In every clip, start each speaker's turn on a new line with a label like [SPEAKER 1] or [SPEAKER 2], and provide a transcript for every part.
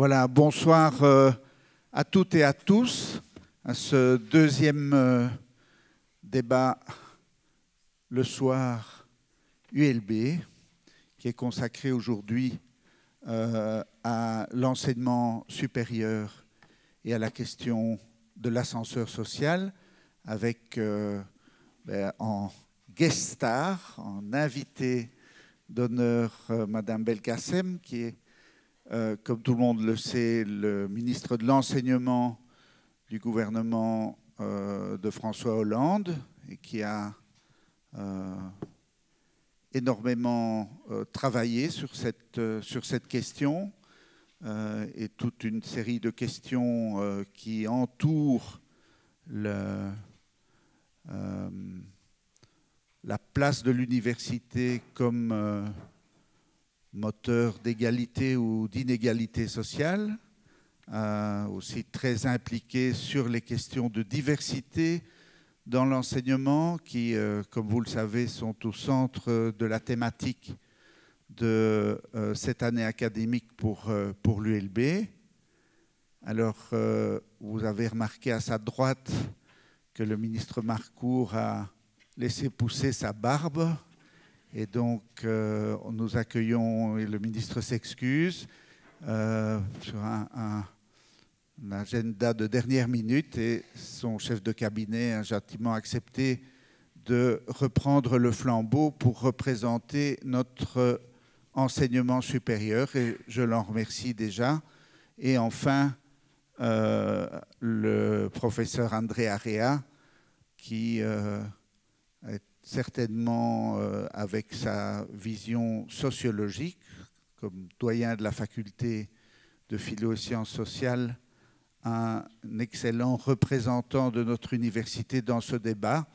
[SPEAKER 1] Voilà, bonsoir euh, à toutes et à tous à ce deuxième euh, débat le soir ULB qui est consacré aujourd'hui euh, à l'enseignement supérieur et à la question de l'ascenseur social avec ben, en guest star, en invité d'honneur Madame Belkacem qui est euh, comme tout le monde le sait, le ministre de l'Enseignement du gouvernement euh, de François Hollande, et qui a euh, énormément travaillé sur cette, question et toute une série de questions qui entourent la place de l'université comme moteur d'égalité ou d'inégalité sociale, euh, aussi très impliqué sur les questions de diversité dans l'enseignement qui, euh, comme vous le savez, sont au centre de la thématique de euh, cette année académique pour, pour l'ULB. Alors, vous avez remarqué à sa droite que le ministre Marcourt a laissé pousser sa barbe et donc, euh, nous accueillons, et le ministre s'excuse, euh, sur un, agenda de dernière minute, et son chef de cabinet a gentiment accepté de reprendre le flambeau pour représenter notre enseignement supérieur, et je l'en remercie déjà. Et enfin, euh, le professeur André Area, qui certainement euh, avec sa vision sociologique, comme doyen de la faculté de philo sciences sociales, un excellent représentant de notre université dans ce débat.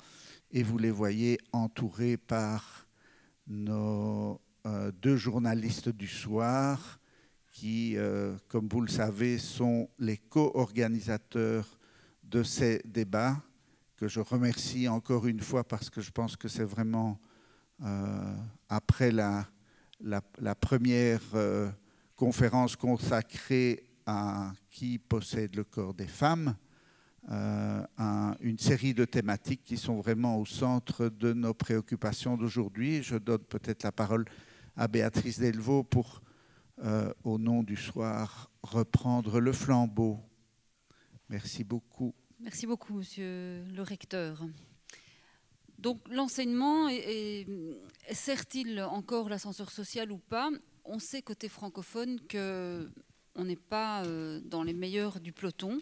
[SPEAKER 1] Et vous les voyez entourés par nos euh, deux journalistes du soir qui, euh, comme vous le savez, sont les co-organisateurs de ces débats que je remercie encore une fois parce que je pense que c'est vraiment euh, après la, première euh, conférence consacrée à qui possède le corps des femmes, euh, une série de thématiques qui sont vraiment au centre de nos préoccupations d'aujourd'hui. Je donne peut-être la parole à Béatrice Delvaux pour, au nom du soir, reprendre le flambeau. Merci beaucoup.
[SPEAKER 2] Merci beaucoup, monsieur le recteur. Donc l'enseignement, sert-il encore l'ascenseur social ou pas? On sait côté francophone qu'on n'est pas euh, dans les meilleurs du peloton.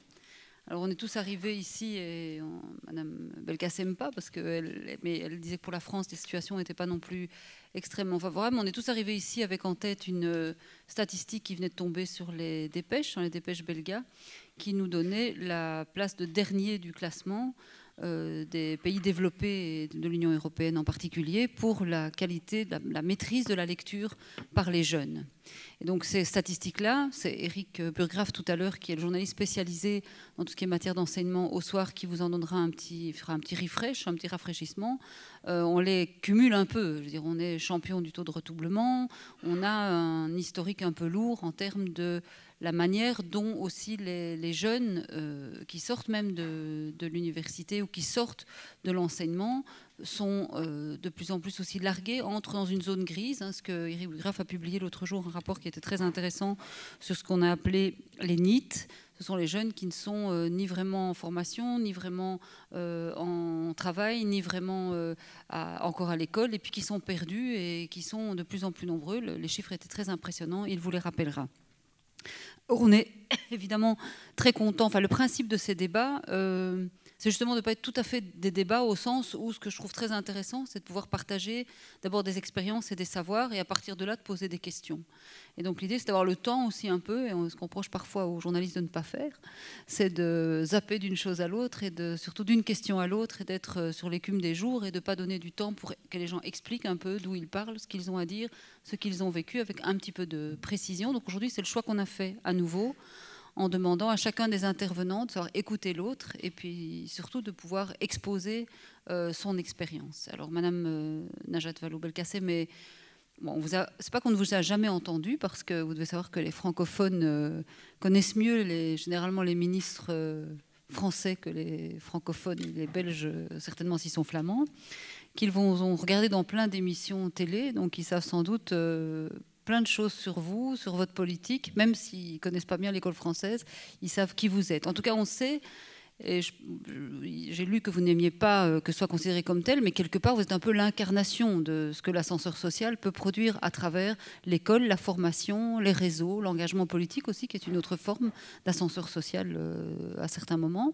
[SPEAKER 2] Alors on est tous arrivés ici, et Madame Belkacem pas, parce qu'elle elle disait que pour la France, les situations n'étaient pas non plus extrêmement favorables. On est tous arrivés ici avec en tête une euh, statistique qui venait de tomber sur les dépêches, les dépêches belgas, qui nous donnait la place de dernier du classement euh, des pays développés de l'Union européenne en particulier pour la qualité, la, maîtrise de la lecture par les jeunes. Et donc ces statistiques-là, c'est Eric Burgraff tout à l'heure, qui est le journaliste spécialisé dans tout ce qui est matière d'enseignement au soir, qui vous en donnera un petit, fera un petit refresh, un petit rafraîchissement. Euh, on les cumule un peu. On est champion du taux de redoublement, on a un historique un peu lourd en termes de la manière dont aussi les, jeunes euh, qui sortent même de, l'université ou qui sortent de l'enseignement sont euh, de plus en plus aussi largués, entrent dans une zone grise. Hein, ce que Eric Graff a publié l'autre jour, un rapport qui était très intéressant sur ce qu'on a appelé les NIT. Ce sont les jeunes qui ne sont euh, ni vraiment en formation, ni vraiment en travail, ni vraiment encore à l'école, et puis qui sont perdus et qui sont de plus en plus nombreux. les chiffres étaient très impressionnants, il vous les rappellera. On est évidemment très content. Enfin, le principe de ces débats, euh, c'est justement de ne pas être tout à fait des débats au sens où ce que je trouve très intéressant, c'est de pouvoir partager d'abord des expériences et des savoirs et à partir de là de poser des questions. Et donc l'idée, c'est d'avoir le temps aussi un peu, et ce qu'on reproche parfois aux journalistes de ne pas faire, c'est de zapper d'une chose à l'autre et de, surtout d'une question à l'autre et d'être euh, sur l'écume des jours et de ne pas donner du temps pour que les gens expliquent un peu d'où ils parlent, ce qu'ils ont à dire, ce qu'ils ont vécu avec un petit peu de précision. Donc aujourd'hui, c'est le choix qu'on a fait à nouveau en demandant à chacun des intervenants de savoir écouter l'autre et puis surtout de pouvoir exposer euh, son expérience. Alors Madame euh, Najat Vallaud-Belkacem est bon, c'est pas qu'on ne vous a jamais entendu, parce que vous devez savoir que les francophones connaissent mieux généralement les ministres français que les francophones, les Belges certainement s'ils sont flamands, qu'ils vont regarder dans plein d'émissions télé, donc ils savent sans doute plein de choses sur vous, sur votre politique, même s'ils ne connaissent pas bien l'école française, ils savent qui vous êtes. En tout cas, on sait, et j'ai lu que vous n'aimiez pas euh, que ce soit considéré comme tel, mais quelque part, vous êtes un peu l'incarnation de ce que l'ascenseur social peut produire à travers l'école, la formation, les réseaux, l'engagement politique aussi, qui est une autre forme d'ascenseur social euh, à certains moments.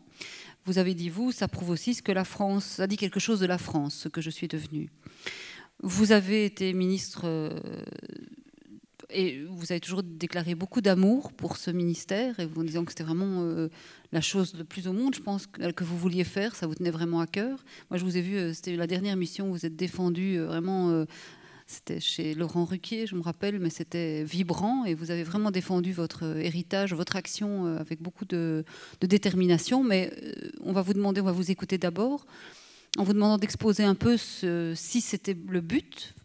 [SPEAKER 2] Vous avez dit, vous, ça prouve aussi ce que la France, ça dit quelque chose de la France, ce que je suis devenue. Vous avez été ministre euh, et vous avez toujours déclaré beaucoup d'amour pour ce ministère, et vous en disant que c'était vraiment euh, la chose le plus au monde, je pense, que, vous vouliez faire, ça vous tenait vraiment à cœur. Moi, je vous ai vu, euh, c'était la dernière mission où vous êtes défendu euh, vraiment, c'était chez Laurent Ruquier, je me rappelle, mais c'était vibrant, et vous avez vraiment défendu votre héritage, votre action avec beaucoup de, de détermination. Mais on va vous demander, on va vous écouter d'abord, en vous demandant d'exposer un peu si c'était le but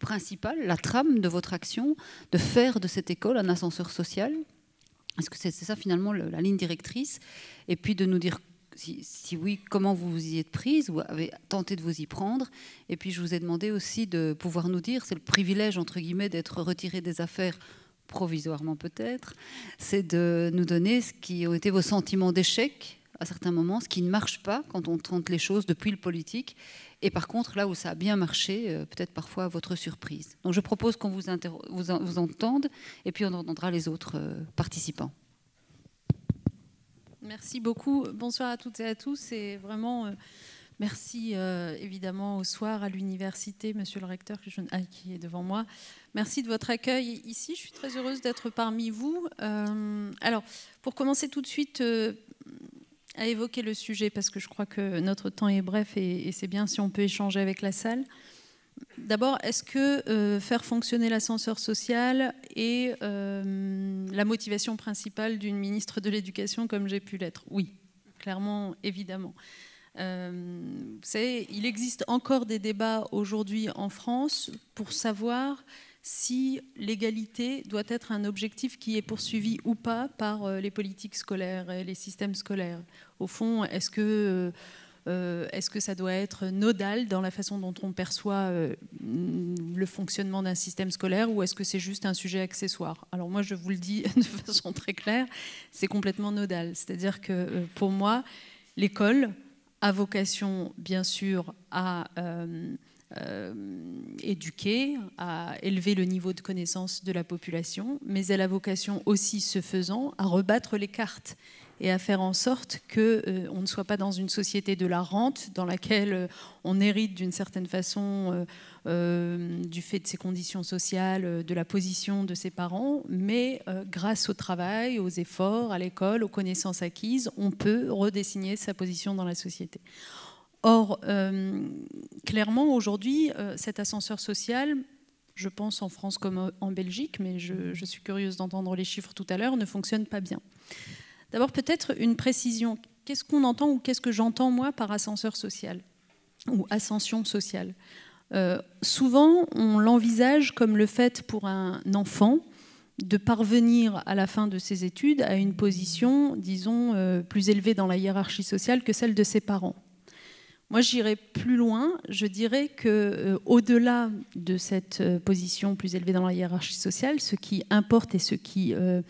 [SPEAKER 2] principale, la trame de votre action, de faire de cette école un ascenseur social? Est-ce que c'est ça finalement la ligne directrice? Et puis de nous dire si, oui, comment vous vous y êtes prise, vous avez tenté de vous y prendre? Et puis je vous ai demandé aussi de pouvoir nous dire, c'est le privilège entre guillemets d'être retiré des affaires provisoirement peut-être, c'est de nous donner ce qui ont été vos sentiments d'échec à certains moments, ce qui ne marche pas quand on tente les choses depuis le politique, et par contre, là où ça a bien marché, euh, peut-être parfois à votre surprise. Donc je propose qu'on vous, entende et puis on entendra les autres euh, participants.
[SPEAKER 3] Merci beaucoup. Bonsoir à toutes et à tous. Et vraiment, euh, merci évidemment au soir à l'université, monsieur le recteur ah, qui est devant moi. Merci de votre accueil ici. Je suis très heureuse d'être parmi vous. alors, pour commencer tout de suite à évoquer le sujet parce que je crois que notre temps est bref et, c'est bien si on peut échanger avec la salle. D'abord, est-ce que euh, faire fonctionner l'ascenseur social est euh, la motivation principale d'une ministre de l'Éducation comme j'ai pu l'être? Oui, clairement, évidemment. Euh, vous savez, il existe encore des débats aujourd'hui en France pour savoir si l'égalité doit être un objectif qui est poursuivi ou pas par euh, les politiques scolaires et les systèmes scolaires. Au fond, est-ce que, euh, que ça doit être nodal dans la façon dont on perçoit euh, le fonctionnement d'un système scolaire ou est-ce que c'est juste un sujet accessoire? Alors moi, je vous le dis de façon très claire, c'est complètement nodal. C'est-à-dire que pour moi, l'école a vocation, bien sûr, à éduquer, à élever le niveau de connaissance de la population, mais elle a vocation aussi, ce faisant, à rebattre les cartes et à faire en sorte qu'on euh, on ne soit pas dans une société de la rente dans laquelle euh, on hérite d'une certaine façon du fait de ses conditions sociales, de la position de ses parents, mais grâce au travail, aux efforts, à l'école, aux connaissances acquises, on peut redessiner sa position dans la société. Or, euh, clairement, aujourd'hui, euh, cet ascenseur social, je pense en France comme en Belgique, mais je, suis curieuse d'entendre les chiffres tout à l'heure, ne fonctionne pas bien. D'abord, peut-être une précision. Qu'est-ce qu'on entend ou qu'est-ce que j'entends moi par ascenseur social ou ascension sociale? Euh, Souvent, on l'envisage comme le fait pour un enfant de parvenir à la fin de ses études à une position, disons, plus élevée dans la hiérarchie sociale que celle de ses parents. Moi, j'irais plus loin. Je dirais que, euh, au-delà de cette euh, position plus élevée dans la hiérarchie sociale, ce qui importe et ce qui euh,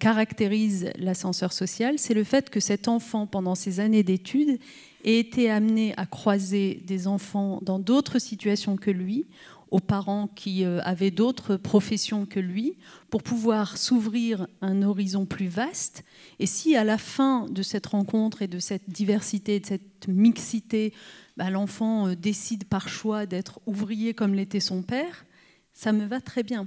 [SPEAKER 3] caractérise l'ascenseur social, c'est le fait que cet enfant, pendant ses années d'études, ait été amené à croiser des enfants dans d'autres situations que lui, aux parents qui avaient d'autres professions que lui, pour pouvoir s'ouvrir un horizon plus vaste. Et si à la fin de cette rencontre et de cette diversité, de cette mixité, bah, l'enfant euh, décide par choix d'être ouvrier comme l'était son père, ça me va très bien.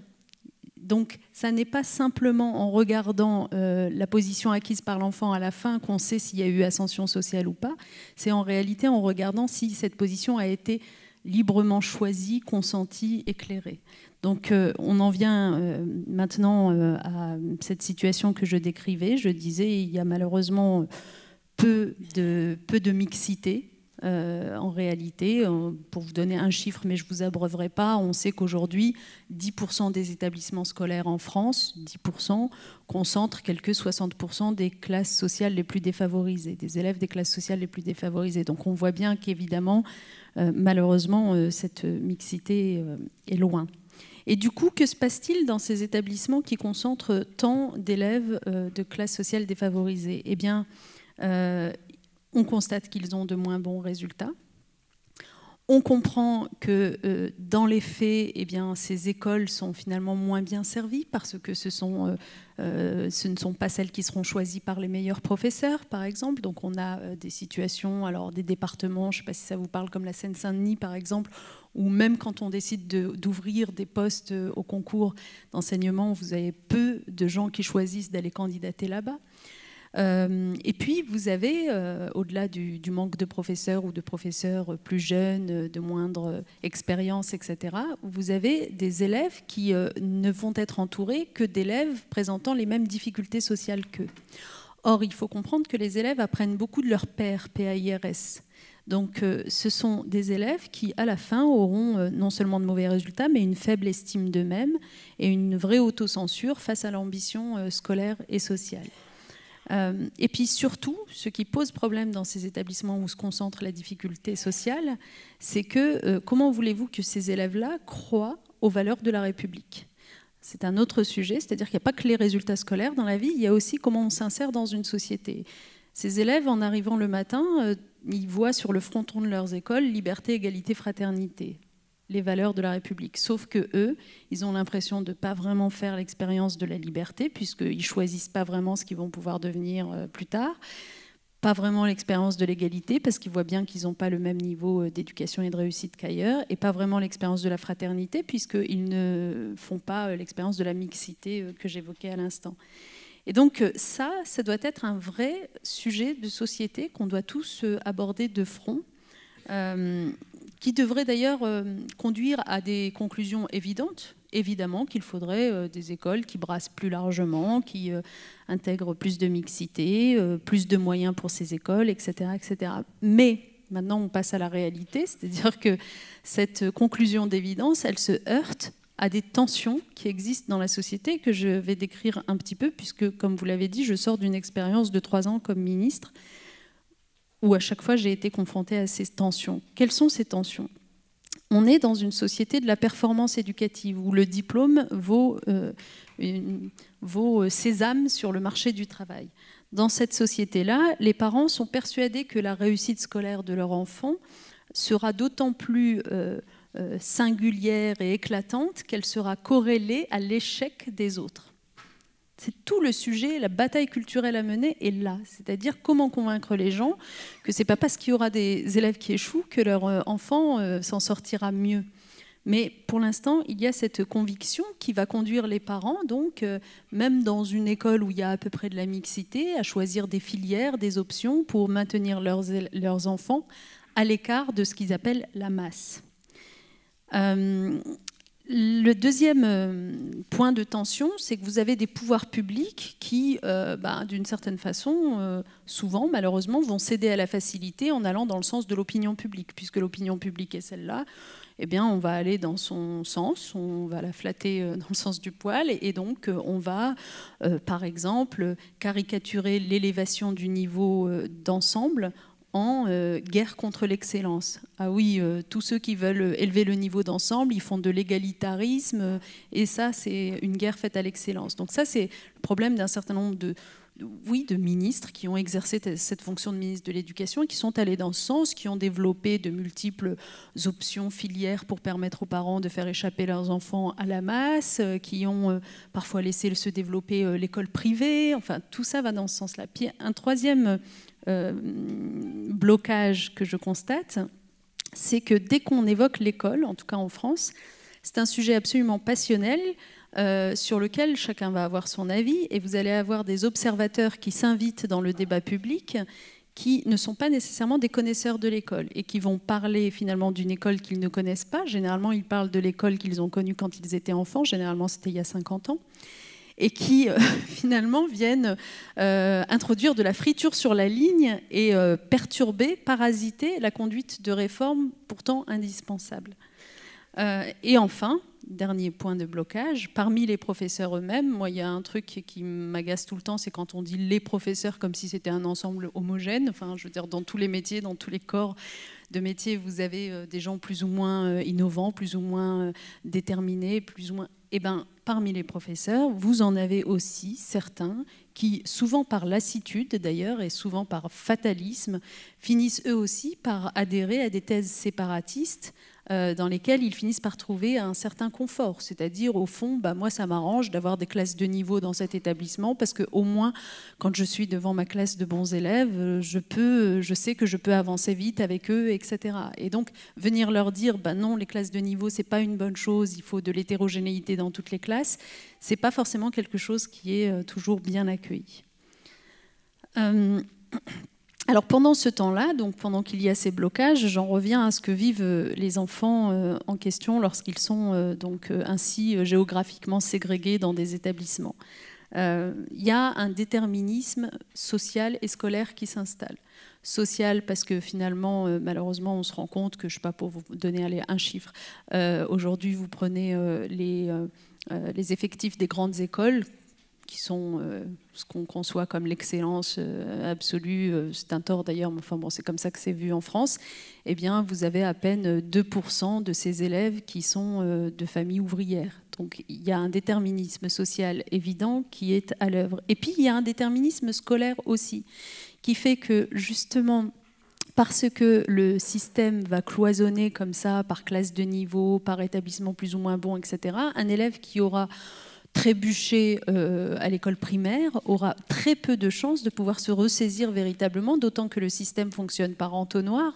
[SPEAKER 3] Donc, ça n'est pas simplement en regardant euh, la position acquise par l'enfant à la fin qu'on sait s'il y a eu ascension sociale ou pas. C'est en réalité en regardant si cette position a été librement choisie, consentie, éclairée. Donc euh, on en vient euh, maintenant euh, à cette situation que je décrivais. Je disais, il y a malheureusement peu de, peu de mixité en réalité, pour vous donner un chiffre, mais je ne vous abreuverai pas, on sait qu'aujourd'hui, 10% des établissements scolaires en France, 10%, concentrent quelques 60% des classes sociales les plus défavorisées, des élèves des classes sociales les plus défavorisées. Donc on voit bien qu'évidemment, malheureusement, cette mixité est loin. Et du coup, que se passe-t-il dans ces établissements qui concentrent tant d'élèves de classes sociales défavorisées? Eh bien, on constate qu'ils ont de moins bons résultats. On comprend que euh, dans les faits, eh bien, ces écoles sont finalement moins bien servies parce que ce, sont, euh, euh, ce ne sont pas celles qui seront choisies par les meilleurs professeurs, par exemple. Donc on a des situations, alors des départements, je ne sais pas si ça vous parle, comme la Seine-Saint-Denis, par exemple, où même quand on décide d'ouvrir des postes au concours d'enseignement, vous avez peu de gens qui choisissent d'aller candidater là-bas. Euh, et puis, vous avez, euh, au-delà du, manque de professeurs ou de professeurs plus jeunes, de moindre expérience, etc., vous avez des élèves qui euh, ne vont être entourés que d'élèves présentant les mêmes difficultés sociales qu'eux. Or, il faut comprendre que les élèves apprennent beaucoup de leur père, PAIRS. Donc, ce sont des élèves qui, à la fin, auront non seulement de mauvais résultats, mais une faible estime d'eux-mêmes et une vraie autocensure face à l'ambition scolaire et sociale. Euh, et puis surtout, ce qui pose problème dans ces établissements où se concentre la difficulté sociale, c'est que euh, comment voulez-vous que ces élèves-là croient aux valeurs de la République? C'est un autre sujet, c'est-à-dire qu'il n'y a pas que les résultats scolaires dans la vie, il y a aussi comment on s'insère dans une société. Ces élèves, en arrivant le matin, euh, ils voient sur le fronton de leurs écoles liberté, égalité, fraternité les valeurs de la République. Sauf que eux, ils ont l'impression de ne pas vraiment faire l'expérience de la liberté, puisqu'ils choisissent pas vraiment ce qu'ils vont pouvoir devenir euh, plus tard. Pas vraiment l'expérience de l'égalité, parce qu'ils voient bien qu'ils n'ont pas le même niveau euh, d'éducation et de réussite qu'ailleurs, et pas vraiment l'expérience de la fraternité, puisqu'ils ne font pas euh, l'expérience de la mixité que j'évoquais à l'instant. Et donc ça, ça doit être un vrai sujet de société qu'on doit tous aborder de front qui devrait d'ailleurs euh, conduire à des conclusions évidentes. Évidemment qu'il faudrait euh, des écoles qui brassent plus largement, qui euh, intègrent plus de mixité, plus de moyens pour ces écoles, etc., etc. Mais maintenant, on passe à la réalité, c'est-à-dire que cette conclusion d'évidence, elle se heurte à des tensions qui existent dans la société que je vais décrire un petit peu, puisque, comme vous l'avez dit, je sors d'une expérience de trois ans comme ministre où à chaque fois j'ai été confrontée à ces tensions. Quelles sont ces tensions? On est dans une société de la performance éducative où le diplôme vaut, euh, euh, sésame sur le marché du travail. Dans cette société-là, les parents sont persuadés que la réussite scolaire de leur enfant sera d'autant plus euh, singulière et éclatante qu'elle sera corrélée à l'échec des autres. C'est tout le sujet, la bataille culturelle à mener est là. C'est-à-dire comment convaincre les gens que c'est pas parce qu'il y aura des élèves qui échouent que leur euh, enfant euh, s'en sortira mieux. Mais pour l'instant, il y a cette conviction qui va conduire les parents, donc, euh, même dans une école où il y a à peu près de la mixité, à choisir des filières, des options pour maintenir leurs, leurs enfants à l'écart de ce qu'ils appellent la masse. Le deuxième euh, point de tension, c'est que vous avez des pouvoirs publics qui, euh, bah, d'une certaine façon, euh, souvent, malheureusement, vont céder à la facilité en allant dans le sens de l'opinion publique, puisque l'opinion publique est celle-là. Eh bien, on va aller dans son sens, on va la flatter dans le sens du poil, et, donc on va, par exemple, caricaturer l'élévation du niveau d'ensemble en euh, guerre contre l'excellence. Ah oui, euh, tous ceux qui veulent élever le niveau d'ensemble, ils font de l'égalitarisme, euh, et ça, c'est une guerre faite à l'excellence. Donc ça, c'est le problème d'un certain nombre de, oui, de ministres qui ont exercé cette fonction de ministre de l'Éducation qui sont allés dans ce sens, qui ont développé de multiples options filières pour permettre aux parents de faire échapper leurs enfants à la masse, qui ont parfois laissé se développer l'école privée. Enfin, tout ça va dans ce sens-là. Puis un troisième euh, blocage que je constate, c'est que dès qu'on évoque l'école, en tout cas en France, c'est un sujet absolument passionnel euh, sur lequel chacun va avoir son avis et vous allez avoir des observateurs qui s'invitent dans le débat public qui ne sont pas nécessairement des connaisseurs de l'école et qui vont parler finalement d'une école qu'ils ne connaissent pas. Généralement, ils parlent de l'école qu'ils ont connue quand ils étaient enfants. Généralement, c'était il y a 50 ans. Et qui finalement viennent introduire de la friture sur la ligne et perturber, parasiter la conduite de réformes pourtant indispensables. et enfin, dernier point de blocage, parmi les professeurs eux-mêmes, moi, il y a un truc qui m'agace tout le temps, c'est quand on dit les professeurs comme si c'était un ensemble homogène. Enfin, je veux dire, dans tous les métiers, dans tous les corps de métiers, vous avez euh, des gens plus ou moins euh, innovants, plus ou moins euh, déterminés, plus ou moins. Eh bien, parmi les professeurs, vous en avez aussi certains qui, souvent par lassitude d'ailleurs, et souvent par fatalisme, finissent eux aussi par adhérer à des thèses séparatistes euh, dans lesquels ils finissent par trouver un certain confort. C'est-à-dire, au fond, bah, moi, ça m'arrange d'avoir des classes de niveau dans cet établissement parce que au moins, quand je suis devant ma classe de bons élèves, euh, je, peux, je sais que je peux avancer vite avec eux, etc. Et donc, venir leur dire, bah, non, les classes de niveau, c'est pas une bonne chose, il faut de l'hétérogénéité dans toutes les classes, c'est pas forcément quelque chose qui est euh, toujours bien accueilli. Alors pendant ce temps-là, donc pendant qu'il y a ces blocages, j'en reviens à ce que vivent euh, les enfants euh, en question lorsqu'ils sont euh, donc ainsi géographiquement ségrégés dans des établissements. Il y a un déterminisme social et scolaire qui s'installe. Social parce que finalement, malheureusement, on se rend compte que, je ne sais pas pour vous donner un chiffre, aujourd'hui vous prenez les, les effectifs des grandes écoles qui sont euh, ce qu'on conçoit comme l'excellence euh, absolue, euh, c'est un tort d'ailleurs, mais enfin bon, c'est comme ça que c'est vu en France, eh bien, vous avez à peine 2% de ces élèves qui sont de familles ouvrières. Donc il y a un déterminisme social évident qui est à l'œuvre. Et puis il y a un déterminisme scolaire aussi, qui fait que justement, parce que le système va cloisonner comme ça par classe de niveau, par établissement plus ou moins bon, etc., un élève qui aura trébucher euh, à l'école primaire aura très peu de chances de pouvoir se ressaisir véritablement, d'autant que le système fonctionne par entonnoir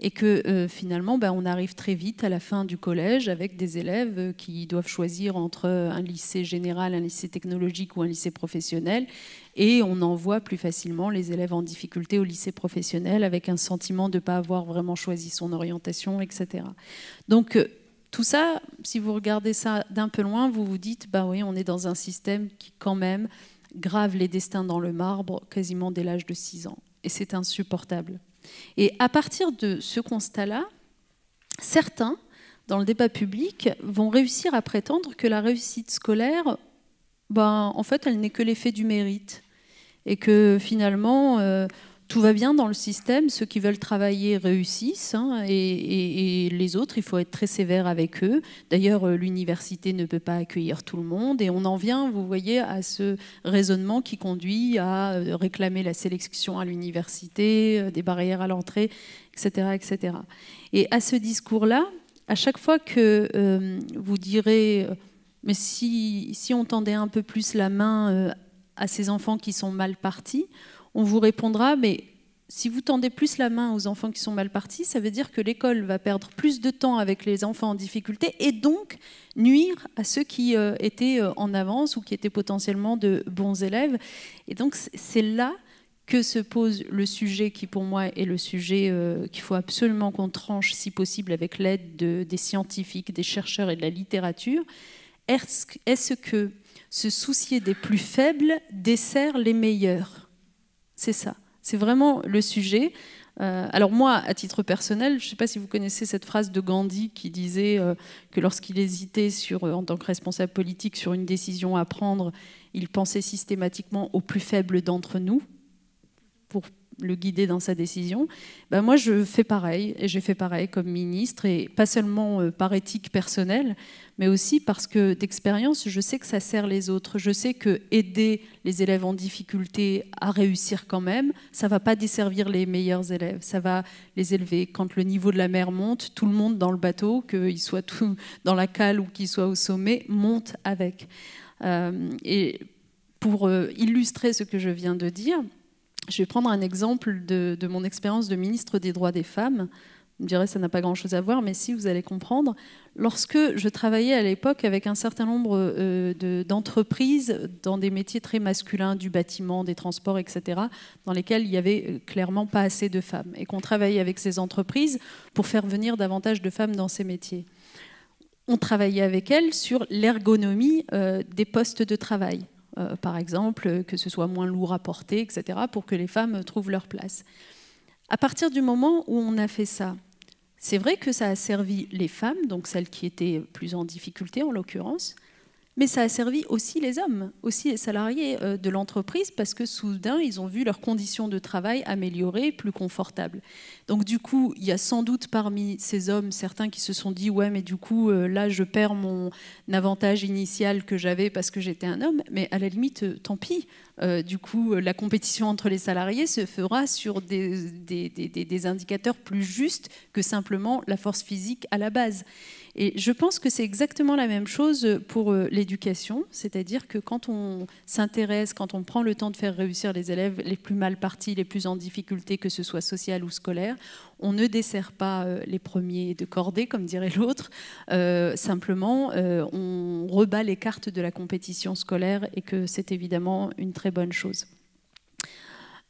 [SPEAKER 3] et que euh, finalement ben, on arrive très vite à la fin du collège avec des élèves qui doivent choisir entre un lycée général, un lycée technologique ou un lycée professionnel et on envoie plus facilement les élèves en difficulté au lycée professionnel avec un sentiment de ne pas avoir vraiment choisi son orientation, etc. Donc euh, tout ça, si vous regardez ça d'un peu loin, vous vous dites, bah oui, on est dans un système qui quand même grave les destins dans le marbre quasiment dès l'âge de 6 ans. Et c'est insupportable. Et à partir de ce constat-là, certains, dans le débat public, vont réussir à prétendre que la réussite scolaire, ben, en fait, elle n'est que l'effet du mérite. Et que finalement, euh, tout va bien dans le système, ceux qui veulent travailler réussissent, hein, et, les autres, il faut être très sévère avec eux. D'ailleurs, euh, l'université ne peut pas accueillir tout le monde, et on en vient, vous voyez, à ce raisonnement qui conduit à euh, réclamer la sélection à l'université, euh, des barrières à l'entrée, etc., etc. Et à ce discours-là, à chaque fois que vous direz, mais si, si, on tendait un peu plus la main à ces enfants qui sont mal partis, on vous répondra, mais si vous tendez plus la main aux enfants qui sont mal partis, ça veut dire que l'école va perdre plus de temps avec les enfants en difficulté et donc nuire à ceux qui euh, étaient euh, en avance ou qui étaient potentiellement de bons élèves. Et donc c'est là que se pose le sujet qui pour moi est le sujet euh, qu'il faut absolument qu'on tranche si possible avec l'aide des scientifiques, des chercheurs et de la littérature. Est-ce que se soucier des plus faibles dessert les meilleurs? C'est ça. C'est vraiment le sujet. Euh, alors moi, à titre personnel, je ne sais pas si vous connaissez cette phrase de Gandhi qui disait euh, que lorsqu'il hésitait euh, en tant que responsable politique sur une décision à prendre, il pensait systématiquement aux plus faibles d'entre nous pour le guider dans sa décision. Ben moi, je fais pareil, et j'ai fait pareil comme ministre, et pas seulement par éthique personnelle, mais aussi parce que d'expérience, je sais que ça sert les autres. Je sais que aider les élèves en difficulté à réussir quand même, ça va pas desservir les meilleurs élèves, ça va les élever. Quand le niveau de la mer monte, tout le monde dans le bateau, qu'il soit tout dans la cale ou qu'il soit au sommet, monte avec. Euh, et pour euh, illustrer ce que je viens de dire, je vais prendre un exemple de mon expérience de ministre des droits des femmes. Vous me direz, ça n'a pas grand-chose à voir, mais si, vous allez comprendre. Lorsque je travaillais à l'époque avec un certain nombre euh, d'entreprises dans des métiers très masculins, du bâtiment, des transports, etc., dans lesquels il y avait euh, clairement pas assez de femmes, et qu'on travaillait avec ces entreprises pour faire venir davantage de femmes dans ces métiers. On travaillait avec elles sur l'ergonomie euh, des postes de travail. par exemple, que ce soit moins lourd à porter, etc., pour que les femmes trouvent leur place. À partir du moment où on a fait ça, c'est vrai que ça a servi les femmes, donc celles qui étaient plus en difficulté en l'occurrence, mais ça a servi aussi les hommes, aussi les salariés euh, de l'entreprise, parce que soudain, ils ont vu leurs conditions de travail améliorées, plus confortables. Donc du coup, il y a sans doute parmi ces hommes certains qui se sont dit, ouais, mais du coup, euh, là, je perds mon avantage initial que j'avais parce que j'étais un homme, mais à la limite, euh, tant pis. du coup, la compétition entre les salariés se fera sur des, des indicateurs plus justes que simplement la force physique à la base. Et je pense que c'est exactement la même chose pour euh, l'éducation, c'est-à-dire que quand on s'intéresse, quand on prend le temps de faire réussir les élèves les plus mal partis, les plus en difficulté, que ce soit social ou scolaire, on ne dessert pas euh, les premiers de cordée, comme dirait l'autre. Euh, simplement, on rebat les cartes de la compétition scolaire et que c'est évidemment une très bonne chose.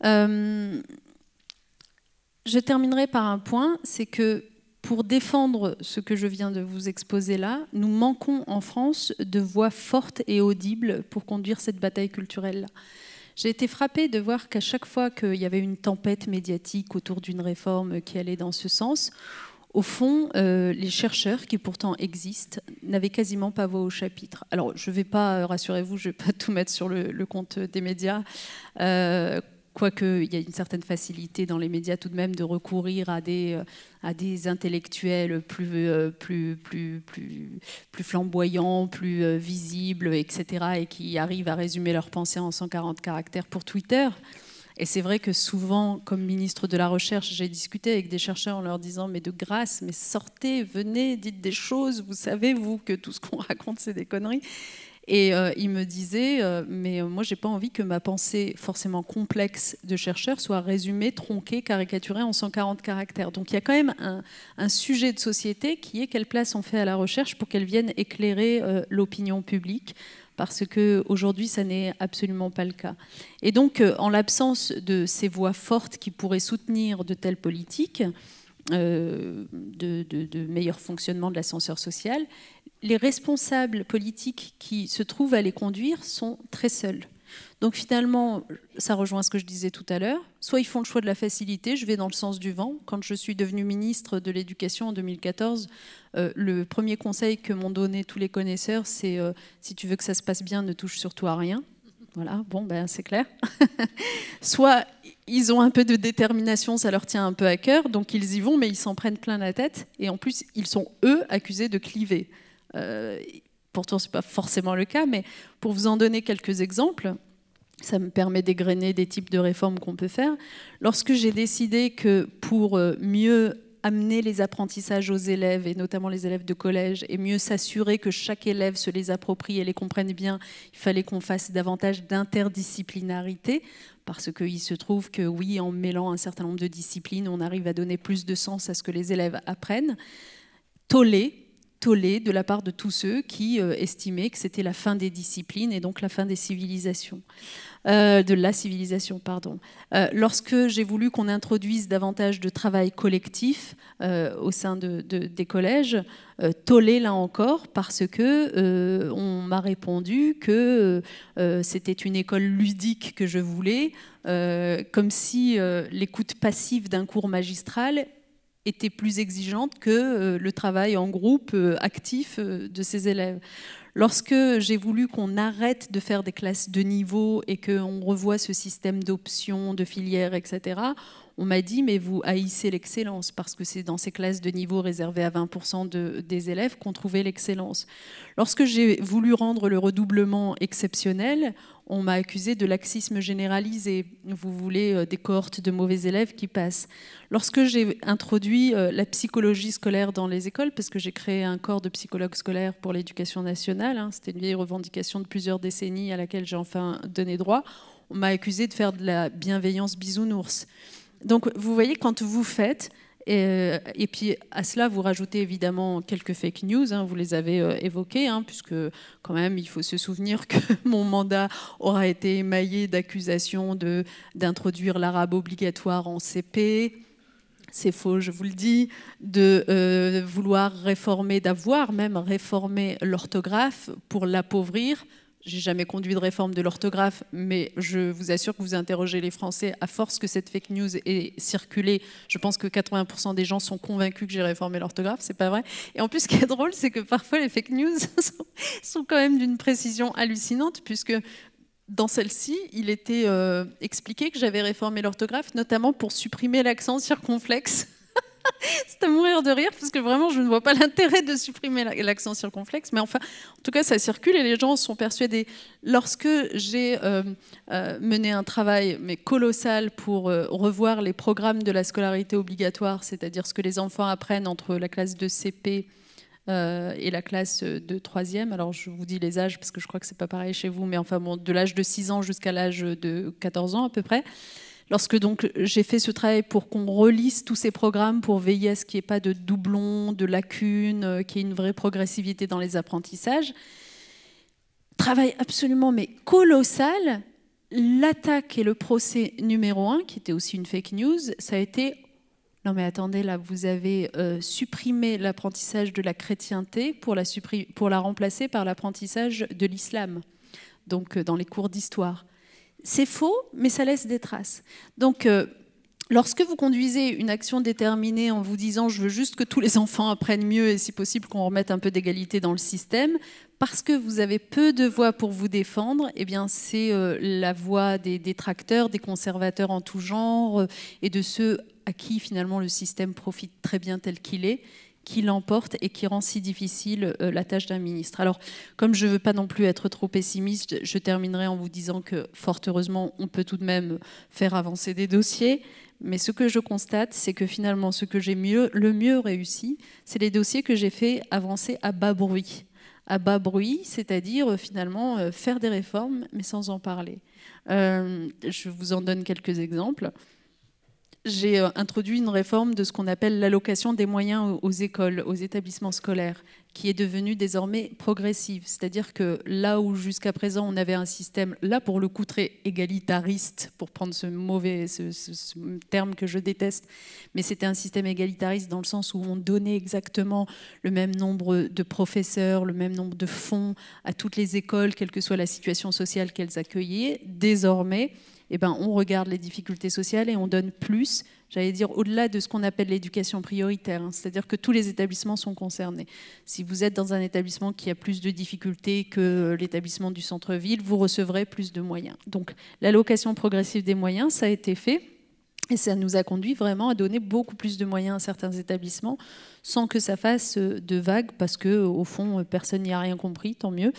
[SPEAKER 3] je terminerai par un point, c'est que pour défendre ce que je viens de vous exposer là, nous manquons en France de voix fortes et audibles pour conduire cette bataille culturelle-là. J'ai été frappée de voir qu'à chaque fois qu'il y avait une tempête médiatique autour d'une réforme qui allait dans ce sens, au fond, euh, les chercheurs qui pourtant existent n'avaient quasiment pas voix au chapitre. Alors, je ne vais pas, euh, rassurez-vous, je ne vais pas tout mettre sur le, compte des médias. Euh, quoique il y a une certaine facilité dans les médias tout de même de recourir à des, euh, à des intellectuels plus, euh, plus, plus, plus, plus flamboyants, plus euh, visibles, etc., et qui arrivent à résumer leurs pensées en 140 caractères pour Twitter. Et c'est vrai que souvent, comme ministre de la Recherche, j'ai discuté avec des chercheurs en leur disant Mais de grâce, mais sortez, venez, dites des choses, vous savez, vous, que tout ce qu'on raconte, c'est des conneries. Et euh, il me disait, euh, mais moi, j'ai pas envie que ma pensée forcément complexe de chercheur soit résumée, tronquée, caricaturée en 140 caractères. Donc il y a quand même un, sujet de société qui est quelle place on fait à la recherche pour qu'elle vienne éclairer euh, l'opinion publique parce qu'aujourd'hui, ça n'est absolument pas le cas. Et donc, en l'absence de ces voix fortes qui pourraient soutenir de telles politiques, de, meilleur fonctionnement de l'ascenseur social, les responsables politiques qui se trouvent à les conduire sont très seuls. Donc finalement, ça rejoint ce que je disais tout à l'heure. Soit ils font le choix de la facilité, je vais dans le sens du vent. Quand je suis devenue ministre de l'Éducation en 2014, euh, le premier conseil que m'ont donné tous les connaisseurs, c'est euh, si tu veux que ça se passe bien, ne touche surtout à rien. Voilà, bon, ben c'est clair. Soit ils ont un peu de détermination, ça leur tient un peu à cœur, donc ils y vont, mais ils s'en prennent plein la tête. Et en plus, ils sont eux accusés de cliver. Euh, pourtant, ce n'est pas forcément le cas, mais pour vous en donner quelques exemples, ça me permet d'égrener des types de réformes qu'on peut faire. Lorsque j'ai décidé que pour euh, mieux amener les apprentissages aux élèves, et notamment les élèves de collège, et mieux s'assurer que chaque élève se les approprie et les comprenne bien, il fallait qu'on fasse davantage d'interdisciplinarité, parce qu'il se trouve que oui, en mêlant un certain nombre de disciplines, on arrive à donner plus de sens à ce que les élèves apprennent. Tollé, de la part de tous ceux qui euh, estimaient que c'était la fin des disciplines et donc la fin des civilisations. Euh, de la civilisation, pardon. Euh, lorsque j'ai voulu qu'on introduise davantage de travail collectif au sein de, des collèges, tollé là encore parce que on m'a répondu que c'était une école ludique que je voulais, comme si l'écoute passive d'un cours magistral était plus exigeante que euh, le travail en groupe euh, actif euh, de ses élèves. Lorsque j'ai voulu qu'on arrête de faire des classes de niveau et qu'on revoie ce système d'options, de filières, etc., on m'a dit, mais vous haïssez l'excellence, parce que c'est dans ces classes de niveau réservées à 20% des élèves qu'on trouvait l'excellence. Lorsque j'ai voulu rendre le redoublement exceptionnel, on m'a accusé de laxisme généralisé. Vous voulez euh, des cohortes de mauvais élèves qui passent. Lorsque j'ai introduit euh, la psychologie scolaire dans les écoles, parce que j'ai créé un corps de psychologues scolaires pour l'éducation nationale, hein, c'était une vieille revendication de plusieurs décennies à laquelle j'ai enfin donné droit, on m'a accusé de faire de la bienveillance bisounours. Donc vous voyez, quand vous faites, euh, et, puis à cela, vous rajoutez évidemment quelques fake news, hein, vous les avez euh, évoquées, hein, puisque quand même, il faut se souvenir que mon mandat aura été émaillé d'accusations d'introduire l'arabe obligatoire en CP. C'est faux, je vous le dis, de euh, vouloir réformer, d'avoir même réformé l'orthographe pour l'appauvrir. J'ai jamais conduit de réforme de l'orthographe, mais je vous assure que vous interrogez les Français à force que cette fake news ait circulé. Je pense que 80% des gens sont convaincus que j'ai réformé l'orthographe, c'est pas vrai. Et en plus, ce qui est drôle, c'est que parfois les fake news sont quand même d'une précision hallucinante, puisque dans celle-ci, il était euh, expliqué que j'avais réformé l'orthographe, notamment pour supprimer l'accent circonflexe. c'est à mourir de rire parce que vraiment je ne vois pas l'intérêt de supprimer l'accent circonflexe. Mais enfin, en tout cas, ça circule et les gens sont persuadés. Lorsque j'ai euh, euh, mené un travail mais colossal pour euh, revoir les programmes de la scolarité obligatoire, c'est-à-dire ce que les enfants apprennent entre la classe de CP et la classe de 3e. Alors je vous dis les âges parce que je crois que c'est pas pareil chez vous, mais enfin bon, de l'âge de 6 ans jusqu'à l'âge de 14 ans à peu près. Lorsque donc j'ai fait ce travail pour qu'on relise tous ces programmes, pour veiller à ce qu'il n'y ait pas de doublons, de lacunes, euh, qu'il y ait une vraie progressivité dans les apprentissages, travail absolument mais colossal. L'attaque et le procès numéro un, qui était aussi une fake news, ça a été non mais attendez, là, vous avez euh, supprimé l'apprentissage de la chrétienté pour la, remplacer par l'apprentissage de l'islam, donc euh, dans les cours d'histoire. C'est faux, mais ça laisse des traces. Donc, euh, lorsque vous conduisez une action déterminée en vous disant je veux juste que tous les enfants apprennent mieux et si possible qu'on remette un peu d'égalité dans le système, parce que vous avez peu de voix pour vous défendre, eh bien c'est euh, la voix des détracteurs, des conservateurs en tout genre euh, et de ceux à qui finalement le système profite très bien tel qu'il est qui l'emporte et qui rend si difficile euh, la tâche d'un ministre. Alors, comme je ne veux pas non plus être trop pessimiste, je terminerai en vous disant que, fort heureusement, on peut tout de même faire avancer des dossiers. Mais ce que je constate, c'est que finalement, ce que j'ai le mieux réussi, c'est les dossiers que j'ai fait avancer à bas bruit. À bas bruit, c'est-à-dire euh, finalement euh, faire des réformes, mais sans en parler. je vous en donne quelques exemples j'ai euh, introduit une réforme de ce qu'on appelle l'allocation des moyens aux écoles, aux établissements scolaires, qui est devenue désormais progressive. C'est-à-dire que là où jusqu'à présent on avait un système, là pour le coup très égalitariste, pour prendre ce mauvais ce, terme que je déteste, mais c'était un système égalitariste dans le sens où on donnait exactement le même nombre de professeurs, le même nombre de fonds à toutes les écoles, quelle que soit la situation sociale qu'elles accueillaient. Désormais, eh ben, on regarde les difficultés sociales et on donne plus, j'allais dire, au-delà de ce qu'on appelle l'éducation prioritaire. Hein. C'est-à-dire que tous les établissements sont concernés. Si vous êtes dans un établissement qui a plus de difficultés que l'établissement du centre-ville, vous recevrez plus de moyens. Donc l'allocation progressive des moyens, ça a été fait. Et ça nous a conduit vraiment à donner beaucoup plus de moyens à certains établissements sans que ça fasse de vagues, parce que au fond, personne n'y a rien compris, tant mieux.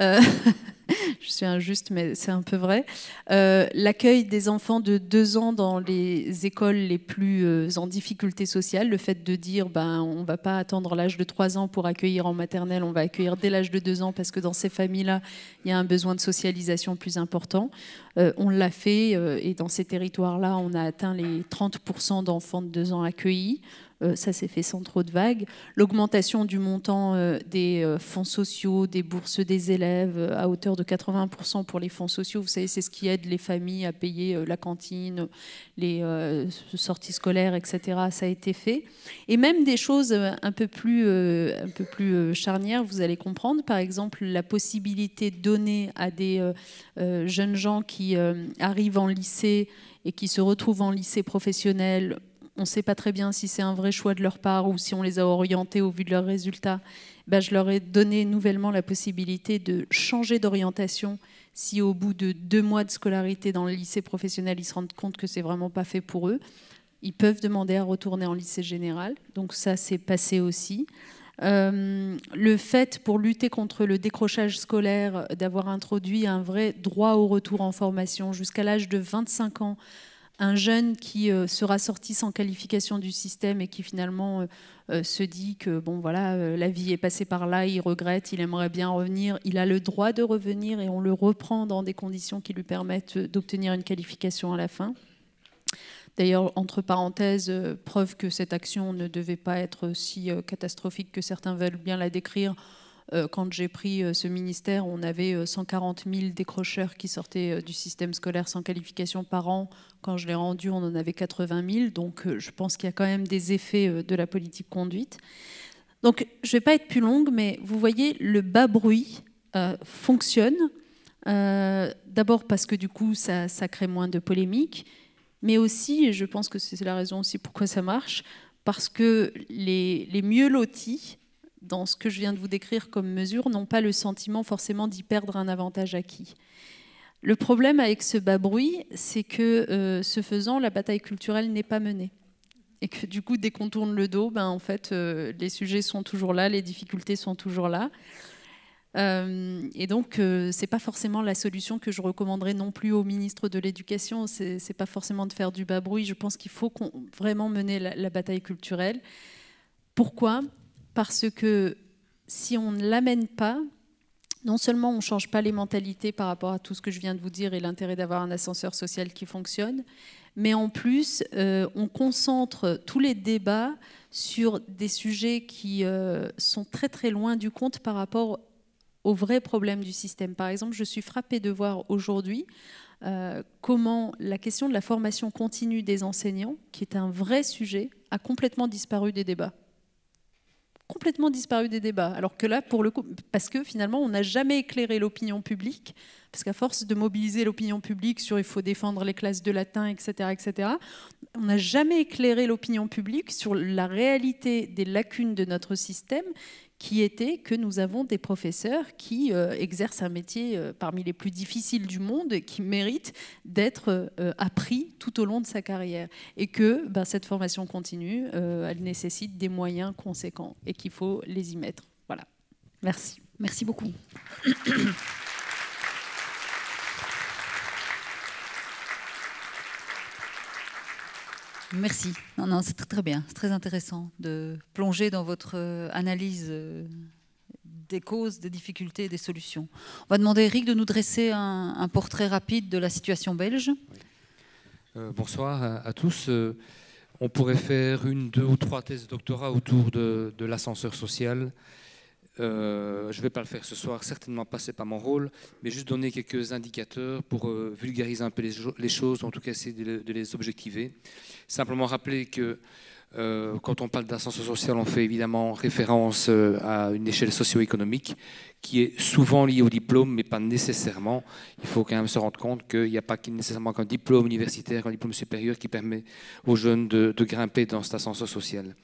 [SPEAKER 3] Euh, je suis injuste, mais c'est un peu vrai. Euh, l'accueil des enfants de deux ans dans les écoles les plus euh, en difficulté sociale, le fait de dire ben, on ne va pas attendre l'âge de trois ans pour accueillir en maternelle, on va accueillir dès l'âge de deux ans, parce que dans ces familles-là, il y a un besoin de socialisation plus important. on l'a fait, et dans ces territoires-là, on a atteint les 30% d'enfants de deux ans accueillis. Euh, ça s'est fait sans trop de vagues. L'augmentation du montant euh, des euh, fonds sociaux, des bourses des élèves à hauteur de 80% pour les fonds sociaux, vous savez, c'est ce qui aide les familles à payer la cantine, les sorties scolaires, etc. Ça a été fait. Et même des choses un peu plus, un peu plus charnières, vous allez comprendre. Par exemple, la possibilité donnée à des jeunes gens qui arrivent en lycée et qui se retrouvent en lycée professionnel on ne sait pas très bien si c'est un vrai choix de leur part ou si on les a orientés au vu de leurs résultats, ben, je leur ai donné nouvellement la possibilité de changer d'orientation si au bout de deux mois de scolarité dans le lycée professionnel, ils se rendent compte que c'est vraiment pas fait pour eux. Ils peuvent demander à retourner en lycée général. Donc ça, c'est passé aussi. Euh, le fait, pour lutter contre le décrochage scolaire, d'avoir introduit un vrai droit au retour en formation jusqu'à l'âge de 25 ans un jeune qui euh, sera sorti sans qualification du système et qui finalement euh, euh, se dit que bon voilà la vie est passée par là, il regrette, il aimerait bien revenir, il a le droit de revenir et on le reprend dans des conditions qui lui permettent d'obtenir une qualification à la fin. D'ailleurs, entre parenthèses, preuve que cette action ne devait pas être si catastrophique que certains veulent bien la décrire. Euh, quand j'ai pris euh, ce ministère, on avait 140 euh, 000 décrocheurs qui sortaient du système scolaire sans qualification par an. Quand je l'ai rendu, on en avait 80 000. Donc je pense qu'il y a quand même des effets de la politique conduite. Donc je ne vais pas être plus longue, mais vous voyez, le bas bruit fonctionne. D'abord parce que du coup, ça, crée moins de polémiques, mais aussi, et je pense que c'est la raison aussi pourquoi ça marche, parce que les mieux lotis dans ce que je viens de vous décrire comme mesure n'ont pas le sentiment forcément d'y perdre un avantage acquis. Le problème avec ce bas bruit, c'est que euh, ce faisant, la bataille culturelle n'est pas menée. Et que du coup, dès qu'on tourne le dos, ben, en fait, euh, les sujets sont toujours là, les difficultés sont toujours là. Euh, et donc, ce n'est pas forcément la solution que je recommanderais non plus au ministre de l'Éducation. Ce n'est pas forcément de faire du bas bruit. Je pense qu'il faut vraiment mener la bataille culturelle. Pourquoi? Parce que si on ne l'amène pas, non seulement on ne change pas les mentalités par rapport à tout ce que je viens de vous dire et l'intérêt d'avoir un ascenseur social qui fonctionne, mais en plus, euh, on concentre tous les débats sur des sujets qui euh, sont très très loin du compte par rapport aux vrais problèmes du système. Par exemple, je suis frappée de voir aujourd'hui euh, comment la question de la formation continue des enseignants, qui est un vrai sujet, a complètement disparu des débats complètement disparu des débats. Alors que là, pour le coup, parce que finalement, on n'a jamais éclairé l'opinion publique, parce qu'à force de mobiliser l'opinion publique sur il faut défendre les classes de latin, etc., etc., on n'a jamais éclairé l'opinion publique sur la réalité des lacunes de notre système qui était que nous avons des professeurs qui euh, exercent un métier euh, parmi les plus difficiles du monde et qui méritent d'être euh, appris tout au long de sa carrière. Et que ben, cette formation continue, elle nécessite des moyens conséquents et qu'il faut les y mettre. Voilà. Merci.
[SPEAKER 2] Merci beaucoup. Merci. C'est très, bien. C'est très intéressant de plonger dans votre euh, analyse euh, des causes, des difficultés et des solutions. On va demander à Eric de nous dresser un, portrait rapide de la situation belge.
[SPEAKER 4] Euh, bonsoir à, tous. on pourrait faire une, deux ou trois thèses de doctorat autour de l'ascenseur social euh, je ne vais pas le faire ce soir, certainement pas, ce n'est pas mon rôle, mais juste donner quelques indicateurs pour euh, vulgariser un peu les, choses, en tout cas essayer de, les objectiver. Simplement rappeler que quand on parle d'ascenseur social, on fait évidemment référence à une échelle socio-économique qui est souvent liée au diplôme, mais pas nécessairement. Il faut quand même se rendre compte qu'il n'y a pas nécessairement qu'un diplôme universitaire, un diplôme supérieur qui permet aux jeunes de, grimper dans cet ascenseur social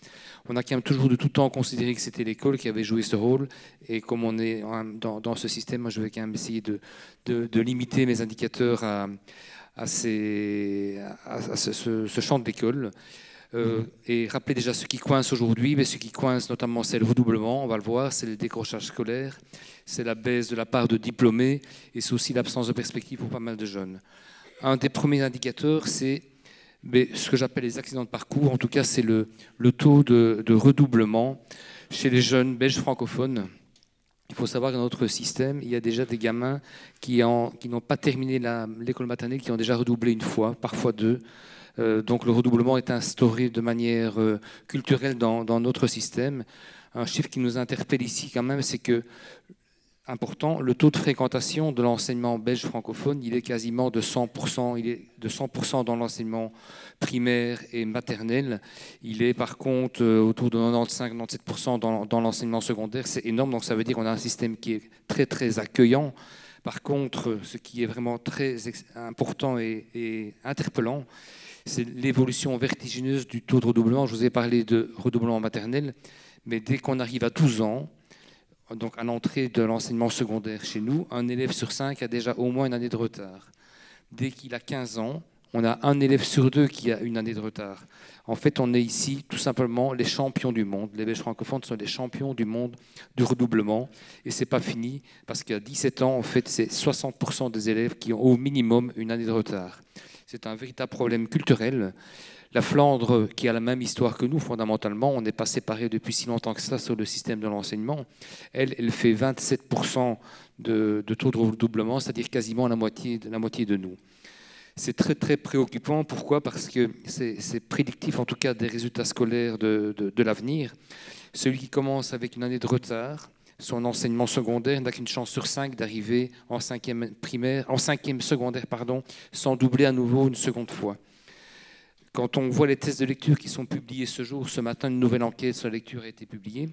[SPEAKER 4] on a quand même toujours de tout temps considéré que c'était l'école qui avait joué ce rôle. Et comme on est dans, ce système, je vais quand même essayer de, limiter mes indicateurs à, ce, champ de l'école. Euh, et rappeler déjà ce qui coince aujourd'hui, mais ce qui coince notamment c'est le redoublement, on va le voir, c'est le décrochage scolaire, c'est la baisse de la part de diplômés et c'est aussi l'absence de perspective pour pas mal de jeunes. Un des premiers indicateurs, c'est ce que j'appelle les accidents de parcours, en tout cas, c'est le, taux de, redoublement chez les jeunes belges francophones. Il faut savoir que dans notre système, il y a déjà des gamins qui n'ont pas terminé l'école maternelle, qui ont déjà redoublé une fois, parfois deux. Euh, donc le redoublement est instauré de manière euh, culturelle dans, notre système. Un chiffre qui nous interpelle ici quand même, c'est que important, le taux de fréquentation de l'enseignement belge francophone, il est quasiment de 100%, il est de 100% dans l'enseignement primaire et maternel. Il est par contre euh, autour de 95-97% dans, l'enseignement secondaire. C'est énorme, donc ça veut dire qu'on a un système qui est très très accueillant. Par contre, ce qui est vraiment très important et interpellant, c'est l'évolution vertigineuse du taux de redoublement. Je vous ai parlé de redoublement maternel, mais dès qu'on arrive à 12 ans, donc à l'entrée de l'enseignement secondaire chez nous, un élève sur cinq a déjà au moins une année de retard. Dès qu'il a 15 ans, on a un élève sur deux qui a une année de retard. En fait, on est ici tout simplement les champions du monde. Les Belges francophones sont les champions du monde du redoublement. Et ce n'est pas fini, parce qu'à 17 ans, en fait, c'est 60% des élèves qui ont au minimum une année de retard. C'est un véritable problème culturel. La Flandre, qui a la même histoire que nous, fondamentalement, on n'est pas séparés depuis si longtemps que ça sur le système de l'enseignement. Elle, fait 27% de, taux de redoublement, c'est-à-dire quasiment la moitié, la moitié de nous. C'est très très préoccupant. Pourquoi? Parce que c'est prédictif, en tout cas, des résultats scolaires de, l'avenir. Celui qui commence avec une année de retard, son enseignement secondaire n'a qu'une chance sur cinq d'arriver en cinquième primaire, en cinquième secondaire, pardon, sans doubler à nouveau une seconde fois. Quand on voit les tests de lecture qui sont publiés ce jour, ce matin, une nouvelle enquête sur la lecture a été publiée.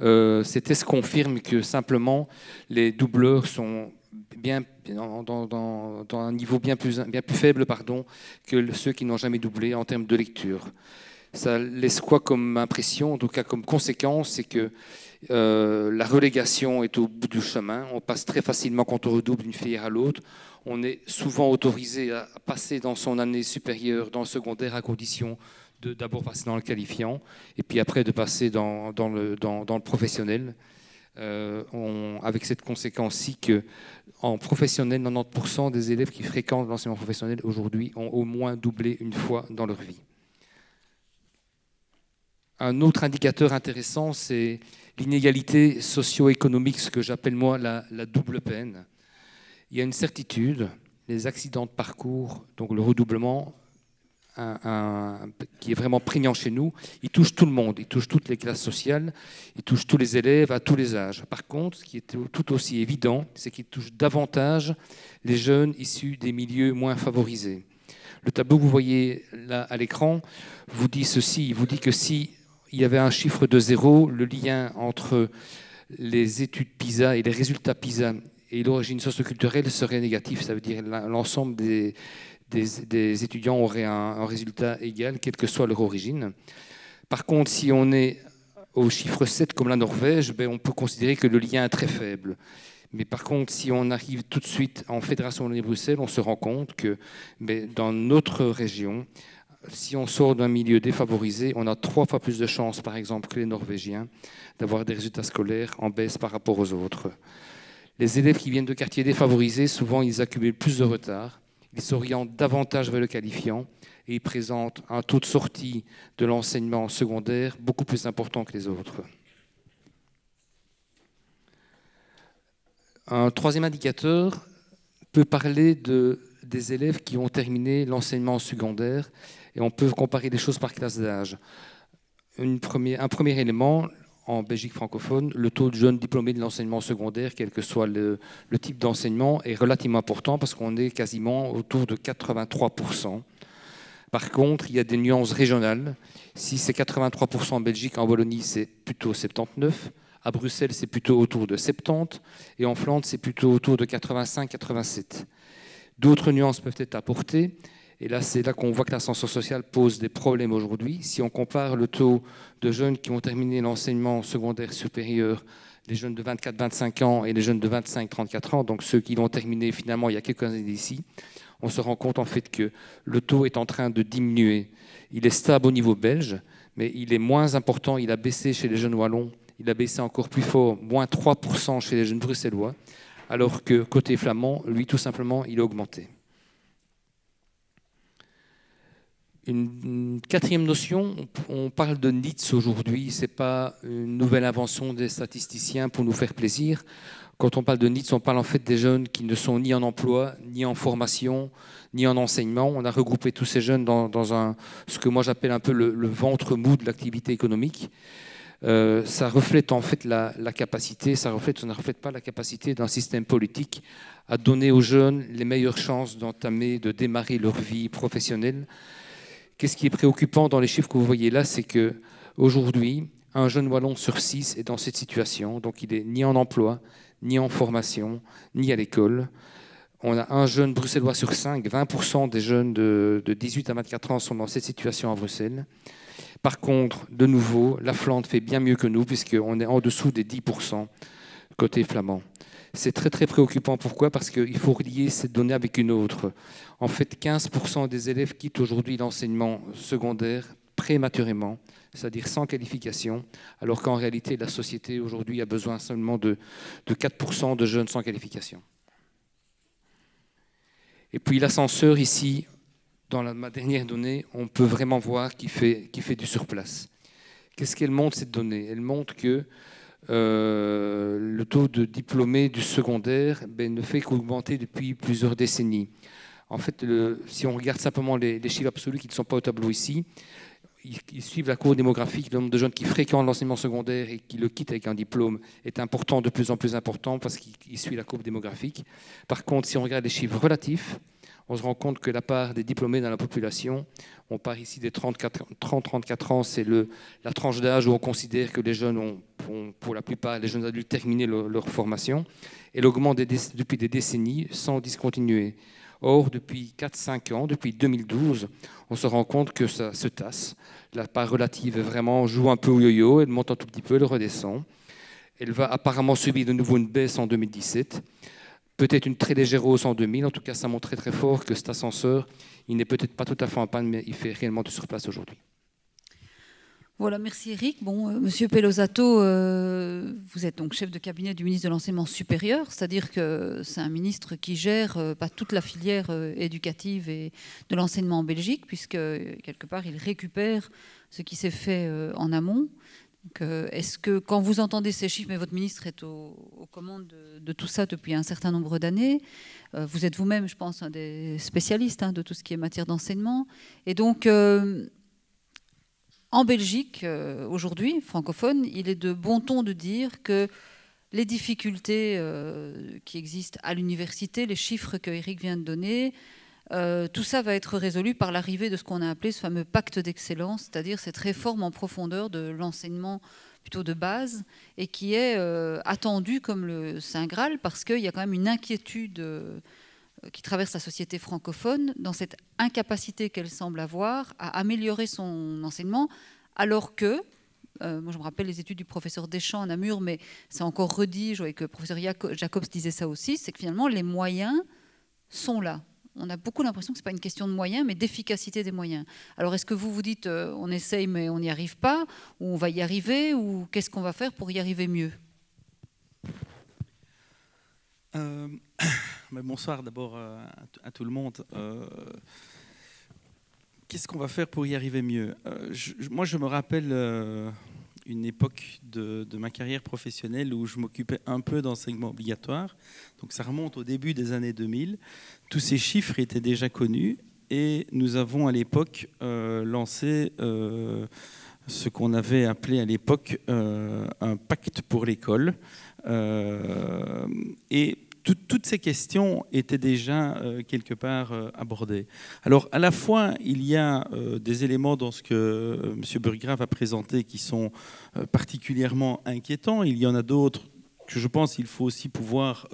[SPEAKER 4] Euh, ces tests confirment que simplement les doubleurs sont bien, dans, un niveau bien plus, bien plus faible pardon, que ceux qui n'ont jamais doublé en termes de lecture. Ça laisse quoi comme impression, en tout cas comme conséquence, c'est que euh, la relégation est au bout du chemin. On passe très facilement quand on redouble d'une filière à l'autre. On est souvent autorisé à passer dans son année supérieure, dans le secondaire, à condition de d'abord passer dans le qualifiant et puis après de passer dans, le, professionnel. Euh, avec cette conséquence-ci que en professionnel, 90% des élèves qui fréquentent l'enseignement professionnel aujourd'hui ont au moins doublé une fois dans leur vie. Un autre indicateur intéressant, c'est l'inégalité socio-économique, ce que j'appelle moi la, double peine. Il y a une certitude, les accidents de parcours, donc le redoublement, qui est vraiment prégnant chez nous, il touche tout le monde, il touche toutes les classes sociales, il touche tous les élèves à tous les âges. Par contre, ce qui est tout aussi évident, c'est qu'il touche davantage les jeunes issus des milieux moins favorisés. Le tableau que vous voyez là à l'écran vous dit ceci, il vous dit que si il y avait un chiffre de zéro, le lien entre les études PISA et les résultats PISA et l'origine socioculturelle serait négatif. Ça veut dire l'ensemble des, étudiants auraient un, résultat égal, quelle que soit leur origine. Par contre, si on est au chiffre 7 comme la Norvège, ben, on peut considérer que le lien est très faible. Mais par contre, si on arrive tout de suite en Fédération Wallonie-Bruxelles, on se rend compte que ben, dans notre région, si on sort d'un milieu défavorisé, on a trois fois plus de chances, par exemple, que les Norvégiens, d'avoir des résultats scolaires en baisse par rapport aux autres. Les élèves qui viennent de quartiers défavorisés, souvent, ils accumulent plus de retard ils s'orientent davantage vers le qualifiant et ils présentent un taux de sortie de l'enseignement secondaire beaucoup plus important que les autres. Un troisième indicateur peut parler de, des élèves qui ont terminé l'enseignement secondaire et on peut comparer les choses par classe d'âge. un premier élément, en Belgique francophone, le taux de jeunes diplômés de l'enseignement secondaire, quel que soit le, type d'enseignement, est relativement important parce qu'on est quasiment autour de 83%. Par contre, il y a des nuances régionales. Si c'est 83% en Belgique, en Wallonie, c'est plutôt 79. À Bruxelles, c'est plutôt autour de 70. Et en Flandre, c'est plutôt autour de 85-87. D'autres nuances peuvent être apportées. Et là, c'est là qu'on voit que l'ascenseur social pose des problèmes aujourd'hui. Si on compare le taux de jeunes qui ont terminé l'enseignement secondaire supérieur, les jeunes de 24-25 ans et les jeunes de 25-34 ans, donc ceux qui l'ont terminé finalement il y a quelques années d'ici, on se rend compte en fait que le taux est en train de diminuer. Il est stable au niveau belge, mais il est moins important. Il a baissé chez les jeunes wallons, il a baissé encore plus fort, moins 3% chez les jeunes bruxellois, alors que côté flamand, lui, tout simplement, il a augmenté. Une quatrième notion, on parle de NITS aujourd'hui, ce n'est pas une nouvelle invention des statisticiens pour nous faire plaisir. Quand on parle de NITS, on parle en fait des jeunes qui ne sont ni en emploi, ni en formation, ni en enseignement. On a regroupé tous ces jeunes dans, ce que moi j'appelle un peu le, ventre mou de l'activité économique. Euh, ça reflète en fait la, capacité, ça reflète, ça ne reflète pas la capacité d'un système politique à donner aux jeunes les meilleures chances d'entamer, de démarrer leur vie professionnelle Qu'est-ce qui est préoccupant dans les chiffres que vous voyez là, c'est que aujourd'hui, un jeune wallon sur six est dans cette situation, donc il est ni en emploi, ni en formation, ni à l'école. On a un jeune bruxellois sur cinq, 20% des jeunes de, 18 à 24 ans sont dans cette situation à Bruxelles. Par contre, de nouveau, la Flandre fait bien mieux que nous, puisqu'on est en dessous des 10% côté flamand. C'est très très préoccupant. Pourquoi? Parce qu'il faut relier cette donnée avec une autre. En fait, 15% des élèves quittent aujourd'hui l'enseignement secondaire prématurément, c'est-à-dire sans qualification, alors qu'en réalité, la société aujourd'hui a besoin seulement de, 4% de jeunes sans qualification. Et puis l'ascenseur ici, dans ma dernière donnée, on peut vraiment voir qu'il fait, fait du surplace. Qu'est-ce qu'elle montre cette donnée? Elle montre que euh, le taux de diplômés du secondaire ben, ne fait qu'augmenter depuis plusieurs décennies. En fait, si on regarde simplement les, chiffres absolus qui ne sont pas au tableau ici, ils, suivent la courbe démographique. Le nombre de jeunes qui fréquentent l'enseignement secondaire et qui le quittent avec un diplôme est important, de plus en plus important, parce qu'il suit la courbe démographique. Par contre, si on regarde les chiffres relatifs, on se rend compte que la part des diplômés dans la population, on part ici des 30-34 ans, c'est la tranche d'âge où on considère que les jeunes ont pour la plupart les jeunes adultes terminer leur, formation. Elle augmente depuis des décennies sans discontinuer. Or, depuis 4-5 ans, depuis 2012, on se rend compte que ça se tasse. La part relative vraiment joue un peu au yo-yo, elle monte un tout petit peu, elle redescend. Elle va apparemment subir de nouveau une baisse en 2017, peut-être une très légère hausse en 2000. En tout cas, ça montre très très fort que cet ascenseur, il n'est peut-être pas tout à fait en panne, mais il fait réellement de surplace aujourd'hui.
[SPEAKER 2] Voilà, merci Eric. Bon, euh, Monsieur Pelosato, euh, vous êtes donc chef de cabinet du ministre de l'enseignement supérieur, c'est-à-dire que c'est un ministre qui gère euh, pas toute la filière éducative et de l'enseignement en Belgique, puisque quelque part il récupère ce qui s'est fait en amont. Est-ce que quand vous entendez ces chiffres, mais votre ministre est aux, commandes de, tout ça depuis un certain nombre d'années, vous êtes vous-même, je pense, un des spécialistes hein, de tout ce qui est matière d'enseignement, et donc en Belgique, euh, aujourd'hui, francophone, il est de bon ton de dire que les difficultés euh, qui existent à l'université, les chiffres que Eric vient de donner, euh, tout ça va être résolu par l'arrivée de ce qu'on a appelé ce fameux pacte d'excellence, c'est-à-dire cette réforme en profondeur de l'enseignement plutôt de base et qui est attendue comme le Saint Graal parce qu'il y a quand même une inquiétude euh, qui traverse la société francophone dans cette incapacité qu'elle semble avoir à améliorer son enseignement, alors que, euh, moi je me rappelle les études du professeur Deschamps à Namur, mais c'est encore redit, je voyais que le professeur Jacobs disait ça aussi, c'est que finalement les moyens sont là. On a beaucoup l'impression que ce n'est pas une question de moyens, mais d'efficacité des moyens. Alors est-ce que vous vous dites euh, on essaye mais on n'y arrive pas, ou on va y arriver, ou qu'est-ce qu'on va faire pour y arriver mieux?
[SPEAKER 5] Bonsoir d'abord euh, à, tout le monde. Euh, qu'est-ce qu'on va faire pour y arriver mieux? Euh, Moi, je me rappelle une époque de, ma carrière professionnelle où je m'occupais un peu d'enseignement obligatoire. Donc ça remonte au début des années 2000. Tous ces chiffres étaient déjà connus et nous avons à l'époque lancé ce qu'on avait appelé à l'époque un pacte pour l'école. et toutes ces questions étaient déjà euh, quelque part euh, abordées. Alors, à la fois, il y a euh, des éléments dans ce que M. Burgrave a présenté qui sont particulièrement inquiétants. Il y en a d'autres que je pense qu'il faut aussi pouvoir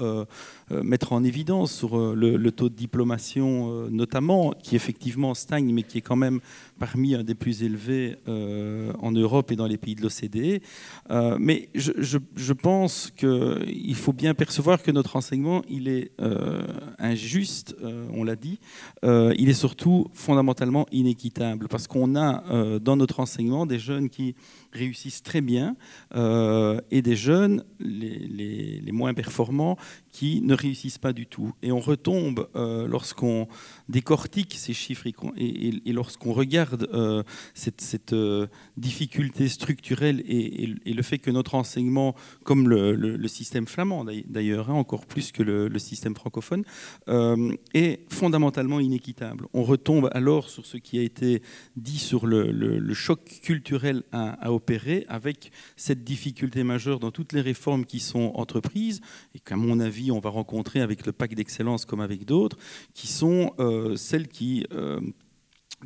[SPEAKER 5] mettre en évidence sur le, taux de diplomation, notamment, qui effectivement stagne, mais qui est quand même parmi un des plus élevés euh, en Europe et dans les pays de l'OCDE. Euh, mais je, pense qu'il faut bien percevoir que notre enseignement, il est euh, injuste, on l'a dit, il est surtout fondamentalement inéquitable, parce qu'on a dans notre enseignement des jeunes qui réussissent très bien et des jeunes, les, moins performants, qui ne réussissent pas du tout. Et on retombe lorsqu'on décortique ces chiffres et, lorsqu'on regarde euh, cette, euh, difficulté structurelle et, le fait que notre enseignement, comme le, système flamand d'ailleurs, hein, encore plus que le, système francophone, euh, est fondamentalement inéquitable. On retombe alors sur ce qui a été dit sur le, choc culturel à, opérer avec cette difficulté majeure dans toutes les réformes qui sont entreprises et qu'à mon avis on va rencontrer avec le pacte d'excellence comme avec d'autres, qui sont euh, celle qui euh,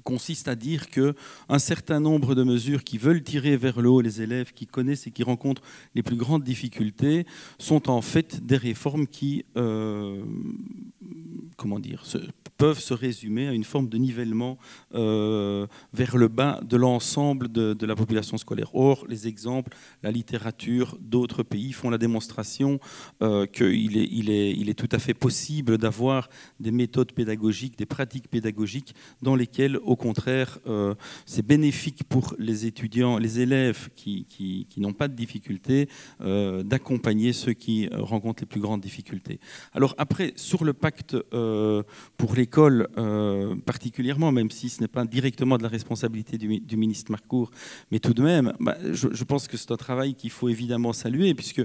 [SPEAKER 5] consiste à dire que un certain nombre de mesures qui veulent tirer vers le haut les élèves qui connaissent et qui rencontrent les plus grandes difficultés sont en fait des réformes qui, euh, comment dire, peuvent se résumer à une forme de nivellement euh, vers le bas de l'ensemble de, la population scolaire. Or, les exemples, la littérature d'autres pays font la démonstration euh, qu'il est, tout à fait possible d'avoir des méthodes pédagogiques, des pratiques pédagogiques dans lesquelles, au contraire, euh, c'est bénéfique pour les étudiants, les élèves qui, n'ont pas de difficultés, d'accompagner ceux qui rencontrent les plus grandes difficultés. Alors après, sur le pacte pour l'école euh, particulièrement, même si ce n'est pas directement de la responsabilité du, ministre Marcourt, mais tout de même, bah, je, pense que c'est un travail qu'il faut évidemment saluer, puisque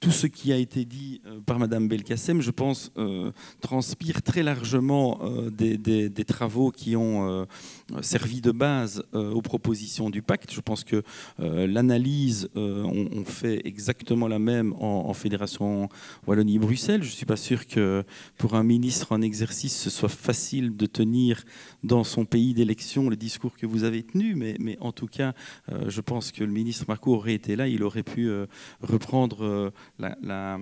[SPEAKER 5] tout ce qui a été dit euh, par Madame Belkacem, je pense, euh, transpire très largement des, des, travaux qui ont servi de base aux propositions du pacte. Je pense que l'analyse, on, fait exactement la même en, Fédération Wallonie-Bruxelles. Je ne suis pas sûr que pour un ministre en exercice, ce soit facile de tenir dans son pays d'élection le discours que vous avez tenu, mais, mais en tout cas, je pense que le ministre Marco aurait été là, il aurait pu reprendre la,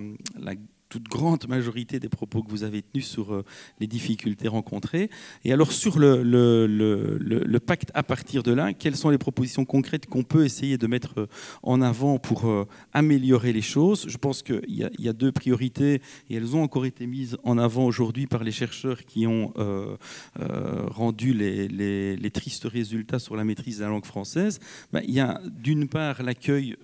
[SPEAKER 5] toute grande majorité des propos que vous avez tenus sur euh, les difficultés rencontrées. Et alors sur le, pacte à partir de là, quelles sont les propositions concrètes qu'on peut essayer de mettre euh, en avant pour euh, améliorer les choses? Je pense qu'il y, a deux priorités et elles ont encore été mises en avant aujourd'hui par les chercheurs qui ont rendu les, les, tristes résultats sur la maîtrise de la langue française. Ben, il y a d'une part l'accueil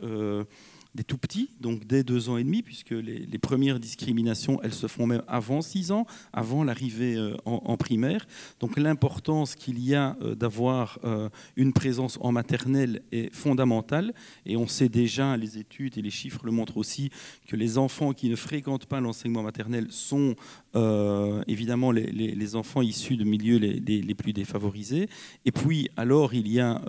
[SPEAKER 5] des tout petits, donc dès deux ans et demi, puisque les, premières discriminations, elles se font même avant six ans, avant l'arrivée euh, en, primaire. Donc l'importance qu'il y a euh, d'avoir euh, une présence en maternelle est fondamentale. Et on sait déjà, les études et les chiffres le montrent aussi, que les enfants qui ne fréquentent pas l'enseignement maternel sont évidemment les, enfants issus de milieux les, plus défavorisés. Et puis, alors, il y a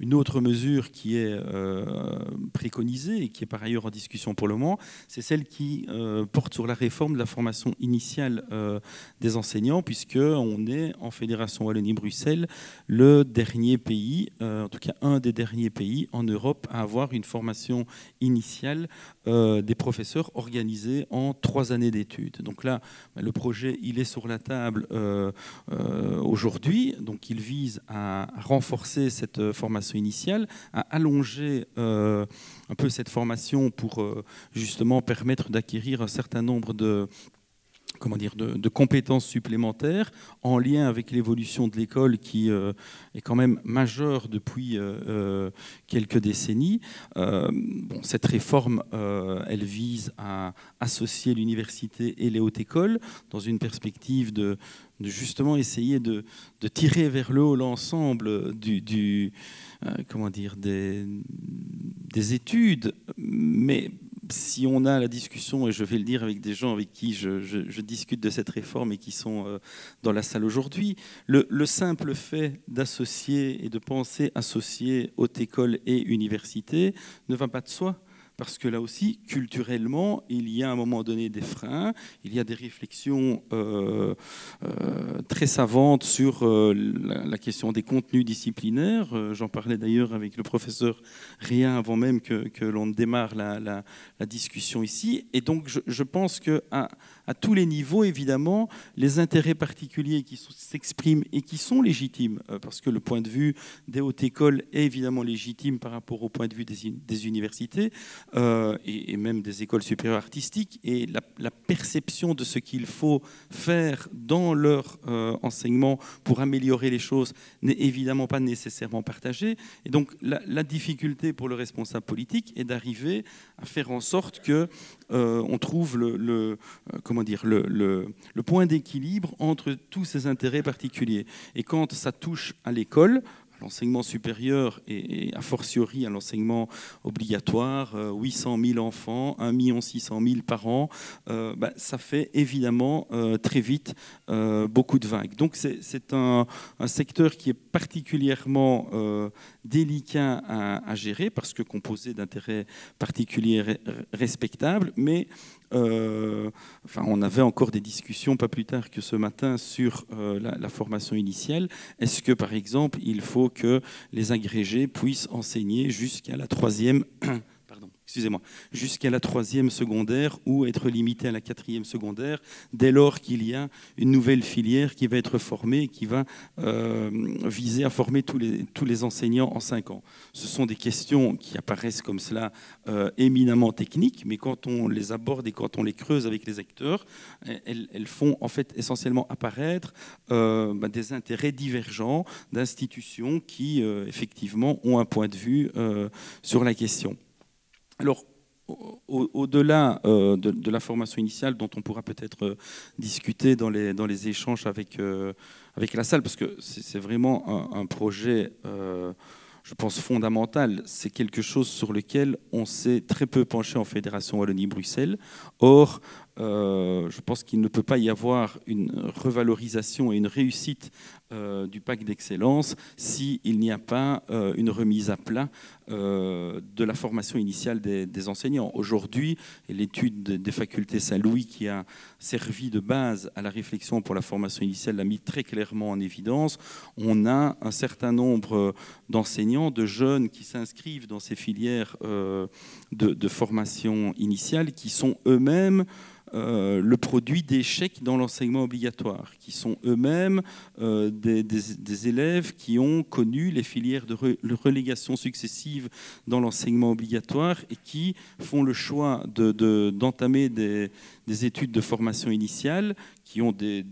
[SPEAKER 5] une autre mesure qui est euh, préconisée et qui est par ailleurs en discussion pour le moment, c'est celle qui euh, porte sur la réforme de la formation initiale euh, des enseignants, puisqu'on est en Fédération Wallonie-Bruxelles le dernier pays, en tout cas un des derniers pays en Europe à avoir une formation initiale des professeurs organisée en trois années d'études. Donc là, ben, le projet, il est sur la table aujourd'hui, donc il vise à renforcer cette formation initiale, à allonger euh, un peu cette formation pour euh, justement permettre d'acquérir un certain nombre de comment dire, de, compétences supplémentaires en lien avec l'évolution de l'école qui euh, est quand même majeure depuis quelques décennies. bon, cette réforme, elle vise à associer l'université et les hautes écoles dans une perspective de, justement essayer de, tirer vers le haut l'ensemble du euh, comment dire, des, des, études, mais si on a la discussion, et je vais le dire avec des gens avec qui je, discute de cette réforme et qui sont euh, dans la salle aujourd'hui, le, le, simple fait d'associer et de penser associer haute école et université ne va pas de soi parce que là aussi, culturellement, il y a à un moment donné des freins, il y a des réflexions euh, euh, très savantes sur euh, la, question des contenus disciplinaires. J'en parlais d'ailleurs avec le professeur Rien avant même que, l'on démarre la, discussion ici. Et donc, je, je pense qu'à à tous les niveaux, évidemment, les intérêts particuliers qui s'expriment et qui sont légitimes, parce que le point de vue des hautes écoles est évidemment légitime par rapport au point de vue des, universités, euh, et, même des écoles supérieures artistiques, et la, perception de ce qu'il faut faire dans leur euh, enseignement pour améliorer les choses n'est évidemment pas nécessairement partagée. Et donc la, difficulté pour le responsable politique est d'arriver à faire en sorte que euh, on trouve le, comment dire le, le point d'équilibre entre tous ces intérêts particuliers. Et quand ça touche à l'école, l'enseignement supérieur et, a fortiori à l'enseignement obligatoire, 800 euh, 000 enfants, 1 600 000 par an, euh, bah, ça fait évidemment euh, très vite beaucoup de vagues. Donc c'est un, secteur qui est particulièrement délicat à, gérer parce que composé d'intérêts particuliers respectables, mais euh, enfin, on avait encore des discussions pas plus tard que ce matin sur euh, la, formation initiale. Est-ce que, par exemple, il faut que les agrégés puissent enseigner jusqu'à la troisième excusez-moi, jusqu'à la troisième secondaire ou être limité à la quatrième secondaire dès lors qu'il y a une nouvelle filière qui va être formée qui va euh, viser à former tous les, enseignants en cinq ans. Ce sont des questions qui apparaissent comme cela euh, éminemment techniques, mais quand on les aborde et quand on les creuse avec les acteurs, elles, elles font en fait essentiellement apparaître euh, bah, des intérêts divergents d'institutions qui effectivement ont un point de vue sur la question. Alors, au-delà euh, de, la formation initiale, dont on pourra peut-être euh, discuter dans les, échanges euh, avec la salle, parce que c'est vraiment un, projet, je pense, fondamental. C'est quelque chose sur lequel on s'est très peu penché en Fédération Wallonie-Bruxelles. Or, je pense qu'il ne peut pas y avoir une revalorisation et une réussite euh, du pacte d'excellence s'il n'y a pas euh, une remise à plat euh, de la formation initiale des, enseignants. Aujourd'hui, l'étude des facultés Saint-Louis qui a servi de base à la réflexion pour la formation initiale l'a mis très clairement en évidence. On a un certain nombre d'enseignants, de jeunes qui s'inscrivent dans ces filières de, formation initiale qui sont eux-mêmes le produit d'échecs dans l'enseignement obligatoire, qui sont eux-mêmes des, élèves qui ont connu les filières de relégation successives dans l'enseignement obligatoire et qui font le choix d'entamer des, études de formation initiale qui ont des,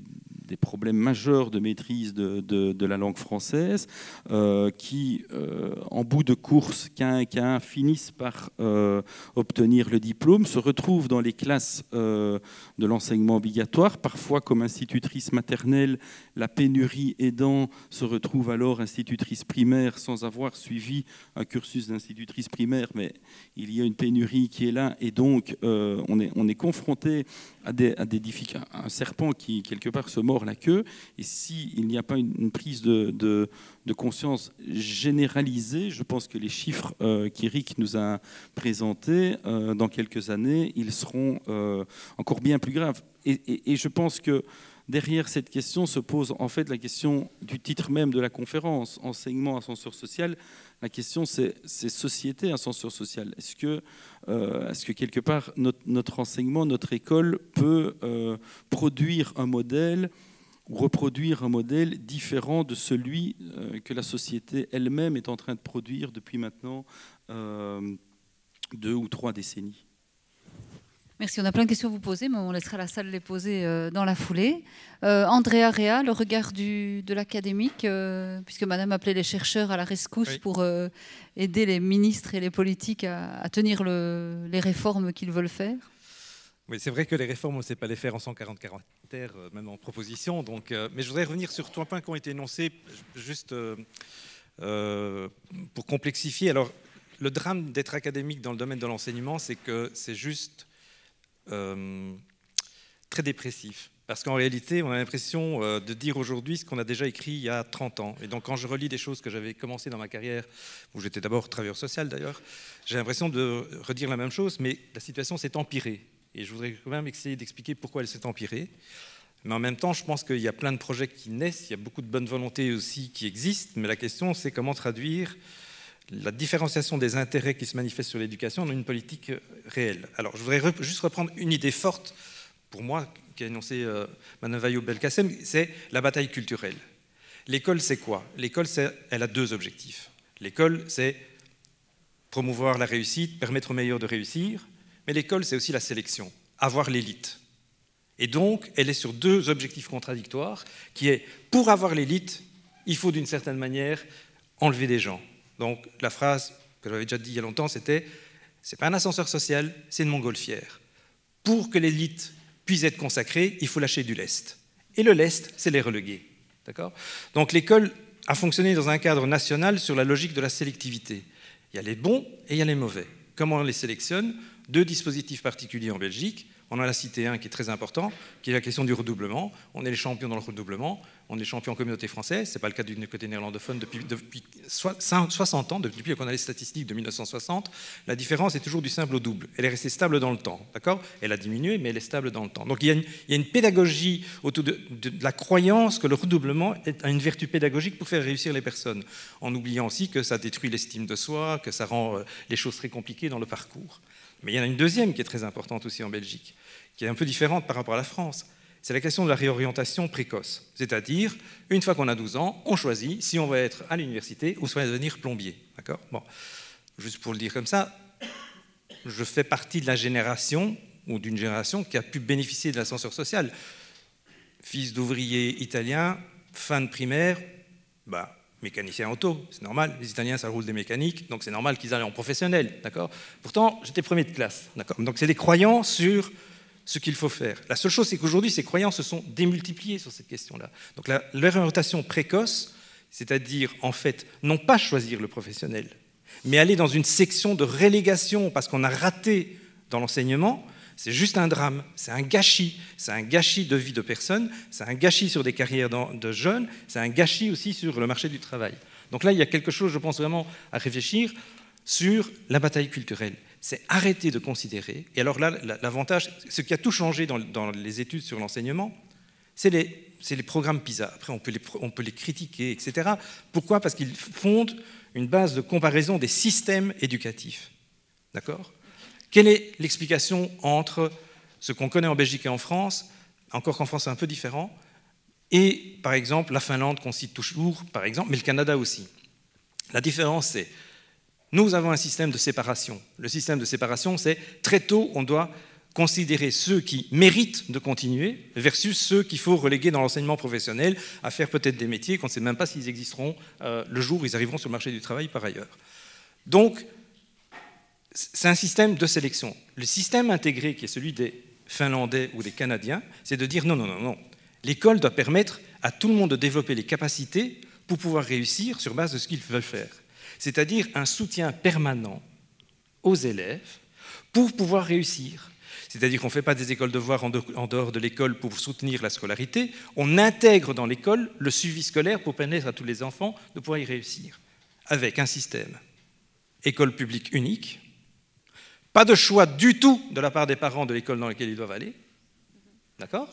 [SPEAKER 5] des problèmes majeurs de maîtrise de, la langue française, euh, qui, euh, en bout de course, qu'un finissent par euh, obtenir le diplôme, se retrouvent dans les classes de l'enseignement obligatoire, parfois comme institutrice maternelle, la pénurie aidant, se retrouve alors institutrice primaire sans avoir suivi un cursus d'institutrice primaire, mais il y a une pénurie qui est là, et donc on, est, on est confronté à des, à un serpent qui, quelque part, se mord la queue. Et s'il n'y a pas une, prise de, conscience généralisée, je pense que les chiffres euh, qu'Eric nous a présentés, euh, dans quelques années, ils seront euh, encore bien plus graves. Et, je pense que derrière cette question se pose en fait la question du titre même de la conférence, enseignement ascenseur social. La question, c'est société, ascenseur social. Est-ce que, euh, quelque part, notre, enseignement, notre école peut euh, produire un modèle ou reproduire un modèle différent de celui euh, que la société elle-même est en train de produire depuis maintenant deux ou trois décennies?
[SPEAKER 2] Merci. On a plein de questions à vous poser, mais on laissera la salle les poser euh, dans la foulée. Euh, Andrea Rea, le regard du, de l'académique, euh, puisque Madame appelait les chercheurs à la rescousse pour aider les ministres et les politiques à, tenir le, les réformes qu'ils veulent faire.
[SPEAKER 6] Oui, c'est vrai que les réformes, on ne sait pas les faire en 140 caractères, même en proposition. Donc, mais je voudrais revenir sur trois points qui ont été énoncés, juste pour complexifier. Alors, le drame d'être académique dans le domaine de l'enseignement, c'est que c'est juste euh, très dépressif. Parce qu'en réalité, on a l'impression euh, de dire aujourd'hui ce qu'on a déjà écrit il y a 30 ans. Et donc, quand je relis des choses que j'avais commencé dans ma carrière, où j'étais d'abord travailleur social d'ailleurs, j'ai l'impression de redire la même chose, mais la situation s'est empirée. Et je voudrais quand même essayer d'expliquer pourquoi elle s'est empirée. Mais en même temps, je pense qu'il y a plein de projets qui naissent, il y a beaucoup de bonne volonté aussi qui existent, mais la question, c'est comment traduire la différenciation des intérêts qui se manifestent sur l'éducation dans une politique réelle. Alors, je voudrais juste reprendre une idée forte, pour moi, qu'a énoncée euh, Vaillot Belkacem, c'est la bataille culturelle. L'école, c'est quoi? L'école, elle a deux objectifs. L'école, c'est promouvoir la réussite, permettre aux meilleurs de réussir, mais l'école, c'est aussi la sélection, avoir l'élite. Et donc, elle est sur deux objectifs contradictoires, qui est, pour avoir l'élite, il faut d'une certaine manière enlever des gens. Donc la phrase que j'avais déjà dit il y a longtemps, c'était c'est pas un ascenseur social, c'est une montgolfière. Pour que l'élite puisse être consacrée, il faut lâcher du lest. Et le lest, c'est les relégués. Donc l'école a fonctionné dans un cadre national sur la logique de la sélectivité. Il y a les bons et il y a les mauvais. Comment on les sélectionne? Deux dispositifs particuliers en Belgique. On en a cité un qui est très important, qui est la question du redoublement. On est les champions dans le redoublement, on est champion en communauté française, ce n'est pas le cas du côté néerlandophone depuis, depuis 60 ans, depuis qu'on a les statistiques de 1960. La différence est toujours du simple au double. Elle est restée stable dans le temps, d'accord? Elle a diminué, mais elle est stable dans le temps. Donc il y a une, pédagogie autour de, la croyance que le redoublement a une vertu pédagogique pour faire réussir les personnes, en oubliant aussi que ça détruit l'estime de soi, que ça rend euh, les choses très compliquées dans le parcours. Mais il y en a une deuxième qui est très importante aussi en Belgique, qui est un peu différente par rapport à la France. C'est la question de la réorientation précoce. C'est-à-dire, une fois qu'on a 12 ans, on choisit si on va être à l'université ou soit devenir plombier. D'accord? Bon, juste pour le dire comme ça, je fais partie de la génération ou d'une génération qui a pu bénéficier de l'ascenseur social. Fils d'ouvrier italien, fin de primaire, bah, mécanicien auto, c'est normal. Les Italiens, ça roule des mécaniques, donc c'est normal qu'ils aillent en professionnel, d'accord? Pourtant, j'étais premier de classe, d'accord? Donc c'est des croyants sur ce qu'il faut faire. La seule chose, c'est qu'aujourd'hui, ces croyants se sont démultipliés sur cette question-là. Donc l'orientation précoce, c'est-à-dire, en fait, non pas choisir le professionnel, mais aller dans une section de relégation parce qu'on a raté dans l'enseignement, c'est juste un drame, c'est un gâchis, c'est un gâchis de vie de personnes, c'est un gâchis sur des carrières de jeunes, c'est un gâchis aussi sur le marché du travail. Donc là, il y a quelque chose, je pense vraiment, à réfléchir sur la bataille culturelle. C'est arrêter de considérer, et alors là, l'avantage, ce qui a tout changé dans, les études sur l'enseignement, c'est les, programmes PISA. Après, on peut les, on peut les critiquer, etc. Pourquoi? Parce qu'ils fondent une base de comparaison des systèmes éducatifs. D'accord? Quelle est l'explication entre ce qu'on connaît en Belgique et en France, encore qu'en France c'est un peu différent, et par exemple la Finlande qu'on cite toujours, par exemple, mais le Canada aussi? La différence c'est, nous avons un système de séparation. Le système de séparation c'est très tôt on doit considérer ceux qui méritent de continuer versus ceux qu'il faut reléguer dans l'enseignement professionnel à faire peut-être des métiers qu'on ne sait même pas s'ils existeront euh, le jour où ils arriveront sur le marché du travail par ailleurs. Donc, c'est un système de sélection. Le système intégré, qui est celui des Finlandais ou des Canadiens, c'est de dire non, non, non, non. L'école doit permettre à tout le monde de développer les capacités pour pouvoir réussir sur base de ce qu'ils veulent faire. C'est-à-dire un soutien permanent aux élèves pour pouvoir réussir. C'est-à-dire qu'on ne fait pas des écoles de voir en dehors de l'école pour soutenir la scolarité, on intègre dans l'école le suivi scolaire pour permettre à tous les enfants de pouvoir y réussir, avec un système école publique unique, pas de choix du tout de la part des parents de l'école dans laquelle ils doivent aller, d'accord?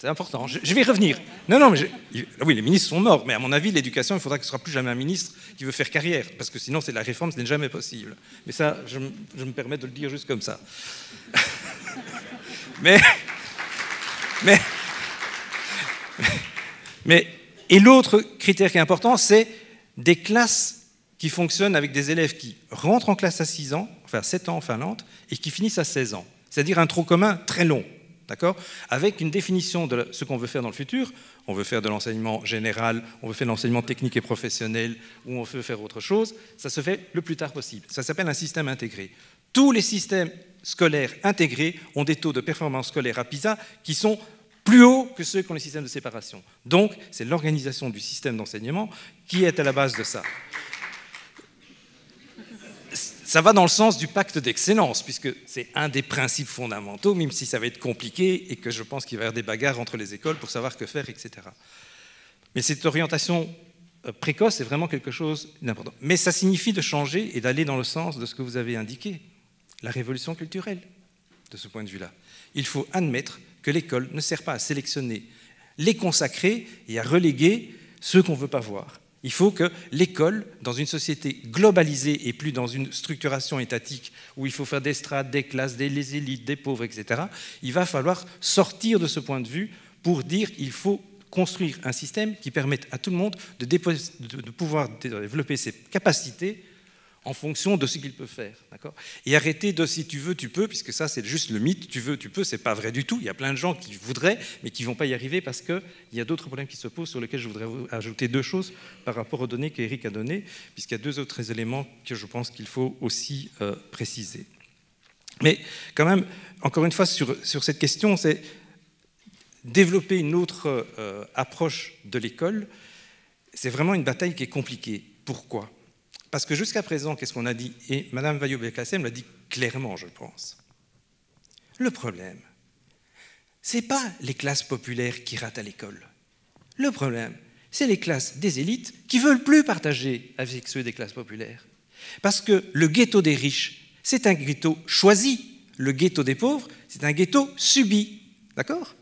[SPEAKER 6] C'est important. Je, vais revenir. Non, non, mais oui, les ministres sont morts, mais à mon avis, l'éducation, il faudra que ce ne soit plus jamais un ministre qui veut faire carrière, parce que sinon, c'est la réforme, ce n'est jamais possible. Mais ça, je, me permets de le dire juste comme ça. mais, mais, mais, et l'autre critère qui est important, c'est des classes qui fonctionnent avec des élèves qui rentrent en classe à 6 ans, enfin 7 ans en Finlande, et qui finissent à 16 ans. C'est-à-dire un trop commun très long. D'accord? Avec une définition de ce qu'on veut faire dans le futur. On veut faire de l'enseignement général, on veut faire de l'enseignement technique et professionnel, ou on veut faire autre chose. Ça se fait le plus tard possible. Ça s'appelle un système intégré. Tous les systèmes scolaires intégrés ont des taux de performance scolaire à PISA qui sont plus hauts que ceux qui ont les systèmes de séparation. Donc, c'est l'organisation du système d'enseignement qui est à la base de ça ça va dans le sens du pacte d'excellence, puisque c'est un des principes fondamentaux, même si ça va être compliqué et que je pense qu'il va y avoir des bagarres entre les écoles pour savoir que faire, etc. Mais cette orientation euh, précoce est vraiment quelque chose d'important. Mais ça signifie de changer et d'aller dans le sens de ce que vous avez indiqué, la révolution culturelle, de ce point de vue-là. Il faut admettre que l'école ne sert pas à sélectionner les consacrés et à reléguer ceux qu'on ne veut pas voir. Il faut que l'école, dans une société globalisée et plus dans une structuration étatique où il faut faire des strates, des classes, des élites, des pauvres, etc., il va falloir sortir de ce point de vue pour dire qu'il faut construire un système qui permette à tout le monde de, de pouvoir développer ses capacités en fonction de ce qu'il peut faire. Et arrêter de si tu veux, tu peux, puisque ça, c'est juste le mythe, tu veux, tu peux, c'est pas vrai du tout. Il y a plein de gens qui voudraient, mais qui vont pas y arriver parce qu'il y a d'autres problèmes qui se posent sur lesquels je voudrais ajouter deux choses par rapport aux données qu'Eric a données, puisqu'il y a deux autres éléments que je pense qu'il faut aussi euh, préciser. Mais quand même, encore une fois, sur, cette question, c'est développer une autre euh, approche de l'école. C'est vraiment une bataille qui est compliquée. Pourquoi? Parce que jusqu'à présent, qu'est-ce qu'on a dit Et Mme me l'a dit clairement, je pense. Le problème, ce n'est pas les classes populaires qui ratent à l'école. Le problème, c'est les classes des élites qui veulent plus partager avec ceux des classes populaires. Parce que le ghetto des riches, c'est un ghetto choisi. Le ghetto des pauvres, c'est un ghetto subi. D'accord?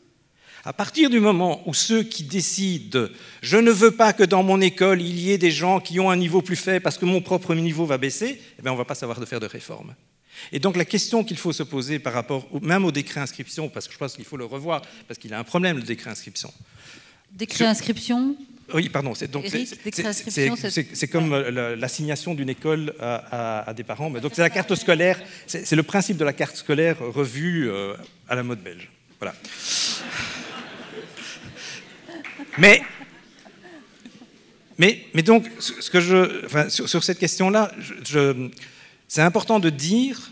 [SPEAKER 6] À partir du moment où ceux qui décident je ne veux pas que dans mon école il y ait des gens qui ont un niveau plus faible parce que mon propre niveau va baisser, eh bien on ne va pas savoir de faire de réforme. Et donc la question qu'il faut se poser par rapport même au décret inscription, parce que je pense qu'il faut le revoir, parce qu'il a un problème le décret inscription.
[SPEAKER 2] Décret inscription?
[SPEAKER 6] Oui, pardon. C'est comme l'assignation d'une école à, des parents. Mais donc c'est la carte scolaire. C'est le principe de la carte scolaire revue euh, à la mode belge. Voilà. Mais, mais, mais donc, ce que je, sur, cette question-là, c'est important de dire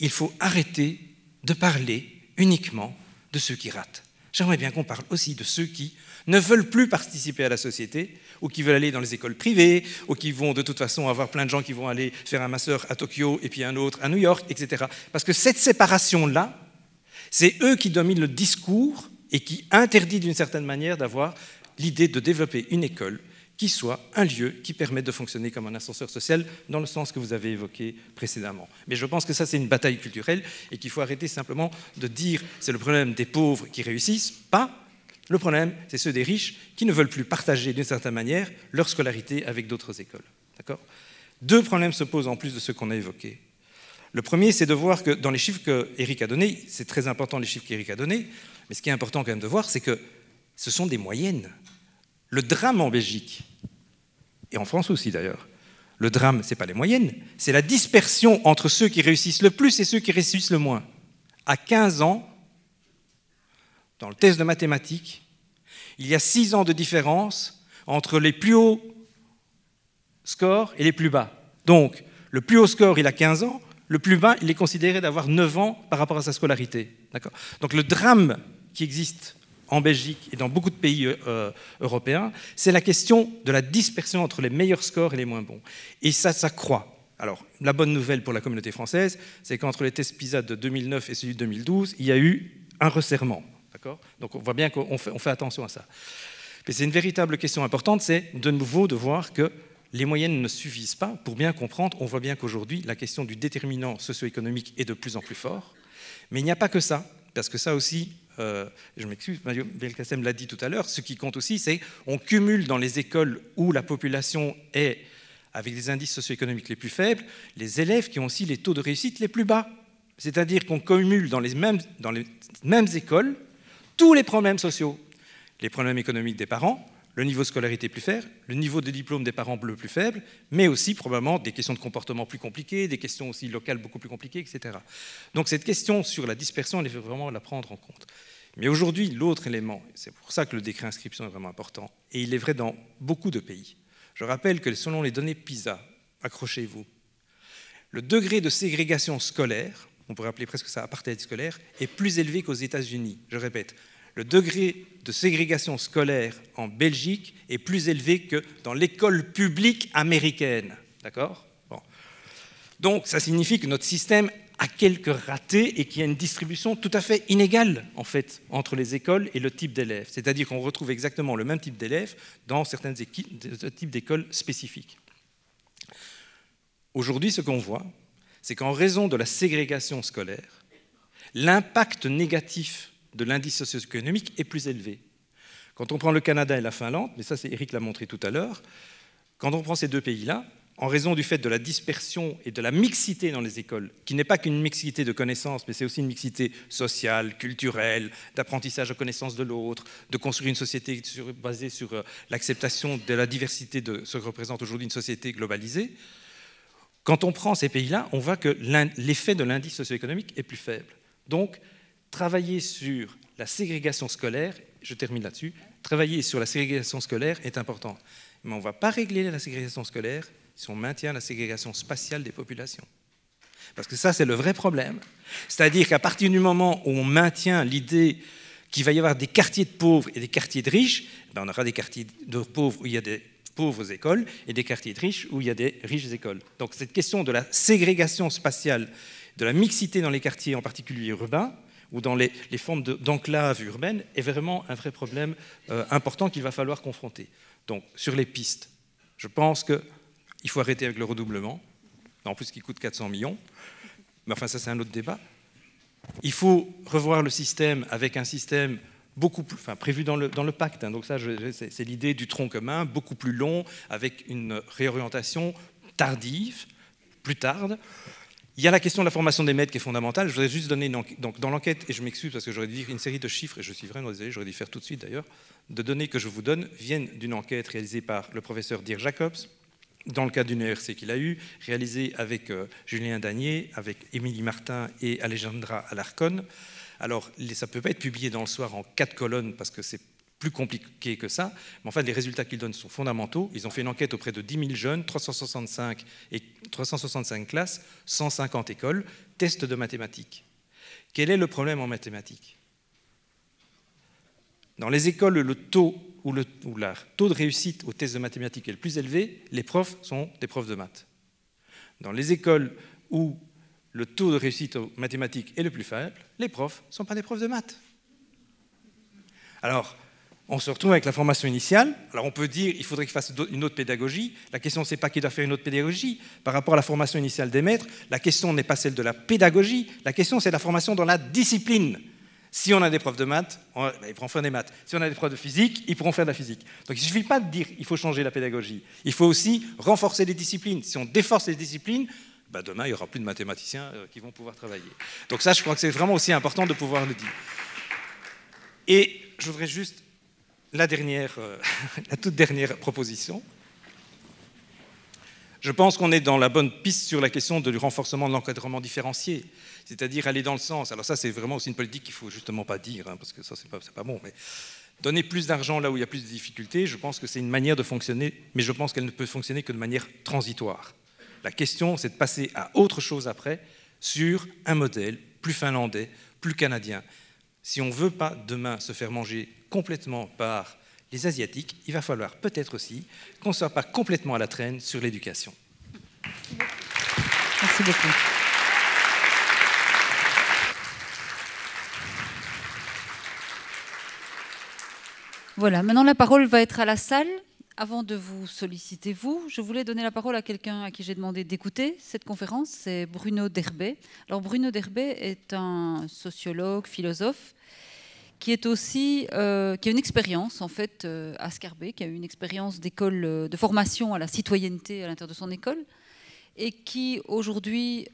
[SPEAKER 6] il faut arrêter de parler uniquement de ceux qui ratent. J'aimerais bien qu'on parle aussi de ceux qui ne veulent plus participer à la société, ou qui veulent aller dans les écoles privées, ou qui vont de toute façon avoir plein de gens qui vont aller faire un master à Tokyo et puis un autre à New York, etc. Parce que cette séparation-là, c'est eux qui dominent le discours et qui interdit d'une certaine manière d'avoir l'idée de développer une école qui soit un lieu qui permette de fonctionner comme un ascenseur social dans le sens que vous avez évoqué précédemment. Mais je pense que ça, c'est une bataille culturelle et qu'il faut arrêter simplement de dire c'est le problème des pauvres qui réussissent, pas le problème, c'est ceux des riches qui ne veulent plus partager d'une certaine manière leur scolarité avec d'autres écoles. Deux problèmes se posent en plus de ceux qu'on a évoqués. Le premier, c'est de voir que dans les chiffres qu'Éric a donnés, c'est très important les chiffres qu'Éric a donnés, mais ce qui est important quand même de voir, c'est que ce sont des moyennes. Le drame en Belgique, et en France aussi d'ailleurs, le drame, ce n'est pas les moyennes, c'est la dispersion entre ceux qui réussissent le plus et ceux qui réussissent le moins. À 15 ans, dans le test de mathématiques, il y a 6 ans de différence entre les plus hauts scores et les plus bas. Donc, le plus haut score, il a 15 ans, le plus bas, il est considéré d'avoir 9 ans par rapport à sa scolarité. Donc le drame qui existe en Belgique et dans beaucoup de pays euh, européens, c'est la question de la dispersion entre les meilleurs scores et les moins bons. Et ça, ça croît. Alors, la bonne nouvelle pour la communauté française, c'est qu'entre les tests PISA de 2009 et celui de 2012, il y a eu un resserrement. Donc, on voit bien qu'on fait, fait attention à ça. Mais c'est une véritable question importante, c'est de nouveau de voir que les moyennes ne suffisent pas pour bien comprendre. On voit bien qu'aujourd'hui, la question du déterminant socio-économique est de plus en plus fort. Mais il n'y a pas que ça, parce que ça aussi, euh, je m'excuse, Mario Belkacem l'a dit tout à l'heure, ce qui compte aussi, c'est qu'on cumule dans les écoles où la population est avec des indices socio-économiques les plus faibles, les élèves qui ont aussi les taux de réussite les plus bas. C'est-à-dire qu'on cumule les, dans les mêmes écoles tous les problèmes sociaux, les problèmes économiques des parents, le niveau de scolarité plus faible, le niveau de diplôme des parents le plus faible, mais aussi probablement des questions de comportement plus compliquées, des questions aussi locales beaucoup plus compliquées, etc. Donc cette question sur la dispersion, il faut vraiment la prendre en compte. Mais aujourd'hui, l'autre élément, c'est pour ça que le décret inscription est vraiment important, et il est vrai dans beaucoup de pays. Je rappelle que selon les données PISA, accrochez-vous, le degré de ségrégation scolaire, on pourrait appeler presque ça apartheid scolaire, est plus élevé qu'aux États-Unis. Je répète, le degré de ségrégation scolaire en Belgique est plus élevé que dans l'école publique américaine. D'accord? Donc, ça signifie que notre système a quelques ratés et qu'il y a une distribution tout à fait inégale, en fait, entre les écoles et le type d'élèves. C'est-à-dire qu'on retrouve exactement le même type d'élèves dans certains types d'écoles spécifiques. Aujourd'hui, ce qu'on voit, c'est qu'en raison de la ségrégation scolaire, l'impact négatif de l'indice socio-économique est plus élevé. Quand on prend le Canada et la Finlande, mais ça c'est Eric l'a montré tout à l'heure, quand on prend ces deux pays-là, en raison du fait de la dispersion et de la mixité dans les écoles, qui n'est pas qu'une mixité de connaissances, mais c'est aussi une mixité sociale, culturelle, d'apprentissage de connaissances de l'autre, de construire une société basée sur euh, l'acceptation de la diversité de ce que représente aujourd'hui une société globalisée, quand on prend ces pays-là, on voit que l'effet de l'indice socio-économique est plus faible. Donc, travailler sur la ségrégation scolaire, je termine là-dessus, travailler sur la ségrégation scolaire est important. Mais on ne va pas régler la ségrégation scolaire si on maintient la ségrégation spatiale des populations. Parce que ça, c'est le vrai problème. C'est-à-dire qu'à partir du moment où on maintient l'idée qu'il va y avoir des quartiers de pauvres et des quartiers de riches, ben on aura des quartiers de pauvres où il y a des pauvres écoles et des quartiers de riches où il y a des riches écoles. Donc cette question de la ségrégation spatiale, de la mixité dans les quartiers, en particulier urbains, ou dans les, formes d'enclave urbaine est vraiment un vrai problème euh, important qu'il va falloir confronter. Donc, sur les pistes, je pense qu'il faut arrêter avec le redoublement, en plus qui coûte 400 millions, mais enfin ça c'est un autre débat. Il faut revoir le système avec un système beaucoup plus, enfin, prévu dans le, dans le pacte, hein. donc ça c'est l'idée du tronc commun, beaucoup plus long, avec une réorientation tardive, plus tarde, il y a la question de la formation des maîtres qui est fondamentale. Je voudrais juste donner, donc, dans l'enquête, et je m'excuse parce que j'aurais dû dire une série de chiffres, et je suis vraiment désolé, j'aurais dû faire tout de suite d'ailleurs, de données que je vous donne viennent d'une enquête réalisée par le professeur Dirk Jacobs, dans le cadre d'une ERC qu'il a eue, réalisée avec euh, Julien Danier, avec Émilie Martin et Alejandra Alarcon. Alors, ça ne peut pas être publié dans le soir en quatre colonnes parce que c'est plus compliqué que ça, mais en fait, les résultats qu'ils donnent sont fondamentaux. Ils ont fait une enquête auprès de 10 000 jeunes, 365, et 365 classes, 150 écoles, test de mathématiques. Quel est le problème en mathématiques? Dans les écoles, le taux où le taux de réussite aux tests de mathématiques est le plus élevé, les profs sont des profs de maths. Dans les écoles où le taux de réussite aux mathématiques est le plus faible, les profs ne sont pas des profs de maths. Alors, on se retrouve avec la formation initiale. Alors on peut dire qu'il faudrait qu'il fasse une autre pédagogie. La question, ce n'est pas qu'il doit faire une autre pédagogie. Par rapport à la formation initiale des maîtres, la question n'est pas celle de la pédagogie, la question c'est la formation dans la discipline. Si on a des profs de maths, ben, ils pourront faire des maths. Si on a des profs de physique, ils pourront faire de la physique. Donc il ne suffit pas de dire qu'il faut changer la pédagogie. Il faut aussi renforcer les disciplines. Si on déforce les disciplines, ben, demain, il n'y aura plus de mathématiciens euh, qui vont pouvoir travailler. Donc ça, je crois que c'est vraiment aussi important de pouvoir le dire. Et je voudrais juste euh, la toute dernière proposition. Je pense qu'on est dans la bonne piste sur la question du renforcement de l'encadrement différencié, c'est-à-dire aller dans le sens. Alors ça, c'est vraiment aussi une politique qu'il faut justement pas dire, hein, parce que ça, c'est pas, pas bon. Mais donner plus d'argent là où il y a plus de difficultés, je pense que c'est une manière de fonctionner, mais je pense qu'elle ne peut fonctionner que de manière transitoire. La question, c'est de passer à autre chose après sur un modèle plus finlandais, plus canadien. Si on ne veut pas demain se faire manger complètement par les Asiatiques, il va falloir peut-être aussi qu'on ne soit pas complètement à la traîne sur l'éducation.
[SPEAKER 2] Merci beaucoup. Voilà, maintenant la parole va être à la salle. Avant de vous solliciter, vous, je voulais donner la parole à quelqu'un à qui j'ai demandé d'écouter cette conférence, c'est Bruno Derbet. Alors Bruno Derbet est un sociologue, philosophe, qui est aussi euh, qui a une expérience en fait euh, à Scarbet, qui a une expérience d'école euh, de formation à la citoyenneté à l'intérieur de son école, et qui aujourd'hui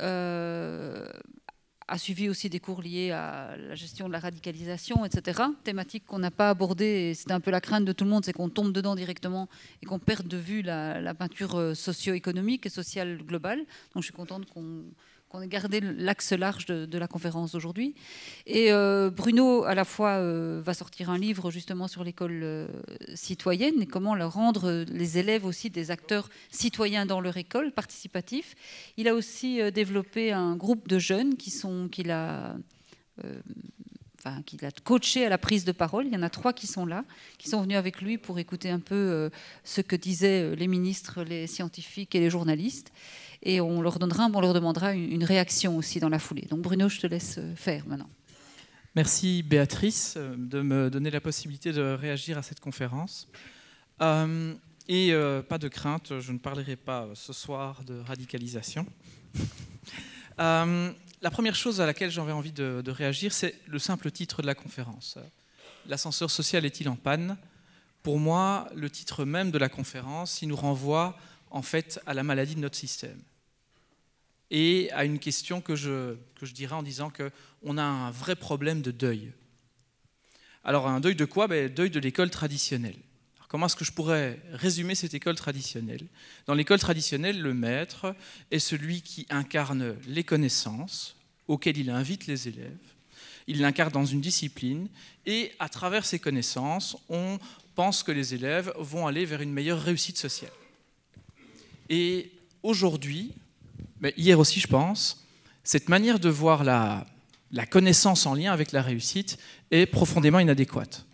[SPEAKER 2] a suivi aussi des cours liés à la gestion de la radicalisation, etc. Thématique qu'on n'a pas abordée, et c'était un peu la crainte de tout le monde, c'est qu'on tombe dedans directement et qu'on perde de vue la, la peinture socio-économique et sociale globale. Donc je suis contente qu'on qu'on ait gardé l'axe large de, la conférence d'aujourd'hui. Et euh, Bruno, à la fois, euh, va sortir un livre justement sur l'école euh, citoyenne et comment rendre les élèves aussi des acteurs citoyens dans leur école, participatifs. Il a aussi développé un groupe de jeunes qui sont qu'il a Enfin, qu'il a coaché à la prise de parole. Il y en a trois qui sont là, qui sont venus avec lui pour écouter un peu ce que disaient les ministres, les scientifiques et les journalistes et on leur, demandera une, réaction aussi dans la foulée. Donc Bruno, je te laisse euh, faire maintenant.
[SPEAKER 7] Merci Béatrice euh, de me donner la possibilité de réagir à cette conférence. Euh, et pas de crainte, je ne parlerai pas ce soir de radicalisation. la première chose à laquelle j'avais envie de, de réagir, c'est le simple titre de la conférence. L'ascenseur social est-il en panne? Pour moi, le titre même de la conférence, il nous renvoie en fait à la maladie de notre système et à une question que je, que je dirais en disant qu'on a un vrai problème de deuil. Alors un deuil de quoi? Ben, Deuil de l'école traditionnelle. comment est-ce que je pourrais résumer cette école traditionnelle? Dans l'école traditionnelle, le maître est celui qui incarne les connaissances auxquelles il invite les élèves. Il l'incarne dans une discipline et à travers ces connaissances, on pense que les élèves vont aller vers une meilleure réussite sociale. Et aujourd'hui, mais hier aussi, je pense, cette manière de voir la, connaissance en lien avec la réussite est profondément inadéquate.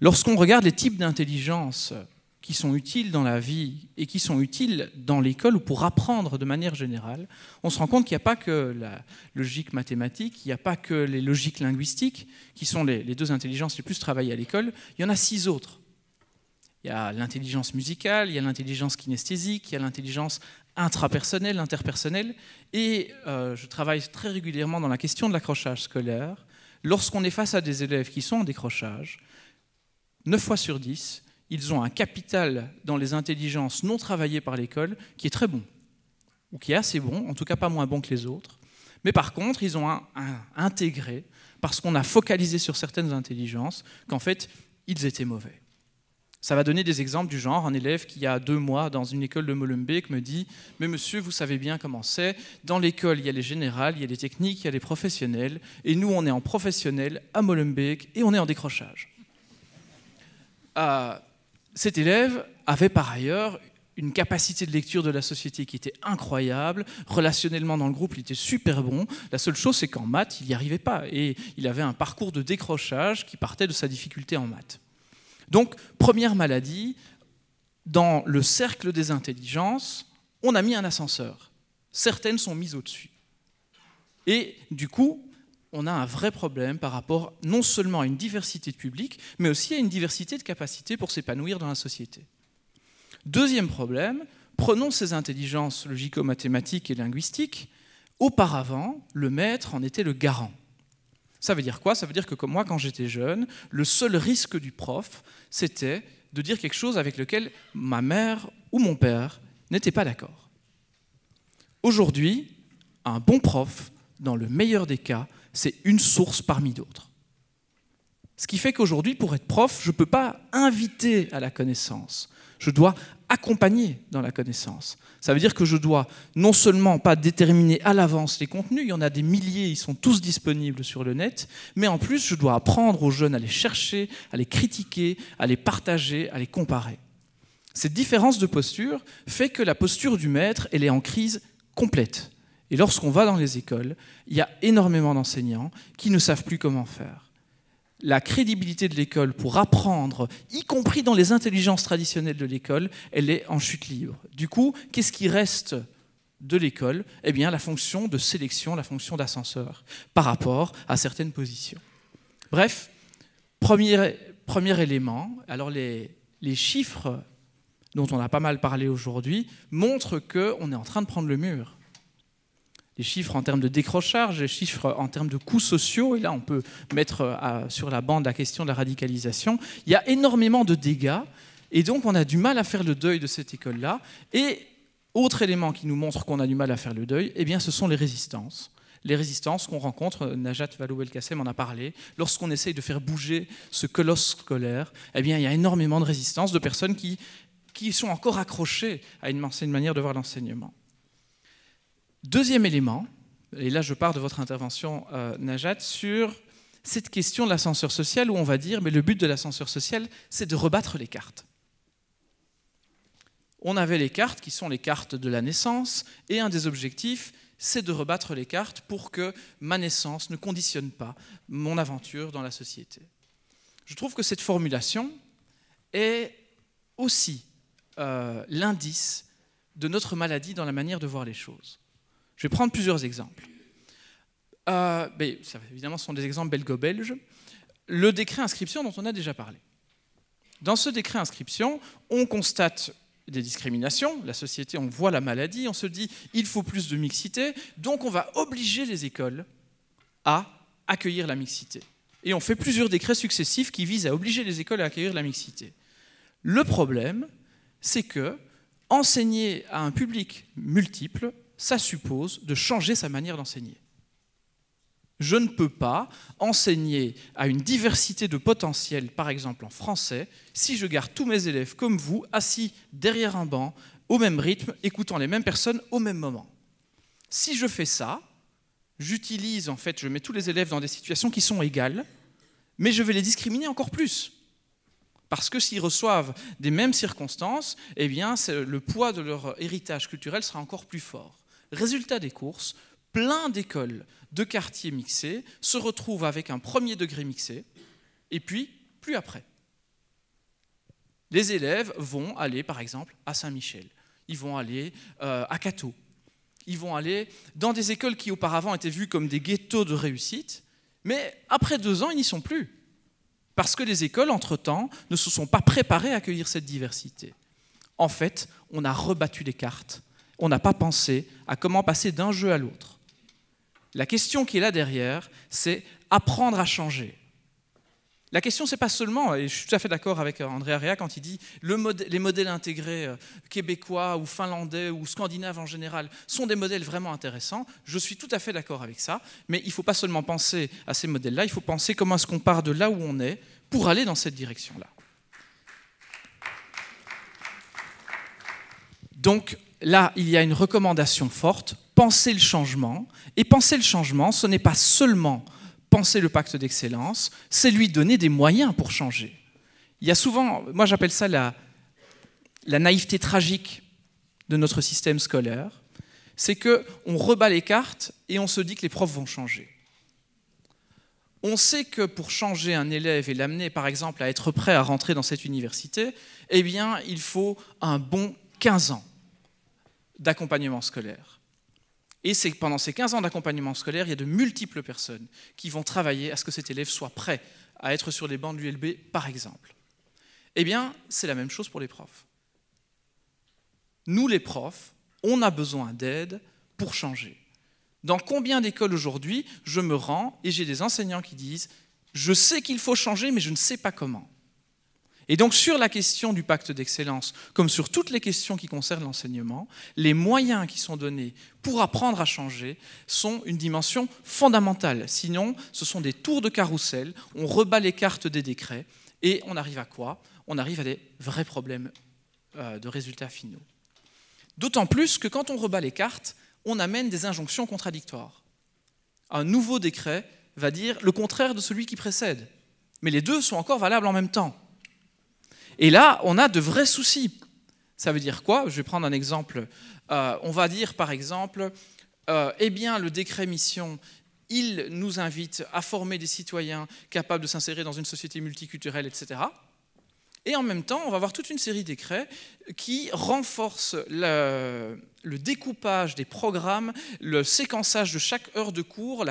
[SPEAKER 7] Lorsqu'on regarde les types d'intelligence qui sont utiles dans la vie et qui sont utiles dans l'école ou pour apprendre de manière générale, on se rend compte qu'il n'y a pas que la logique mathématique, il n'y a pas que les logiques linguistiques, qui sont les, les deux intelligences les plus travaillées à l'école, il y en a six autres. Il y a l'intelligence musicale, il y a l'intelligence kinesthésique, il y a l'intelligence intrapersonnel, interpersonnel, et euh, je travaille très régulièrement dans la question de l'accrochage scolaire. Lorsqu'on est face à des élèves qui sont en décrochage, 9 fois sur 10, ils ont un capital dans les intelligences non travaillées par l'école qui est très bon, ou qui est assez bon, en tout cas pas moins bon que les autres. Mais par contre, ils ont intégré, parce qu'on a focalisé sur certaines intelligences, qu'en fait, ils étaient mauvais. Ça va donner des exemples du genre, un élève qui, il y a deux mois, dans une école de Molenbeek, me dit Mais monsieur, vous savez bien comment c'est. Dans l'école, il y a les générales, il y a les techniques, il y a les professionnels. Et nous, on est en professionnel à Molenbeek et on est en décrochage. Euh, cet élève avait par ailleurs une capacité de lecture de la société qui était incroyable, relationnellement dans le groupe, il était super bon. La seule chose, c'est qu'en maths, il n'y arrivait pas. Et il avait un parcours de décrochage qui partait de sa difficulté en maths. Donc, première maladie, dans le cercle des intelligences, on a mis un ascenseur. Certaines sont mises au-dessus. Et du coup, on a un vrai problème par rapport non seulement à une diversité de public, mais aussi à une diversité de capacités pour s'épanouir dans la société. Deuxième problème, prenons ces intelligences logico-mathématiques et linguistiques. Auparavant, le maître en était le garant. Ça veut dire quoi? Ça veut dire que moi, quand j'étais jeune, le seul risque du prof, c'était de dire quelque chose avec lequel ma mère ou mon père n'étaient pas d'accord. Aujourd'hui, un bon prof, dans le meilleur des cas, c'est une source parmi d'autres. Ce qui fait qu'aujourd'hui, pour être prof, je ne peux pas inviter à la connaissance. Je dois accompagner dans la connaissance. Ça veut dire que je dois non seulement pas déterminer à l'avance les contenus, il y en a des milliers, ils sont tous disponibles sur le net, mais en plus, je dois apprendre aux jeunes à les chercher, à les critiquer, à les partager, à les comparer. Cette différence de posture fait que la posture du maître, elle est en crise complète. Et lorsqu'on va dans les écoles, il y a énormément d'enseignants qui ne savent plus comment faire. La crédibilité de l'école pour apprendre, y compris dans les intelligences traditionnelles de l'école, elle est en chute libre. Du coup, qu'est-ce qui reste de l'école? Eh bien, la fonction de sélection, la fonction d'ascenseur par rapport à certaines positions. Bref, premier, élément, alors les, les chiffres dont on a pas mal parlé aujourd'hui montrent qu'on est en train de prendre le mur les chiffres en termes de décrochage, les chiffres en termes de coûts sociaux, et là on peut mettre euh, sur la bande la question de la radicalisation, il y a énormément de dégâts, et donc on a du mal à faire le deuil de cette école-là. Et autre élément qui nous montre qu'on a du mal à faire le deuil, eh bien, ce sont les résistances. Les résistances qu'on rencontre, Najat Vallaud-Belkacem en a parlé, lorsqu'on essaye de faire bouger ce colosse scolaire, eh bien, il y a énormément de résistances de personnes qui, qui sont encore accrochées à une manière de voir l'enseignement. Deuxième élément, et là je pars de votre intervention, euh, Najat, sur cette question de l'ascenseur social où on va dire, mais le but de l'ascenseur social, c'est de rebattre les cartes. On avait les cartes qui sont les cartes de la naissance, et un des objectifs, c'est de rebattre les cartes pour que ma naissance ne conditionne pas mon aventure dans la société. Je trouve que cette formulation est aussi euh, l'indice de notre maladie dans la manière de voir les choses. Je vais prendre plusieurs exemples. Euh, évidemment, ce sont des exemples belgo-belges. Le décret inscription dont on a déjà parlé. Dans ce décret inscription, on constate des discriminations, la société, on voit la maladie, on se dit il faut plus de mixité, donc on va obliger les écoles à accueillir la mixité. Et on fait plusieurs décrets successifs qui visent à obliger les écoles à accueillir la mixité. Le problème, c'est que enseigner à un public multiple, ça suppose de changer sa manière d'enseigner. Je ne peux pas enseigner à une diversité de potentiels, par exemple en français, si je garde tous mes élèves comme vous, assis derrière un banc, au même rythme, écoutant les mêmes personnes au même moment. Si je fais ça, j'utilise, en fait, je mets tous les élèves dans des situations qui sont égales, mais je vais les discriminer encore plus. Parce que s'ils reçoivent des mêmes circonstances, eh bien, le poids de leur héritage culturel sera encore plus fort. Résultat des courses, plein d'écoles de quartiers mixés se retrouvent avec un premier degré mixé, et puis plus après. Les élèves vont aller, par exemple, à Saint-Michel, ils vont aller euh, à Cateau, ils vont aller dans des écoles qui auparavant étaient vues comme des ghettos de réussite, mais après deux ans, ils n'y sont plus. Parce que les écoles, entre-temps, ne se sont pas préparées à accueillir cette diversité. En fait, on a rebattu les cartes on n'a pas pensé à comment passer d'un jeu à l'autre. La question qui est là derrière, c'est apprendre à changer. La question, c'est pas seulement, et je suis tout à fait d'accord avec André Area quand il dit le les modèles intégrés euh, québécois ou finlandais ou scandinaves en général sont des modèles vraiment intéressants. Je suis tout à fait d'accord avec ça, mais il ne faut pas seulement penser à ces modèles-là, il faut penser comment est-ce qu'on part de là où on est pour aller dans cette direction-là. Donc, là, il y a une recommandation forte, penser le changement. Et penser le changement, ce n'est pas seulement penser le pacte d'excellence, c'est lui donner des moyens pour changer. Il y a souvent, moi j'appelle ça la, naïveté tragique de notre système scolaire, c'est qu'on rebat les cartes et on se dit que les profs vont changer. On sait que pour changer un élève et l'amener, par exemple, à être prêt à rentrer dans cette université, eh bien, il faut un bon 15 ans d'accompagnement scolaire. Et c'est pendant ces 15 ans d'accompagnement scolaire, il y a de multiples personnes qui vont travailler à ce que cet élève soit prêt à être sur les bancs de l'ULB, par exemple. Eh bien, c'est la même chose pour les profs. Nous, les profs, on a besoin d'aide pour changer. Dans combien d'écoles aujourd'hui je me rends et j'ai des enseignants qui disent Je sais qu'il faut changer, mais je ne sais pas comment. Et donc sur la question du pacte d'excellence, comme sur toutes les questions qui concernent l'enseignement, les moyens qui sont donnés pour apprendre à changer sont une dimension fondamentale. Sinon, ce sont des tours de carrousel, on rebat les cartes des décrets, et on arrive à quoi? On arrive à des vrais problèmes euh, de résultats finaux. D'autant plus que quand on rebat les cartes, on amène des injonctions contradictoires. Un nouveau décret va dire le contraire de celui qui précède. Mais les deux sont encore valables en même temps. Et là, on a de vrais soucis. Ça veut dire quoi? Je vais prendre un exemple. Euh, on va dire par exemple, euh, eh bien, le décret mission, il nous invite à former des citoyens capables de s'insérer dans une société multiculturelle, etc. Et en même temps, on va avoir toute une série de décrets qui renforcent le, découpage des programmes, le séquençage de chaque heure de cours,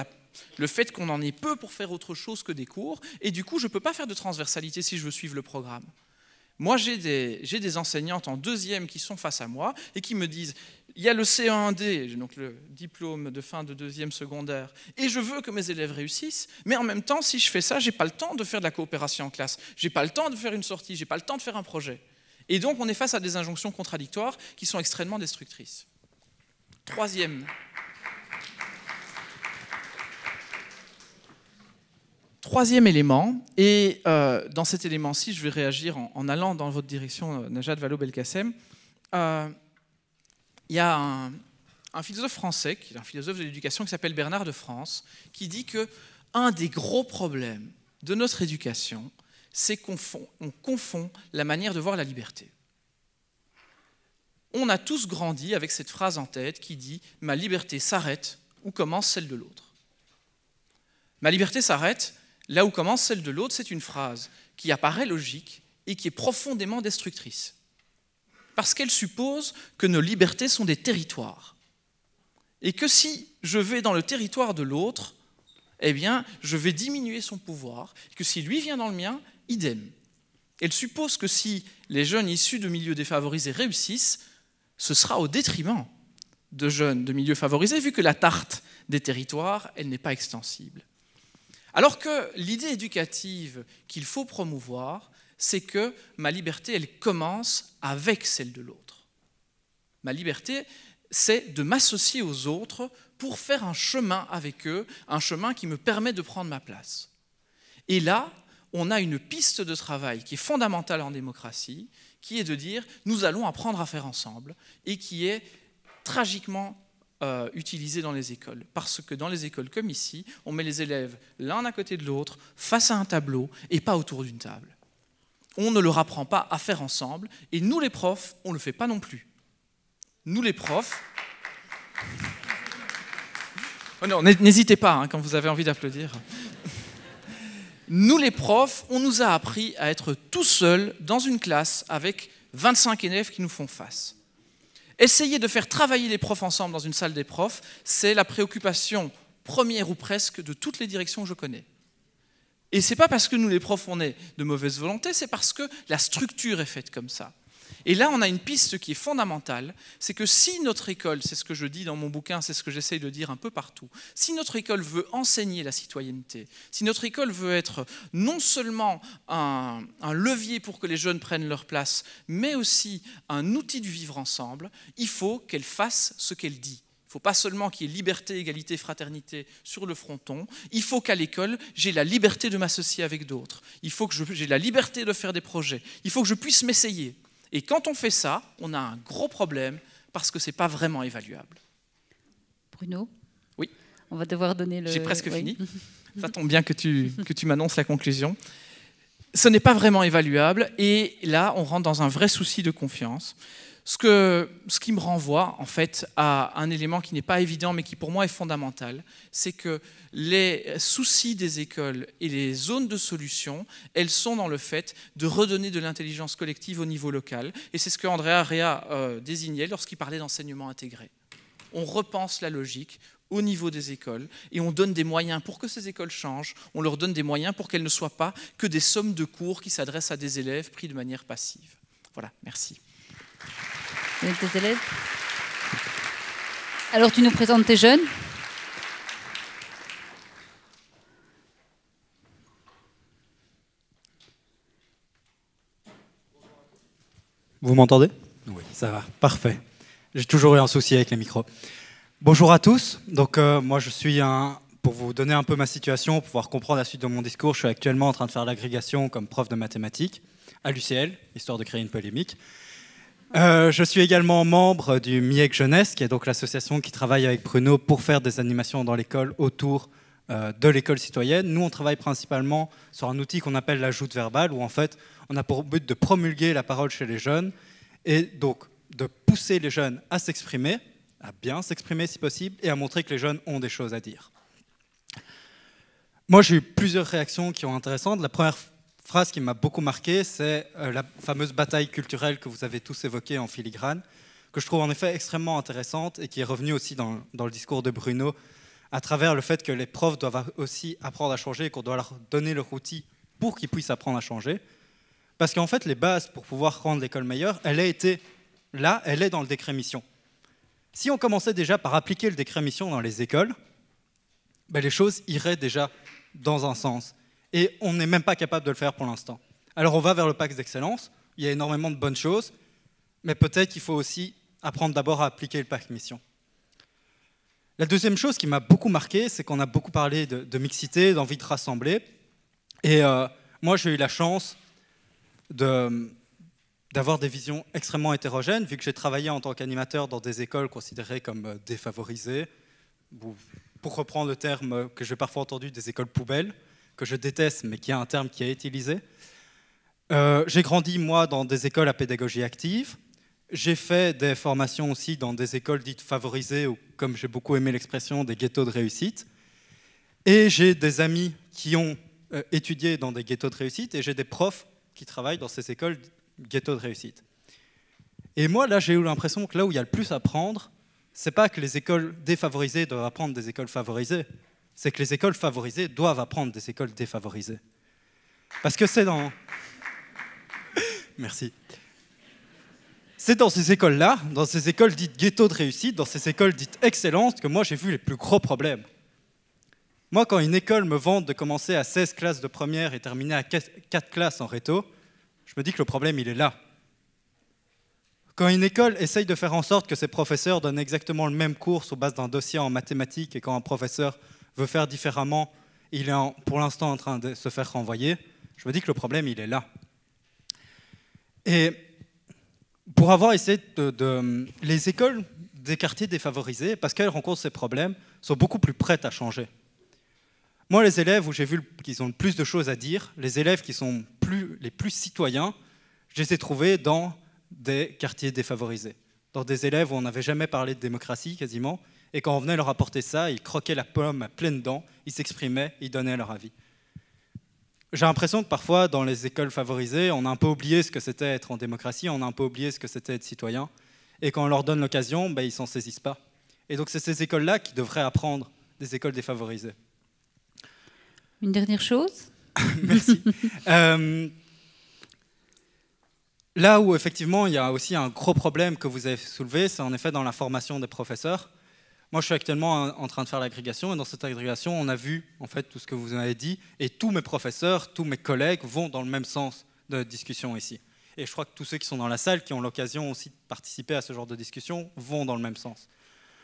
[SPEAKER 7] le fait qu'on en ait peu pour faire autre chose que des cours, et du coup, je ne peux pas faire de transversalité si je veux suivre le programme. Moi, j'ai des, enseignantes en deuxième qui sont face à moi et qui me disent il y a le CE1D, donc le diplôme de fin de deuxième secondaire, et je veux que mes élèves réussissent, mais en même temps, si je fais ça, je n'ai pas le temps de faire de la coopération en classe, je n'ai pas le temps de faire une sortie, je n'ai pas le temps de faire un projet. Et donc, on est face à des injonctions contradictoires qui sont extrêmement destructrices. Troisième. Troisième élément, et euh, dans cet élément-ci, je vais réagir en, allant dans votre direction, euh, Najat Vallaud-Belkacem. Euh, il y a un, philosophe français, qui est un philosophe de l'éducation, qui s'appelle Bernard de France, qui dit que un des gros problèmes de notre éducation, c'est qu'on confond la manière de voir la liberté. On a tous grandi avec cette phrase en tête qui dit Ma liberté s'arrête où commence celle de l'autre. Ma liberté s'arrête là où commence celle de l'autre, c'est une phrase qui apparaît logique et qui est profondément destructrice parce qu'elle suppose que nos libertés sont des territoires. Et que si je vais dans le territoire de l'autre, eh bien, je vais diminuer son pouvoir, que si lui vient dans le mien, idem. Elle suppose que si les jeunes issus de milieux défavorisés réussissent, ce sera au détriment de jeunes de milieux favorisés, vu que la tarte des territoires, elle n'est pas extensible. Alors que l'idée éducative qu'il faut promouvoir, c'est que ma liberté, elle commence avec celle de l'autre. Ma liberté, c'est de m'associer aux autres pour faire un chemin avec eux, un chemin qui me permet de prendre ma place. Et là, on a une piste de travail qui est fondamentale en démocratie, qui est de dire nous allons apprendre à faire ensemble, et qui est tragiquement euh, utilisée dans les écoles. Parce que dans les écoles comme ici, on met les élèves l'un à côté de l'autre, face à un tableau, et pas autour d'une table on ne leur apprend pas à faire ensemble, et nous les profs, on ne le fait pas non plus. Nous les profs... Oh non, n'hésitez pas hein, quand vous avez envie d'applaudir. Nous les profs, on nous a appris à être tout seuls dans une classe avec 25 élèves qui nous font face. Essayer de faire travailler les profs ensemble dans une salle des profs, c'est la préoccupation première ou presque de toutes les directions que je connais. Et ce n'est pas parce que nous, les profs, on est de mauvaise volonté, c'est parce que la structure est faite comme ça. Et là, on a une piste qui est fondamentale, c'est que si notre école, c'est ce que je dis dans mon bouquin, c'est ce que j'essaye de dire un peu partout, si notre école veut enseigner la citoyenneté, si notre école veut être non seulement un, un levier pour que les jeunes prennent leur place, mais aussi un outil du vivre ensemble, il faut qu'elle fasse ce qu'elle dit. Il ne faut pas seulement qu'il y ait liberté, égalité, fraternité sur le fronton. Il faut qu'à l'école, j'ai la liberté de m'associer avec d'autres. Il faut que j'ai la liberté de faire des projets. Il faut que je puisse m'essayer. Et quand on fait ça, on a un gros problème parce que ce n'est pas vraiment évaluable.
[SPEAKER 2] Bruno
[SPEAKER 7] Oui.
[SPEAKER 2] On va devoir donner le.
[SPEAKER 7] J'ai presque fini. Ça tombe bien que tu, que tu m'annonces la conclusion. Ce n'est pas vraiment évaluable et là, on rentre dans un vrai souci de confiance. Ce, que, ce qui me renvoie en fait à un élément qui n'est pas évident mais qui pour moi est fondamental, c'est que les soucis des écoles et les zones de solution, elles sont dans le fait de redonner de l'intelligence collective au niveau local. Et c'est ce que Andrea Rea euh, désignait lorsqu'il parlait d'enseignement intégré. On repense la logique au niveau des écoles et on donne des moyens pour que ces écoles changent, on leur donne des moyens pour qu'elles ne soient pas que des sommes de cours qui s'adressent à des élèves pris de manière passive. Voilà, merci.
[SPEAKER 2] tes élèves Alors tu nous présentes tes jeunes
[SPEAKER 8] Vous m'entendez? Oui, ça va, parfait. J'ai toujours eu un souci avec les micros. Bonjour à tous. Donc euh, moi je suis un pour vous donner un peu ma situation, pour pouvoir comprendre la suite de mon discours, je suis actuellement en train de faire l'agrégation comme prof de mathématiques à l'UCL, histoire de créer une polémique. Euh, je suis également membre du MIEC Jeunesse, qui est donc l'association qui travaille avec Bruno pour faire des animations dans l'école autour euh, de l'école citoyenne. Nous, on travaille principalement sur un outil qu'on appelle l'ajoute verbale, où en fait, on a pour but de promulguer la parole chez les jeunes et donc de pousser les jeunes à s'exprimer à bien s'exprimer si possible et à montrer que les jeunes ont des choses à dire. Moi, j'ai eu plusieurs réactions qui ont intéressantes. La première phrase qui m'a beaucoup marqué, c'est euh, la fameuse bataille culturelle que vous avez tous évoquée en filigrane, que je trouve en effet extrêmement intéressante et qui est revenue aussi dans, dans le discours de Bruno, à travers le fait que les profs doivent aussi apprendre à changer et qu'on doit leur donner leur outil pour qu'ils puissent apprendre à changer. Parce qu'en fait, les bases pour pouvoir rendre l'école meilleure, elle a été là, elle est dans le décret mission. Si on commençait déjà par appliquer le décret mission dans les écoles, ben les choses iraient déjà dans un sens. Et on n'est même pas capable de le faire pour l'instant. Alors on va vers le pacte d'excellence, il y a énormément de bonnes choses, mais peut-être qu'il faut aussi apprendre d'abord à appliquer le pacte mission. La deuxième chose qui m'a beaucoup marqué, c'est qu'on a beaucoup parlé de, mixité, d'envie de rassembler. Et euh, moi, j'ai eu la chance de, d'avoir des visions extrêmement hétérogènes, vu que j'ai travaillé en tant qu'animateur dans des écoles considérées comme euh, défavorisées, pour reprendre le terme que j'ai parfois entendu, des écoles poubelles, que je déteste, mais qui est un terme qui est utilisé. Euh, j'ai grandi, moi, dans des écoles à pédagogie active. J'ai fait des formations aussi dans des écoles dites favorisées, ou comme j'ai beaucoup aimé l'expression, des ghettos de réussite. Et j'ai des amis qui ont euh, étudié dans des ghettos de réussite, et j'ai des profs qui travaillent dans ces écoles ghetto de réussite. Et moi, là, j'ai eu l'impression que là où il y a le plus à apprendre, c'est pas que les écoles défavorisées doivent apprendre des écoles favorisées, c'est que les écoles favorisées doivent apprendre des écoles défavorisées. Parce que c'est dans... Merci. C'est dans ces écoles-là, dans ces écoles dites ghetto de réussite, dans ces écoles dites excellentes, que moi j'ai vu les plus gros problèmes. Moi, quand une école me vante de commencer à 16 classes de première et terminer à 4 classes en réto, je me dis que le problème, il est là. Quand une école essaye de faire en sorte que ses professeurs donnent exactement le même cours sur base d'un dossier en mathématiques et quand un professeur veut faire différemment, il est pour l'instant en train de se faire renvoyer, je me dis que le problème, il est là. Et pour avoir essayé de, Les écoles des quartiers défavorisés, parce qu'elles rencontrent ces problèmes, sont beaucoup plus prêtes à changer. Moi, les élèves où j'ai vu qu'ils ont le plus de choses à dire, les élèves qui sont les plus citoyens, je les ai trouvés dans des quartiers défavorisés, dans des élèves où on n'avait jamais parlé de démocratie quasiment, et quand on venait leur apporter ça, ils croquaient la pomme à pleines dents, ils s'exprimaient, ils donnaient leur avis. J'ai l'impression que parfois, dans les écoles favorisées, on a un peu oublié ce que c'était être en démocratie, on a un peu oublié ce que c'était être citoyen, et quand on leur donne l'occasion, ben, ils s'en saisissent pas. Et donc c'est ces écoles-là qui devraient apprendre des écoles défavorisées.
[SPEAKER 2] Une dernière chose?
[SPEAKER 8] Merci. Euh, là où effectivement il y a aussi un gros problème que vous avez soulevé, c'est en effet dans la formation des professeurs. Moi, je suis actuellement en train de faire l'agrégation et dans cette agrégation, on a vu en fait tout ce que vous avez dit et tous mes professeurs, tous mes collègues vont dans le même sens de discussion ici. Et je crois que tous ceux qui sont dans la salle, qui ont l'occasion aussi de participer à ce genre de discussion, vont dans le même sens.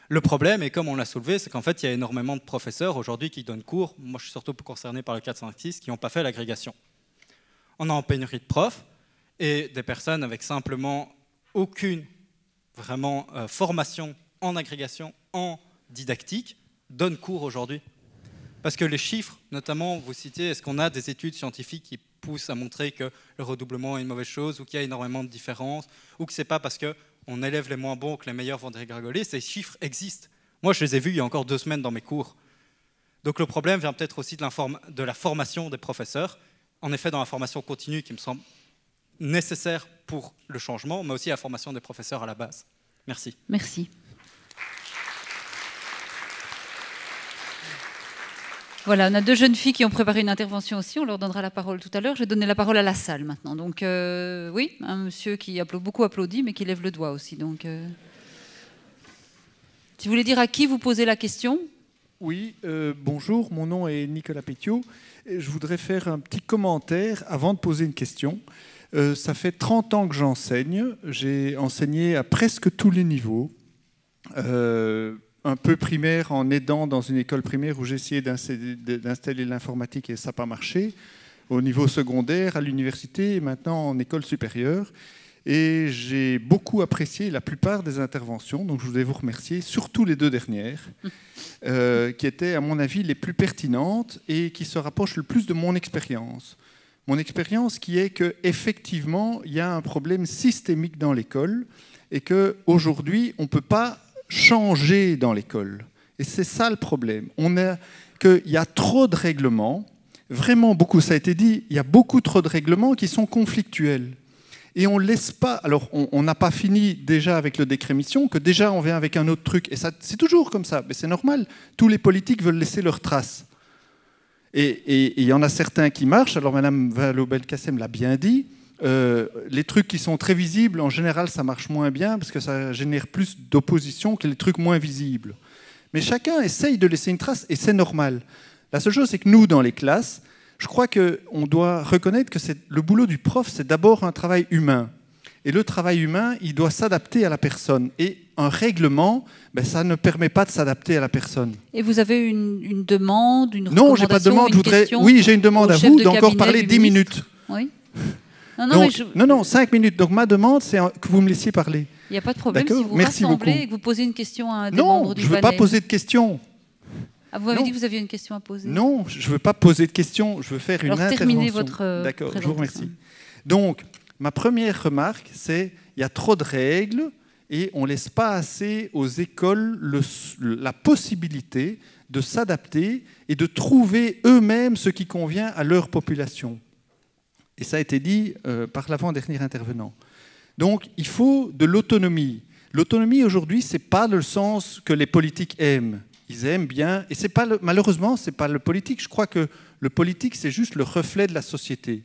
[SPEAKER 8] Le problème, et comme on l'a soulevé, c'est qu'en fait, il y a énormément de professeurs aujourd'hui qui donnent cours, moi je suis surtout concerné par le 456, qui n'ont pas fait l'agrégation. On a en pénurie de profs et des personnes avec simplement aucune vraiment euh, formation en agrégation, en didactique, donnent cours aujourd'hui. Parce que les chiffres, notamment, vous citez, est-ce qu'on a des études scientifiques qui poussent à montrer que le redoublement est une mauvaise chose, ou qu'il y a énormément de différences, ou que ce n'est pas parce que on élève les moins bons, que les meilleurs vont dégringoler, ces chiffres existent. Moi, je les ai vus il y a encore deux semaines dans mes cours. Donc le problème vient peut-être aussi de, de, la formation des professeurs. En effet, dans la formation continue qui me semble nécessaire pour le changement, mais aussi la formation des professeurs à la base. Merci.
[SPEAKER 2] Merci. Voilà, on a deux jeunes filles qui ont préparé une intervention aussi. On leur donnera la parole tout à l'heure. Je vais donner la parole à la salle maintenant. Donc, euh, oui, un monsieur qui a beaucoup applaudi, mais qui lève le doigt aussi. Donc, euh, dire à qui vous posez la question?
[SPEAKER 9] Oui, euh, bonjour, mon nom est Nicolas Pétiot. Je voudrais faire un petit commentaire avant de poser une question. ça fait 30 ans que j'enseigne. J'ai enseigné à presque tous les niveaux un peu primaire en aidant dans une école primaire où essayé d'installer l'informatique et ça n'a pas marché, au niveau secondaire, à l'université et maintenant en école supérieure. Et j'ai beaucoup apprécié la plupart des interventions, donc je voudrais vous remercier, surtout les deux dernières, euh, qui étaient à mon avis les plus pertinentes et qui se rapprochent le plus de mon expérience. Mon expérience qui est qu'effectivement, il y a un problème systémique dans l'école et qu'aujourd'hui, on ne peut pas changer dans l'école. Et c'est ça le problème. On a qu'il y a trop de règlements, vraiment beaucoup, ça a été dit, il y a beaucoup trop de règlements qui sont conflictuels. Et on laisse pas. Alors, on n'a pas fini déjà avec le décret mission, que déjà on vient avec un autre truc. Et c'est toujours comme ça. Mais c'est normal. Tous les politiques veulent laisser leurs traces. Et il y en a certains qui marchent. Alors, Madame Vallaud-Belkacem l'a bien dit. Euh, les trucs qui sont très visibles, en général, ça marche moins bien parce que ça génère plus d'opposition que les trucs moins visibles. Mais chacun essaye de laisser une trace et c'est normal. La seule chose, c'est que nous, dans les classes, je crois qu'on doit reconnaître que le boulot du prof, c'est d'abord un travail humain. Et le travail humain, il doit s'adapter à la personne. Et un règlement, ben, ça ne permet pas de s'adapter à la personne.
[SPEAKER 2] Et vous avez une, demande, une
[SPEAKER 9] Non, j'ai pas de demande. Je voudrais... Oui, j'ai une demande à vous d'encore parler 10 minutes.
[SPEAKER 2] Oui.
[SPEAKER 9] Non, non, non, cinq minutes. Donc ma demande, c'est que vous me laissiez parler.
[SPEAKER 2] Il n'y a pas de problème si vous Merci rassemblez et que vous posez une question à un des
[SPEAKER 9] membres
[SPEAKER 2] du
[SPEAKER 9] je ne veux pas poser de questions.
[SPEAKER 2] Ah, vous m'avez dit que vous aviez une question à poser.
[SPEAKER 9] Non, je ne veux pas poser de questions. Je veux faire une
[SPEAKER 2] Alors,
[SPEAKER 9] terminez
[SPEAKER 2] votre euh,
[SPEAKER 9] D'accord, je vous remercie. Donc, ma première remarque, c'est il y a trop de règles et on ne laisse pas assez aux écoles la possibilité de s'adapter et de trouver eux-mêmes ce qui convient à leur population. Et ça a été dit euh, par l'avant-dernier intervenant. Donc il faut de l'autonomie. L'autonomie aujourd'hui, ce n'est pas le sens que les politiques aiment. Ils aiment bien, et c'est pas malheureusement, ce n'est pas le politique. Je crois que le politique, c'est juste le reflet de la société.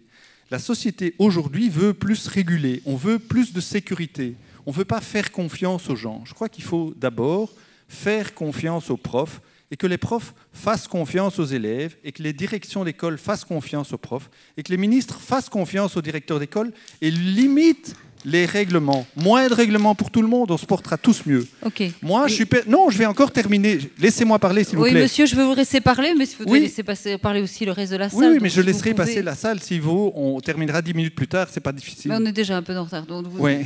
[SPEAKER 9] La société aujourd'hui veut plus réguler, on veut plus de sécurité, on ne veut pas faire confiance aux gens. Je crois qu'il faut d'abord faire confiance aux profs, et que les profs fassent confiance aux élèves, et que les directions d'école fassent confiance aux profs, et que les ministres fassent confiance aux directeurs d'école et limitent les règlements. Moins de règlements pour tout le monde, on se portera tous mieux.
[SPEAKER 2] Ok.
[SPEAKER 9] Moi, je suis... Non, je vais encore terminer. Laissez-moi parler, s'il vous plaît.
[SPEAKER 2] Oui, monsieur, je veux vous laisser parler, mais vous devez laisser passer, parler aussi le reste de la salle.
[SPEAKER 9] Oui, mais je laisserai passer la salle. Si vous, on terminera dix minutes plus tard, c'est pas difficile.
[SPEAKER 2] Mais on est déjà un peu en retard. Donc
[SPEAKER 9] Oui.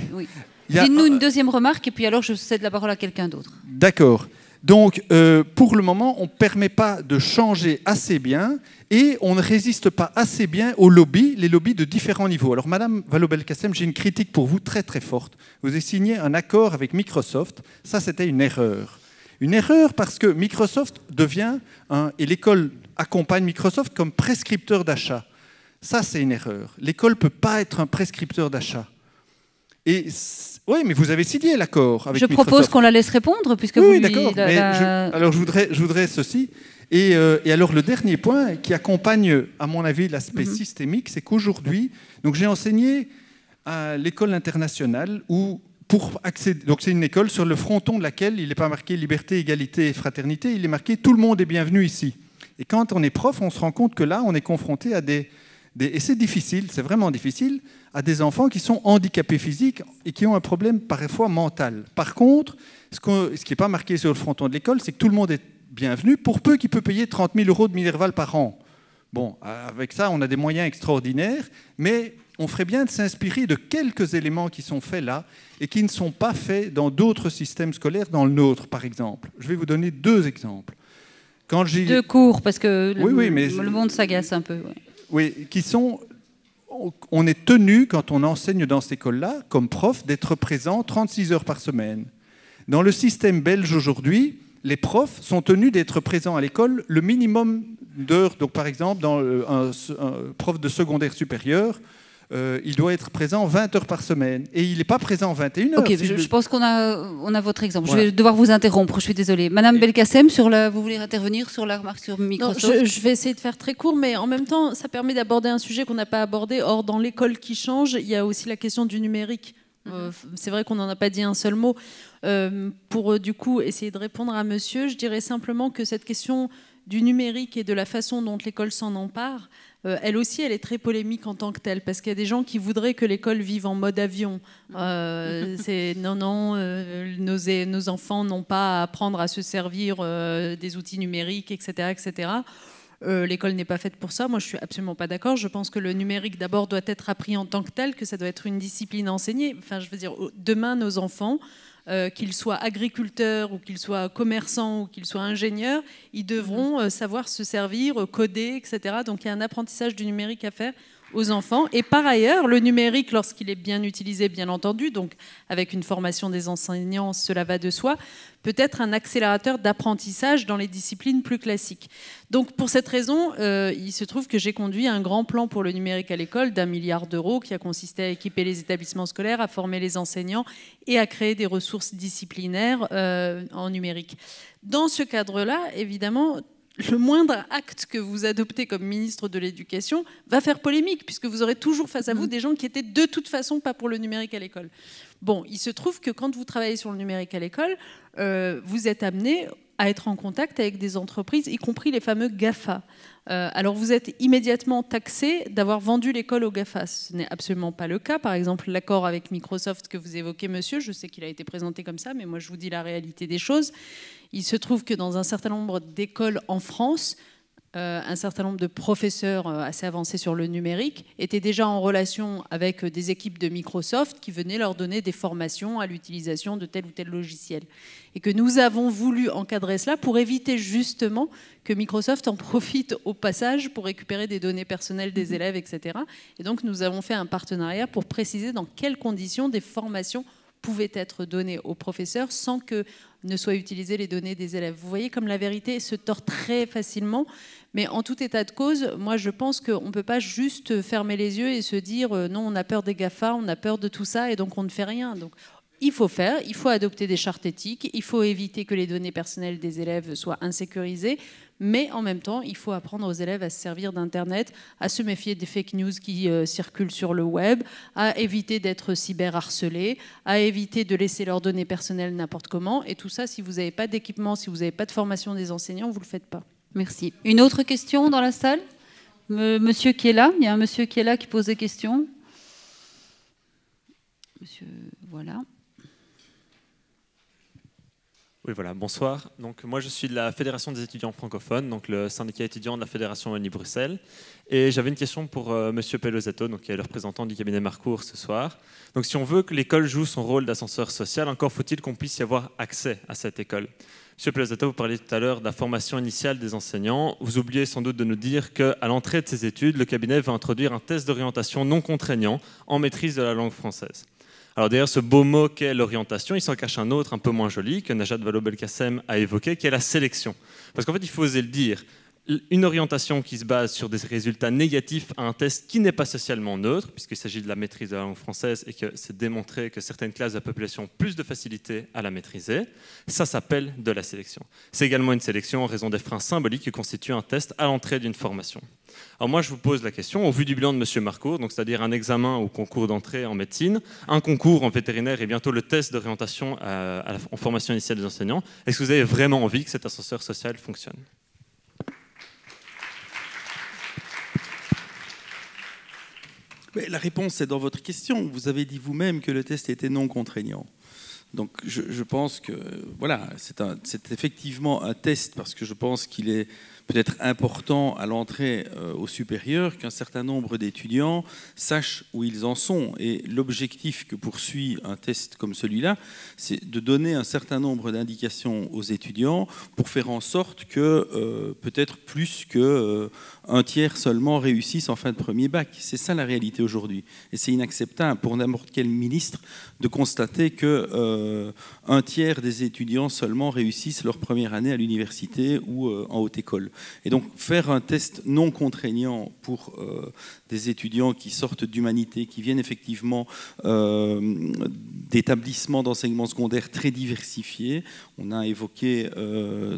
[SPEAKER 2] Dites-nous une deuxième remarque, et puis alors je cède la parole à quelqu'un d'autre.
[SPEAKER 9] D'accord. Donc, euh, pour le moment, on ne permet pas de changer assez bien et on ne résiste pas assez bien aux lobbies, les lobbies de différents niveaux. Alors, Madame Vallaud-Belkacem, j'ai une critique pour vous très très forte. Vous avez signé un accord avec Microsoft. Ça, c'était une erreur. Une erreur parce que Microsoft devient, et l'école accompagne Microsoft comme prescripteur d'achat. Ça, c'est une erreur. L'école ne peut pas être un prescripteur d'achat. Et oui, mais vous avez signé l'accord avec
[SPEAKER 2] Je propose qu'on la laisse répondre, puisque
[SPEAKER 9] oui,
[SPEAKER 2] vous
[SPEAKER 9] oui, d'accord. alors, je voudrais, je voudrais ceci. Euh, et, alors, le dernier point qui accompagne, à mon avis, l'aspect mhm. systémique, c'est qu'aujourd'hui, donc j'ai enseigné à l'école internationale où, pour accéder, donc c'est une école sur le fronton de laquelle il n'est pas marqué liberté, égalité et fraternité, il est marqué tout le monde est bienvenu ici. Et quand on est prof, on se rend compte que là, on est confronté à des et c'est difficile, c'est vraiment difficile, à des enfants qui sont handicapés physiques et qui ont un problème parfois mental. Par contre, ce, qui n'est pas marqué sur le fronton de l'école, c'est que tout le monde est bienvenu, pour peu qu'il peut payer 30 000 euros de Minerval par an. Bon, avec ça, on a des moyens extraordinaires, mais on ferait bien de s'inspirer de quelques éléments qui sont faits là et qui ne sont pas faits dans d'autres systèmes scolaires, dans le nôtre, par exemple. Je vais vous donner deux exemples.
[SPEAKER 2] Quand deux cours, parce que le, le monde s'agace un peu.
[SPEAKER 9] Oui, qui sont on est tenu, quand on enseigne dans cette école-là, comme prof, d'être présent 36 heures par semaine. Dans le système belge aujourd'hui, les profs sont tenus d'être présents à l'école le minimum d'heures. Donc, par exemple, dans un, prof de secondaire supérieur, euh, il doit être présent 20 heures par semaine. Et il n'est pas présent 21 heures.
[SPEAKER 2] Ok, je, pense qu'on a, on a votre exemple. Je vais devoir vous interrompre, je suis désolée. Madame Belkacem, sur la, vous voulez intervenir sur la remarque sur Microsoft
[SPEAKER 3] je, vais essayer de faire très court, mais en même temps, ça permet d'aborder un sujet qu'on n'a pas abordé. Or, dans l'école qui change, il y a aussi la question du numérique. Mhm. Euh, c'est vrai qu'on n'en a pas dit un seul mot. Euh, pour du coup essayer de répondre à monsieur, je dirais simplement que cette question du numérique et de la façon dont l'école s'en empare, euh, elle aussi, elle est très polémique en tant que telle, parce qu'il y a des gens qui voudraient que l'école vive en mode avion. Euh, c'est non, non, euh, nos, nos, enfants n'ont pas à apprendre à se servir des outils numériques, etc., etc. l'école n'est pas faite pour ça. Moi, je suis absolument pas d'accord. Je pense que le numérique, d'abord, doit être appris en tant que tel, que ça doit être une discipline enseignée. Enfin, je veux dire, demain, nos enfants, euh, qu'ils soient agriculteurs ou qu'ils soient commerçants ou qu'ils soient ingénieurs, ils devront euh, savoir se servir, coder, etc. Donc il y a un apprentissage du numérique à faire aux enfants. Et par ailleurs, le numérique, lorsqu'il est bien utilisé, bien entendu, donc avec une formation des enseignants, cela va de soi, peut être un accélérateur d'apprentissage dans les disciplines plus classiques. Donc pour cette raison, euh, il se trouve que j'ai conduit un grand plan pour le numérique à l'école d'un milliard d'euros qui a consisté à équiper les établissements scolaires, à former les enseignants et à créer des ressources disciplinaires euh, en numérique. Dans ce cadre-là, évidemment, le moindre acte que vous adoptez comme ministre de l'Éducation va faire polémique, puisque vous aurez toujours face à vous mm. des gens qui étaient de toute façon pas pour le numérique à l'école. Bon, il se trouve que quand vous travaillez sur le numérique à l'école, euh, vous êtes amené à être en contact avec des entreprises, y compris les fameux GAFA. Euh, alors vous êtes immédiatement taxé d'avoir vendu l'école aux GAFA. Ce n'est absolument pas le cas. Par exemple, l'accord avec Microsoft que vous évoquez, monsieur, je sais qu'il a été présenté comme ça, mais moi je vous dis la réalité des choses. Il se trouve que dans un certain nombre d'écoles en France, un certain nombre de professeurs euh, assez avancés sur le numérique étaient déjà en relation avec euh, des équipes de Microsoft qui venaient leur donner des formations à l'utilisation de tel ou tel logiciel. Et que nous avons voulu encadrer cela pour éviter justement que Microsoft en profite au passage pour récupérer des données personnelles des mhm. élèves, etc. Et donc nous avons fait un partenariat pour préciser dans quelles conditions des formations pouvaient être données aux professeurs sans que ne soient utilisées les données des élèves. Vous voyez comme la vérité se tord très facilement, mais en tout état de cause, moi je pense qu'on ne peut pas juste fermer les yeux et se dire euh, non, on a peur des GAFA, on a peur de tout ça et donc on ne fait rien. Donc il faut faire, il faut adopter des chartes éthiques, il faut éviter que les données personnelles des élèves soient insécurisées, mais en même temps, il faut apprendre aux élèves à se servir d'Internet, à se méfier des fake news qui euh, circulent sur le web, à éviter d'être cyberharcelés, à éviter de laisser leurs données personnelles n'importe comment. Et tout ça, si vous n'avez pas d'équipement, si vous n'avez pas de formation des enseignants, vous ne le faites pas.
[SPEAKER 2] Merci. Une autre question dans la salle? Monsieur qui est là, il y a un monsieur qui est là qui pose des questions. Monsieur, voilà.
[SPEAKER 10] Oui, voilà, bonsoir. Donc, moi, je suis de la Fédération des étudiants francophones, donc le syndicat étudiant de la Fédération Wallonie-Bruxelles. Et j'avais une question pour. Euh, Monsieur Pelosetto, donc, qui est le représentant du cabinet Marcourt ce soir. Donc, si on veut que l'école joue son rôle d'ascenseur social, encore faut-il qu'on puisse y avoir accès à cette école. Monsieur Pelosetto, vous parliez tout à l'heure de la formation initiale des enseignants. Vous oubliez sans doute de nous dire qu'à l'entrée de ces études, le cabinet va introduire un test d'orientation non contraignant en maîtrise de la langue française. Alors derrière ce beau mot qu'est l'orientation, il s'en cache un autre un peu moins joli que Najat Vallaud-Belkacem a évoqué, qui est la sélection. Parce qu'en fait, il faut oser le dire, une orientation qui se base sur des résultats négatifs à un test qui n'est pas socialement neutre, puisqu'il s'agit de la maîtrise de la langue française et que c'est démontré que certaines classes de la population ont plus de facilité à la maîtriser, ça s'appelle de la sélection. C'est également une sélection en raison des freins symboliques qui constituent un test à l'entrée d'une formation. Alors moi, je vous pose la question, au vu du bilan de M. Marcourt, donc c'est-à-dire un examen au concours d'entrée en médecine, un concours en vétérinaire et bientôt le test d'orientation en formation initiale des enseignants, est-ce que vous avez vraiment envie que cet ascenseur social fonctionne?
[SPEAKER 5] La réponse est dans votre question. Vous avez dit vous-même que le test était non contraignant. Donc je, pense que voilà, c'est effectivement un test parce que je pense qu'il est peut-être important à l'entrée euh, au supérieur qu'un certain nombre d'étudiants sachent où ils en sont. Et l'objectif que poursuit un test comme celui-là, c'est de donner un certain nombre d'indications aux étudiants pour faire en sorte que euh, peut-être plus que euh, un tiers seulement réussissent en fin de premier bac. C'est ça la réalité aujourd'hui. Et c'est inacceptable pour n'importe quel ministre de constater que euh, un tiers des étudiants seulement réussissent leur première année à l'université ou en haute école. Et donc faire un test non contraignant pour euh, des étudiants qui sortent d'humanité, qui viennent effectivement d'établissements d'enseignement secondaire très diversifiés. On a évoqué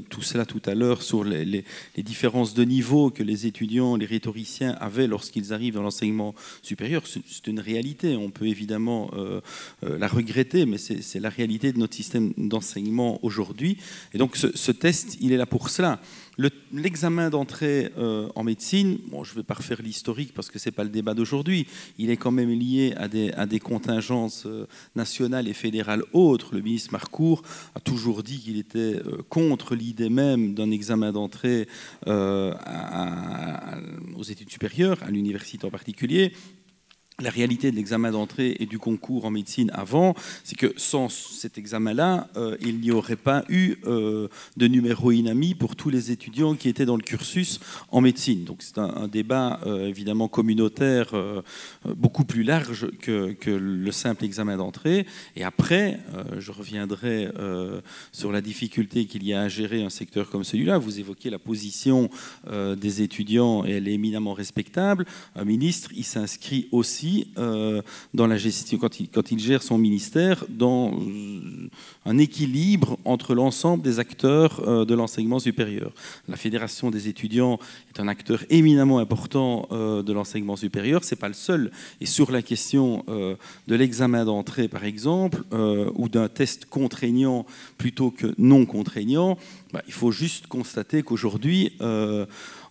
[SPEAKER 5] tout cela tout à l'heure sur les, différences de niveau que les étudiants, les rhétoriciens avaient lorsqu'ils arrivent dans l'enseignement supérieur. C'est une réalité. On peut évidemment euh, la regretter, mais c'est la réalité de notre système d'enseignement aujourd'hui. Et donc ce, test, il est là pour cela. L'examen d'entrée euh, en médecine, bon, je ne vais pas refaire l'historique parce que ce n'est pas le débat d'aujourd'hui, il est quand même lié à des, contingences euh, nationales et fédérales autres. Le ministre Marcourt a toujours dit qu'il était contre l'idée même d'un examen d'entrée aux études supérieures, à l'université en particulier la réalité de l'examen d'entrée et du concours en médecine avant, c'est que sans cet examen-là, euh, il n'y aurait pas eu euh, de numéro INAMI pour tous les étudiants qui étaient dans le cursus en médecine. Donc c'est un, débat euh, évidemment communautaire beaucoup plus large que, que, le simple examen d'entrée. Et après, je reviendrai sur la difficulté qu'il y a à gérer un secteur comme celui-là. Vous évoquez la position des étudiants et elle est éminemment respectable. Un ministre, il s'inscrit aussi euh, dans la gestion, quand il, gère son ministère, dans euh, un équilibre entre l'ensemble des acteurs euh, de l'enseignement supérieur. La Fédération des étudiants est un acteur éminemment important de l'enseignement supérieur, c'est pas le seul. Et sur la question de l'examen d'entrée, par exemple, ou d'un test contraignant plutôt que non contraignant, bah, il faut juste constater qu'aujourd'hui,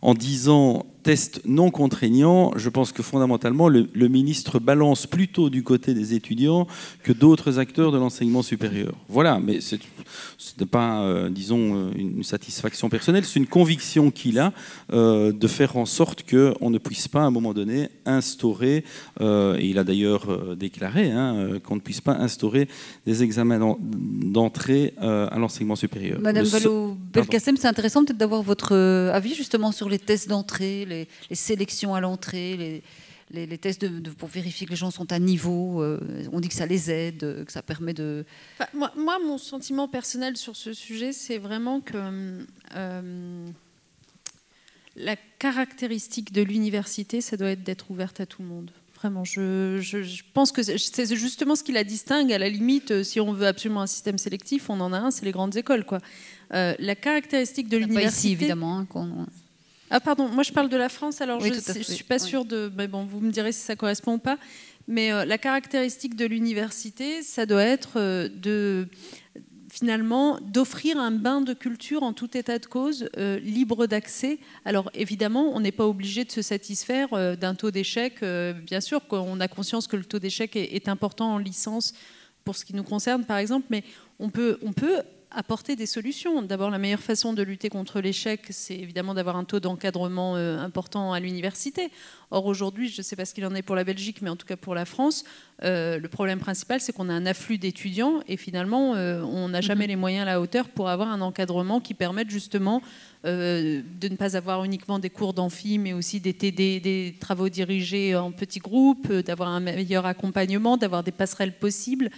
[SPEAKER 5] en disant test non contraignant, je pense que fondamentalement, le, ministre balance plutôt du côté des étudiants que d'autres acteurs de l'enseignement supérieur. Voilà, mais ce n'est pas, euh, disons, euh, une satisfaction personnelle, c'est une conviction qu'il a euh, de faire en sorte qu'on ne puisse pas, à un moment donné, instaurer, et il a d'ailleurs déclaré hein, qu'on ne puisse pas instaurer des examens d'entrée à l'enseignement supérieur.
[SPEAKER 2] Madame Valo-Belkacem, c'est intéressant peut-être d'avoir votre avis justement sur les tests d'entrée, les, sélections à l'entrée, les, tests de, pour vérifier que les gens sont à niveau. Euh, on dit que ça les aide, que ça permet de...
[SPEAKER 3] moi, mon sentiment personnel sur ce sujet, c'est vraiment que euh, la caractéristique de l'université, ça doit être d'être ouverte à tout le monde. Vraiment, je, je, pense que c'est justement ce qui la distingue. À la limite, euh, si on veut absolument un système sélectif, on en a un, c'est les grandes écoles. Quoi. la caractéristique de l'université... Pas ici,
[SPEAKER 2] évidemment. Hein,
[SPEAKER 3] ah pardon, moi je parle de la France, alors je ne suis pas sûre de... Mais bon, vous me direz si ça correspond ou pas. Mais euh, la caractéristique de l'université, ça doit être euh, de finalement d'offrir un bain de culture en tout état de cause, euh, libre d'accès. Alors évidemment, on n'est pas obligé de se satisfaire d'un taux d'échec. bien sûr qu'on a conscience que le taux d'échec est, est, important en licence pour ce qui nous concerne, par exemple, mais on peut, on peut apporter des solutions. D'abord, la meilleure façon de lutter contre l'échec, c'est évidemment d'avoir un taux d'encadrement euh, important à l'université. Or, aujourd'hui, je ne sais pas ce qu'il en est pour la Belgique, mais en tout cas pour la France, euh, le problème principal, c'est qu'on a un afflux d'étudiants et finalement, euh, on n'a jamais mhm. les moyens à la hauteur pour avoir un encadrement qui permette justement de ne pas avoir uniquement des cours d'amphi, mais aussi des TD, des travaux dirigés en petits groupes, d'avoir un meilleur accompagnement, d'avoir des passerelles possibles.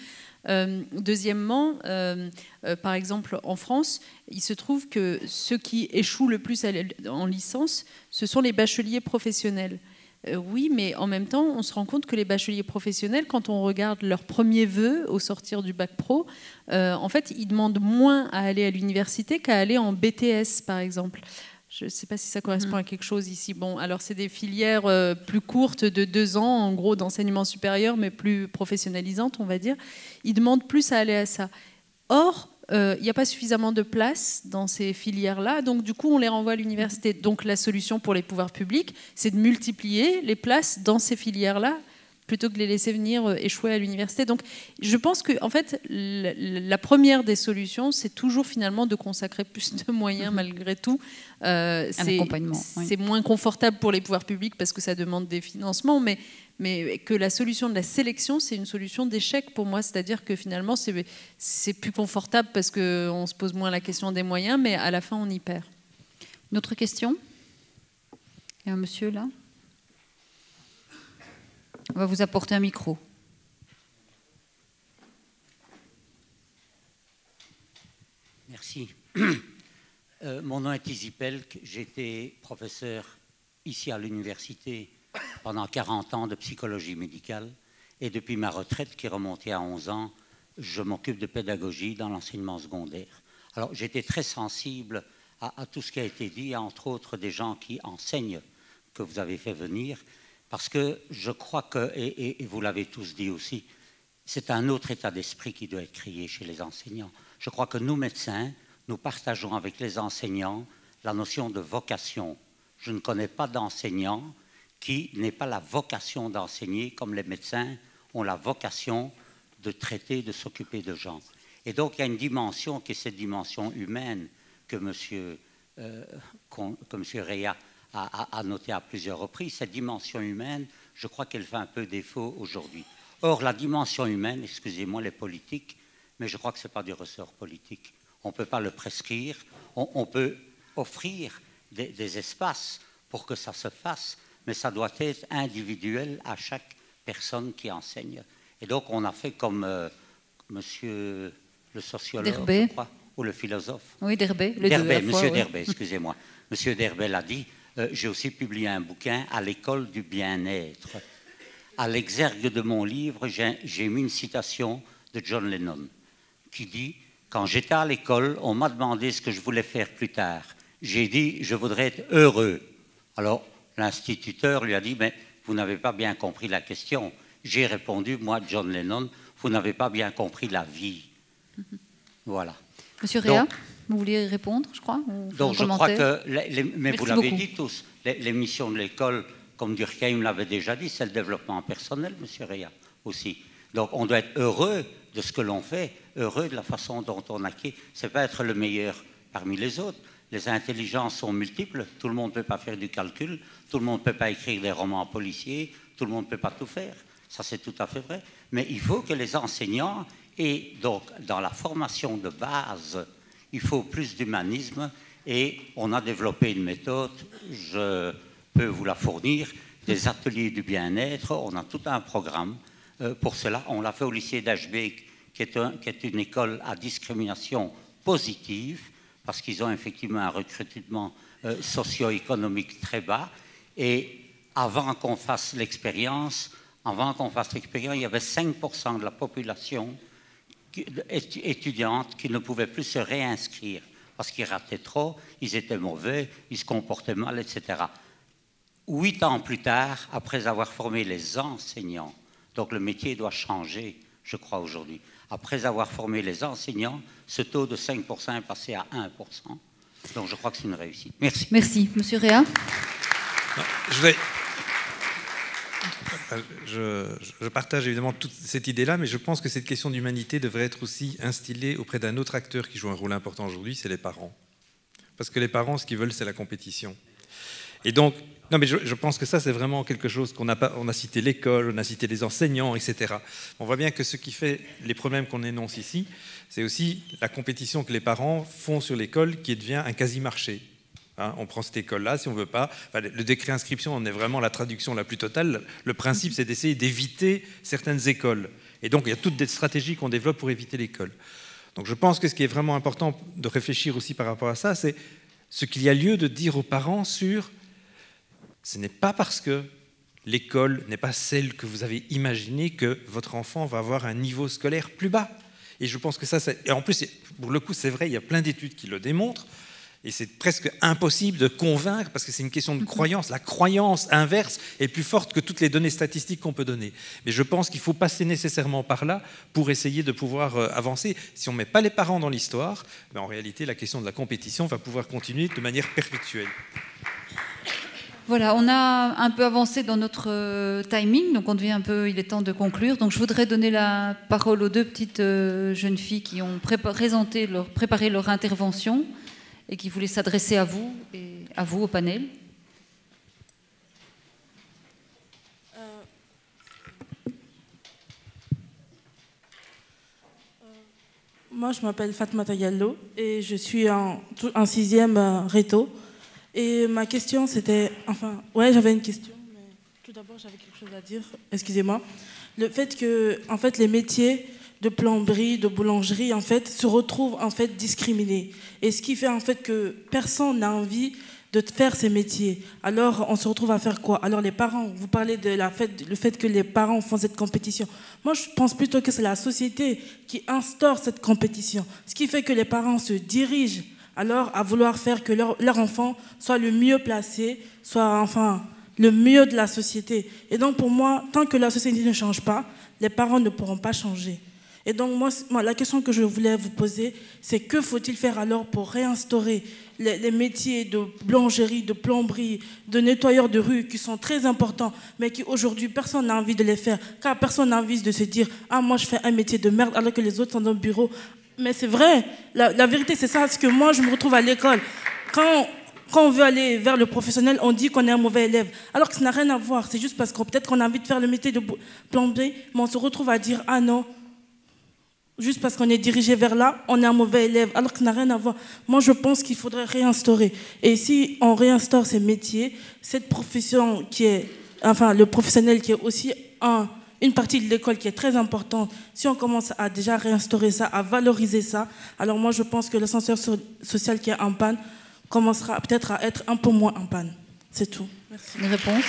[SPEAKER 3] Euh, deuxièmement, euh, euh, par exemple, en France, il se trouve que ceux qui échouent le plus en licence, ce sont les bacheliers professionnels. oui, mais en même temps, on se rend compte que les bacheliers professionnels, quand on regarde leurs premiers vœux au sortir du bac pro, en fait, ils demandent moins à aller à l'université qu'à aller en BTS, par exemple. Je ne sais pas si ça correspond mm. à quelque chose ici. Bon, alors c'est des filières euh, plus courtes de deux ans, en gros, d'enseignement supérieur, mais plus professionnalisantes, on va dire. Ils demandent plus à aller à ça. Or, euh, il n'y a pas suffisamment de place dans ces filières-là, donc du coup, on les renvoie à l'université. Donc la solution pour les pouvoirs publics, c'est de multiplier les places dans ces filières-là plutôt que de les laisser venir euh, échouer à l'université. Donc je pense que en fait, la première des solutions, c'est toujours finalement de consacrer plus de moyens malgré tout.
[SPEAKER 2] Euh,
[SPEAKER 3] c'est moins confortable pour les pouvoirs publics parce que ça demande des financements, mais, mais que la solution de la sélection, c'est une solution d'échec pour moi. C'est-à-dire que finalement, c'est plus confortable parce qu'on se pose moins la question des moyens, mais à la fin, on y perd.
[SPEAKER 2] Une autre question? Il y a un monsieur là? On va vous apporter un micro.
[SPEAKER 11] Merci. Euh, mon nom est Izzy Pelk. J'étais professeur ici à l'université pendant 40 ans de psychologie médicale. Et depuis ma retraite, qui remontait à 11 ans, je m'occupe de pédagogie dans l'enseignement secondaire. Alors j'étais très sensible à, tout ce qui a été dit, entre autres des gens qui enseignent que vous avez fait venir, parce que je crois que, et, vous l'avez tous dit aussi, c'est un autre état d'esprit qui doit être créé chez les enseignants. Je crois que nous, médecins, nous partageons avec les enseignants la notion de vocation. Je ne connais pas d'enseignant qui n'ait pas la vocation d'enseigner comme les médecins ont la vocation de traiter, de s'occuper de gens. Et donc il y a une dimension qui est cette dimension humaine que M. Euh, Réa a, a noté à plusieurs reprises, cette dimension humaine, je crois qu'elle fait un peu défaut aujourd'hui. Or, la dimension humaine, excusez-moi les politiques, mais je crois que ce n'est pas du ressort politique. On ne peut pas le prescrire, on, peut offrir des, espaces pour que ça se fasse, mais ça doit être individuel à chaque personne qui enseigne. Et donc, on a fait comme euh, monsieur le sociologue, je crois, ou le philosophe.
[SPEAKER 2] Oui, Derbet.
[SPEAKER 11] Le Derbet, Monsieur excusez-moi. Monsieur Derbet l'a dit. Euh, j'ai aussi publié un bouquin à l'école du bien-être. À l'exergue de mon livre, j'ai mis une citation de John Lennon qui dit Quand j'étais à l'école, on m'a demandé ce que je voulais faire plus tard. J'ai dit Je voudrais être heureux. Alors, l'instituteur lui a dit Mais vous n'avez pas bien compris la question. J'ai répondu Moi, John Lennon, vous n'avez pas bien compris la vie. Voilà.
[SPEAKER 2] Monsieur Réa, vous vouliez répondre, je crois
[SPEAKER 11] Donc je crois que, mais vous l'avez dit tous, les, missions de l'école, comme Durkheim l'avait déjà dit, c'est le développement personnel, Monsieur Réa, aussi. Donc on doit être heureux de ce que l'on fait, heureux de la façon dont on acquiert. C'est pas être le meilleur parmi les autres. Les intelligences sont multiples. Tout le monde ne peut pas faire du calcul. Tout le monde ne peut pas écrire des romans policiers. Tout le monde ne peut pas tout faire. Ça, c'est tout à fait vrai. Mais il faut que les enseignants et donc, dans la formation de base, il faut plus d'humanisme et on a développé une méthode, je peux vous la fournir, des ateliers du bien-être. On a tout un programme euh, pour cela. On l'a fait au lycée d'Ashbeek, qui, qui, est une école à discrimination positive, parce qu'ils ont effectivement un recrutement euh, socio-économique très bas. Et avant qu'on fasse l'expérience, avant qu'on fasse l'expérience, il y avait 5% de la population étudiantes qui ne pouvaient plus se réinscrire parce qu'ils rataient trop, ils étaient mauvais, ils se comportaient mal, etc. Huit ans plus tard, après avoir formé les enseignants, donc le métier doit changer, je crois, aujourd'hui. Après avoir formé les enseignants, ce taux de 5% est passé à 1%. Donc je crois que c'est une réussite. Merci.
[SPEAKER 2] Merci. Monsieur Réa?
[SPEAKER 6] Je vais je, partage évidemment toute cette idée-là, mais je pense que cette question d'humanité devrait être aussi instillée auprès d'un autre acteur qui joue un rôle important aujourd'hui, c'est les parents. Parce que les parents, ce qu'ils veulent, c'est la compétition. Et donc, non, mais je, pense que ça, c'est vraiment quelque chose qu'on pas. A cité l'école, on a cité les enseignants, etc. On voit bien que ce qui fait les problèmes qu'on énonce ici, c'est aussi la compétition que les parents font sur l'école qui devient un quasi-marché. Hein, on prend cette école-là, si on veut pas. le décret inscription en est vraiment la traduction la plus totale. Le principe, c'est d'essayer d'éviter certaines écoles. Et donc, il y a toutes des stratégies qu'on développe pour éviter l'école. Donc, je pense que ce qui est vraiment important de réfléchir aussi par rapport à ça, c'est ce qu'il y a lieu de dire aux parents sur ce n'est pas parce que l'école n'est pas celle que vous avez imaginée que votre enfant va avoir un niveau scolaire plus bas. Et je pense que ça, et en plus, pour le coup, c'est vrai, il y a plein d'études qui le démontrent. Et c'est presque impossible de convaincre parce que c'est une question de croyance. La croyance inverse est plus forte que toutes les données statistiques qu'on peut donner. Mais je pense qu'il faut passer nécessairement par là pour essayer de pouvoir euh, avancer. Si on ne met pas les parents dans l'histoire, ben en réalité, la question de la compétition va pouvoir continuer de manière perpétuelle.
[SPEAKER 2] Voilà, on a un peu avancé dans notre euh, timing, donc on devient un peu, il est temps de conclure. Donc je voudrais donner la parole aux deux petites euh, jeunes filles qui ont présenté leur, préparé leur intervention et qui voulaient s'adresser à vous et à vous au panel.
[SPEAKER 12] Moi, je m'appelle Fatma Diallo et je suis en, en sixième euh, réto. Et ma question, c'était. Enfin, ouais, j'avais une question, mais tout d'abord, j'avais quelque chose à dire. Excusez-moi. Le fait que, en fait, les métiers de plomberie, de boulangerie, en fait, se retrouvent en fait discriminés. Et ce qui fait en fait que personne n'a envie de faire ces métiers. Alors, on se retrouve à faire quoi? Alors, les parents, vous parlez de la fait, le fait que les parents font cette compétition. Moi, je pense plutôt que c'est la société qui instaure cette compétition. Ce qui fait que les parents se dirigent alors à vouloir faire que leur, leur enfant soit le mieux placé, soit enfin le mieux de la société. Et donc, pour moi, tant que la société ne change pas, les parents ne pourront pas changer. Et donc, moi, la question que je voulais vous poser, c'est que faut-il faire alors pour réinstaurer les, métiers de boulangerie, de plomberie, de nettoyeur de rue, qui sont très importants, mais qui aujourd'hui, personne n'a envie de les faire, car personne n'a envie de se dire, ah, moi, je fais un métier de merde, alors que les autres sont dans le bureau. Mais c'est vrai, la, vérité, c'est ça, parce que moi, je me retrouve à l'école. Quand quand on veut aller vers le professionnel, on dit qu'on est un mauvais élève. Alors que ça n'a rien à voir. C'est juste parce que peut-être qu'on a envie de faire le métier de plomberie, mais on se retrouve à dire Ah non, juste parce qu'on est dirigé vers là, on est un mauvais élève, alors que n'a rien à voir. Moi, je pense qu'il faudrait réinstaurer. Et si on réinstaure ces métiers, cette profession qui est, enfin, le professionnel qui est aussi un, une partie de l'école qui est très importante, si on commence à déjà réinstaurer ça, à valoriser ça, alors moi, je pense que l'ascenseur social qui est en panne commencera peut-être à être un peu moins en panne. C'est tout.
[SPEAKER 2] Merci. Une réponse?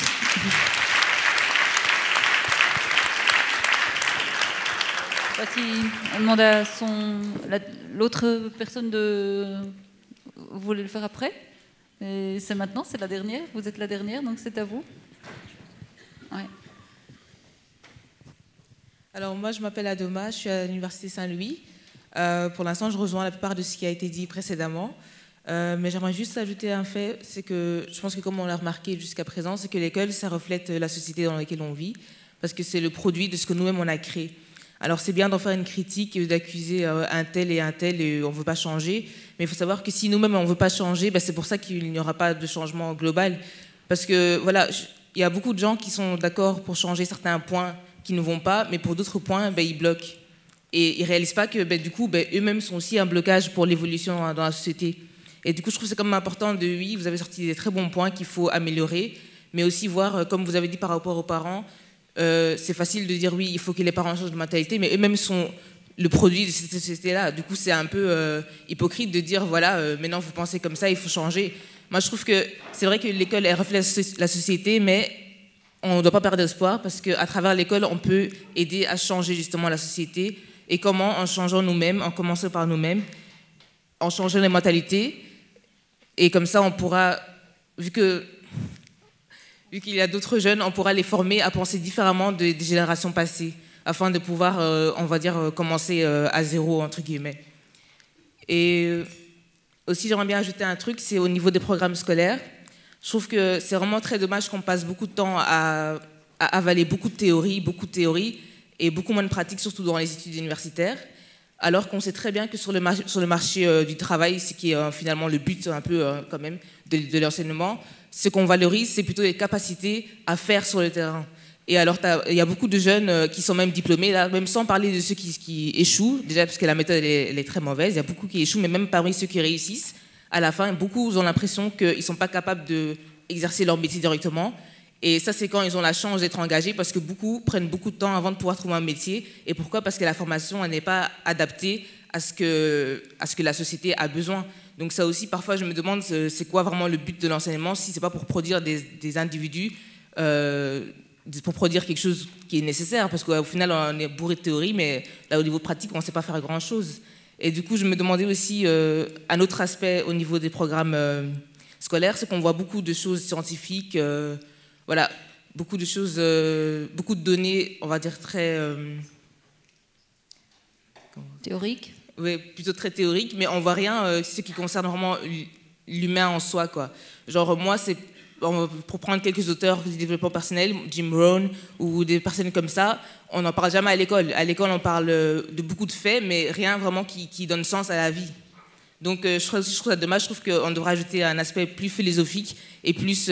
[SPEAKER 2] Si on demande à son l'autre personne de. Vous voulez le faire après C'est maintenant, c'est la dernière. Vous êtes la dernière, donc c'est à vous.
[SPEAKER 13] Alors moi, je m'appelle Adoma, je suis à l'université Saint-Louis. Euh, pour l'instant, je rejoins la plupart de ce qui a été dit précédemment. Euh, mais j'aimerais juste ajouter un fait, c'est que je pense que comme on l'a remarqué jusqu'à présent, c'est que l'école, ça reflète la société dans laquelle on vit, parce que c'est le produit de ce que nous-mêmes on a créé. Alors c'est bien d'en faire une critique et d'accuser euh, un tel et un tel et on ne veut pas changer. Mais il faut savoir que si nous-mêmes on ne veut pas changer, ben, c'est pour ça qu'il n'y aura pas de changement global. Parce que voilà, il y a beaucoup de gens qui sont d'accord pour changer certains points qui ne vont pas, mais pour d'autres points, ben, ils bloquent. Et ils ne réalisent pas que ben, du coup, eux-mêmes sont aussi un blocage pour l'évolution dans la société. Et du coup, je trouve c'est quand même important de, oui, vous avez sorti des très bons points qu'il faut améliorer, mais aussi voir, euh, comme vous avez dit par rapport aux parents, euh, c'est facile de dire oui, il faut que les parents changent de mentalité, mais eux-mêmes sont le produit de cette société-là. Du coup, c'est un peu euh, hypocrite de dire voilà, euh, maintenant vous pensez comme ça, il faut changer. Moi, je trouve que c'est vrai que l'école reflète la société, mais on ne doit pas perdre espoir parce qu'à travers l'école, on peut aider à changer justement la société. Et comment? En changeant nous-mêmes, en commençant par nous-mêmes, en changeant les mentalités. Et comme ça, on pourra, vu que vu qu'il y a d'autres jeunes, on pourra les former à penser différemment des, générations passées, afin de pouvoir, euh, on va dire, euh, commencer euh, à zéro, entre guillemets. Et aussi, j'aimerais bien ajouter un truc, c'est au niveau des programmes scolaires. Je trouve que c'est vraiment très dommage qu'on passe beaucoup de temps à, avaler beaucoup de théories, beaucoup de théories, et beaucoup moins de pratiques, surtout dans les études universitaires alors qu'on sait très bien que sur le, marché, sur le marché du travail, ce qui est finalement le but un peu quand même de l'enseignement, ce qu'on valorise, c'est plutôt les capacités à faire sur le terrain. Et alors, il y a beaucoup de jeunes euh, qui sont même diplômés, même sans parler de ceux qui, échouent, déjà parce que la méthode est, très mauvaise, il y a beaucoup qui échouent, mais même parmi ceux qui réussissent, à la fin, beaucoup ont l'impression qu'ils ne sont pas capables d'exercer leur métier directement. Et ça, c'est quand ils ont la chance d'être engagés, parce que beaucoup prennent beaucoup de temps avant de pouvoir trouver un métier. Et pourquoi? Parce que la formation n'est pas adaptée à ce, que, la société a besoin. Donc ça aussi, parfois, je me demande, c'est quoi vraiment le but de l'enseignement si c'est pas pour produire des, individus, euh, pour produire quelque chose qui est nécessaire, parce qu'au final, on est bourré de théorie, mais là, au niveau pratique, on ne sait pas faire grand-chose. Et du coup, je me demandais aussi euh, un autre aspect au niveau des programmes euh, scolaires, c'est qu'on voit beaucoup de choses scientifiques, voilà, beaucoup de choses, beaucoup de données, on va dire très
[SPEAKER 2] théoriques
[SPEAKER 13] plutôt très théorique, mais on voit rien euh, ce qui concerne vraiment l'humain en soi. Quoi. Genre, moi, c'est pour prendre quelques auteurs du développement personnel, Jim Rohn ou des personnes comme ça, on n'en parle jamais à l'école. À l'école, on parle de beaucoup de faits, mais rien vraiment qui, donne sens à la vie. Donc je, trouve, ça dommage, je trouve qu'on devrait ajouter un aspect plus philosophique et plus